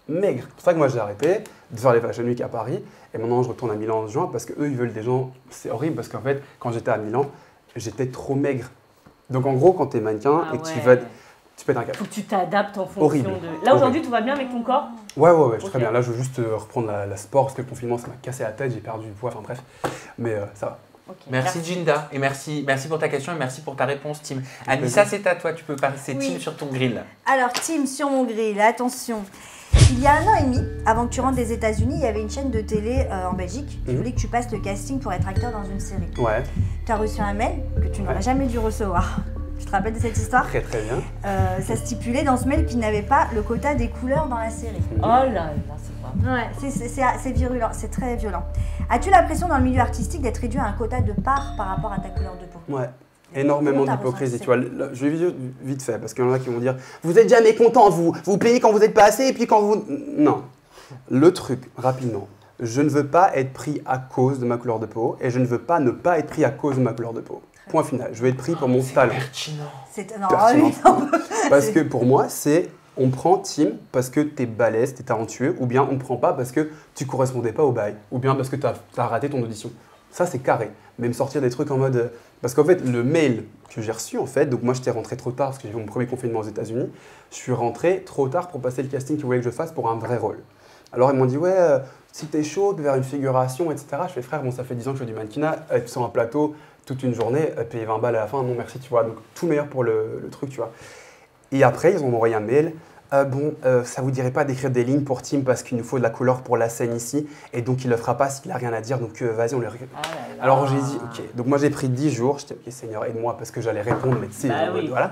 maigres. C'est pour ça que moi j'ai arrêté de faire les Fashion Week à Paris et maintenant je retourne à Milan en juin parce que eux ils veulent des gens. C'est horrible parce qu'en fait quand j'étais à Milan, j'étais trop maigre. Donc en gros quand t'es mannequin Ah et que tu vas, tu pètes un câble. Faut que tu t'adaptes en fonction Horrible. de. Là aujourd'hui, tout va bien avec ton corps? Ouais, ouais, ouais, je suis très bien. Là, je veux juste euh, reprendre la, la sport parce que le confinement, ça m'a cassé la tête, j'ai perdu du poids, enfin bref. Mais euh, ça va. Ok. Merci Jinda et merci, merci pour ta question et merci pour ta réponse Tim. Anissa c'est à toi, tu peux passer Oui. Tim sur ton grill. Alors, Tim, sur mon grill, attention. Il y a un an et demi, avant que tu rentres des États-Unis, il y avait une chaîne de télé euh, en Belgique qui Mhm. voulait que tu passes le casting pour être acteur dans une série. Ouais, Tu as reçu un mail que tu n'aurais Ouais. jamais dû recevoir. Tu te rappelles de cette histoire très très bien. Euh, Ça stipulait dans ce mail qu'il n'avait pas le quota des couleurs dans la série. Oh là là, c'est pas. Ouais, c'est- c'est c'est- c'est virulent, c'est très violent. As-tu l'impression dans le milieu artistique d'être réduit à un quota de part par rapport à ta couleur de peau? Ouais. Énormément d'hypocrisie, tu vois. Là, Je vais vite, vite fait, parce qu'il y en a qui vont dire Vous êtes jamais content, vous Vous payez quand vous n'êtes pas assez, et puis quand vous. Non. Le truc, rapidement, je ne veux pas être pris à cause de ma couleur de peau, et je ne veux pas ne pas être pris à cause de ma couleur de peau. Point final. Je veux être pris pour mon talent. Pertinent. C'est non, Pertinent. non. Parce que pour moi, c'est on prend Tim parce que t'es balèze, t'es talentueux, ou bien on ne prend pas parce que tu correspondais pas au bail, ou bien parce que t'as as raté ton audition. Ça, c'est carré. Mais me sortir des trucs en mode. euh, Parce qu'en fait, le mail que j'ai reçu, en fait, donc moi j'étais rentré trop tard parce que j'ai eu mon premier confinement aux États-Unis, je suis rentré trop tard pour passer le casting qu'ils voulaient que je fasse pour un vrai rôle. Alors ils m'ont dit, ouais, euh, si t'es chaud faire une figuration, etc. Je fais, frère, bon, ça fait 10 ans que je fais du mannequinat, être sur un plateau toute une journée, euh, payer 20 balles à la fin, non merci, tu vois. Donc tout meilleur pour le, le truc, tu vois. Et après, ils ont envoyé un mail. Euh, bon, euh, ça vous dirait pas d'écrire des lignes pour Tim parce qu'il nous faut de la couleur pour la scène ici et donc il le fera pas s'il a rien à dire donc euh, vas-y on le Ah. Alors j'ai dit ok donc moi j'ai pris 10 jours j'étais ok Seigneur aide-moi parce que j'allais répondre mais tu sais Bah oui. voilà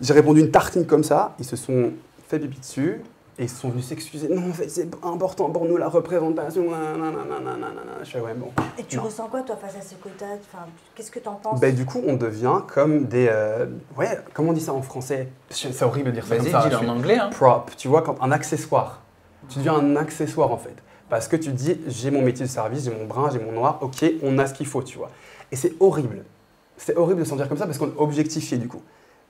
j'ai répondu une tartine comme ça ils se sont fait pipi dessus et ils sont venus s'excuser non en fait c'est important pour nous la représentation je fais ouais bon Et tu Non. ressens quoi, toi, face à ce quota? Enfin, Qu'est-ce que t'en penses? Ben, du coup on devient comme des euh, ouais comment on dit ça en français? C'est horrible de dire ça comme Vas-y ça dis-le je suis- en anglais. Hein. prop, tu vois, quand un accessoire. Tu deviens un accessoire en fait. Parce que tu te dis, j'ai mon métier de service, j'ai mon brun, j'ai mon noir, ok, on a ce qu'il faut, tu vois. Et c'est horrible. C'est horrible de se sentir comme ça parce qu'on est objectifié du coup.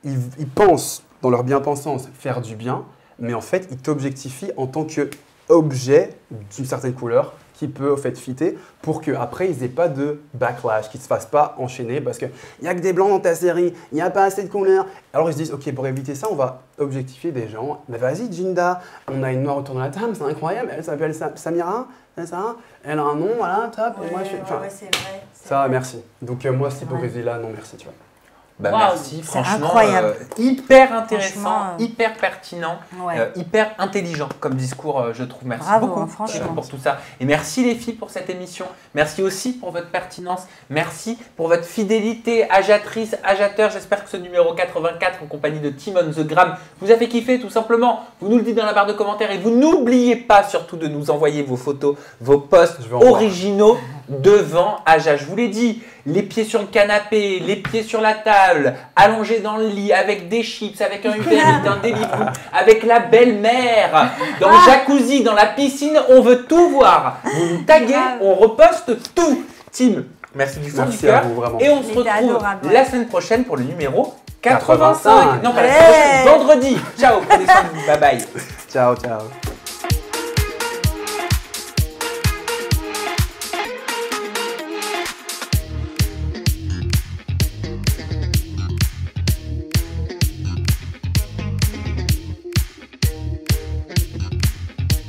Ils, ils pensent, dans leur bien-pensance, faire du bien, mais en fait, ils t'objectifient en tant que objet d'une certaine couleur qui peut au fait fitter pour qu'après ils n'aient pas de backlash, qu'ils ne se fassent pas enchaîner parce qu'il n'y a que des blancs dans ta série, il n'y a pas assez de couleurs. Alors ils se disent, ok, pour éviter ça, on va objectifier des gens. Mais vas-y, Jinda, on a une noire autour de la table, c'est incroyable, elle s'appelle Sa- Samira, c'est ça? Elle a un nom, voilà, top. Ouais, moi, je suis... ouais, enfin, ouais, c'est vrai. ça, vrai. merci. Donc euh, moi, cette C'est vrai. hypocrisie-là, non, merci, tu vois. Bah, Waouh, merci, c'est franchement, incroyable. euh, hyper intéressant, euh, hyper pertinent, Ouais. euh, hyper intelligent comme discours, euh, je trouve. Merci Bravo, beaucoup hein, franchement. euh, pour tout ça. Et merci les filles pour cette émission. Merci aussi pour votre pertinence. Merci pour votre fidélité, agiatrice, agiateur. J'espère que ce numéro 84 en compagnie de Timon The Gram vous a fait kiffer tout simplement. Vous nous le dites dans la barre de commentaires et vous n'oubliez pas surtout de nous envoyer vos photos, vos posts voir. Devant Aja. Je vous l'ai dit, les pieds sur le canapé, les pieds sur la table, allongés dans le lit avec des chips, avec un Uber Eats, un Deliveroo, avec la belle-mère, dans le jacuzzi, dans la piscine, on veut tout voir. Vous nous taguez, on reposte tout. Tim, merci du fond du Merci à cœur. vous, vraiment. Et on se retrouve adorable, la semaine prochaine pour le numéro 85. 85. Non, pas la semaine prochaine, vendredi. Ciao, prenez soin de vous. Bye bye. Ciao, ciao.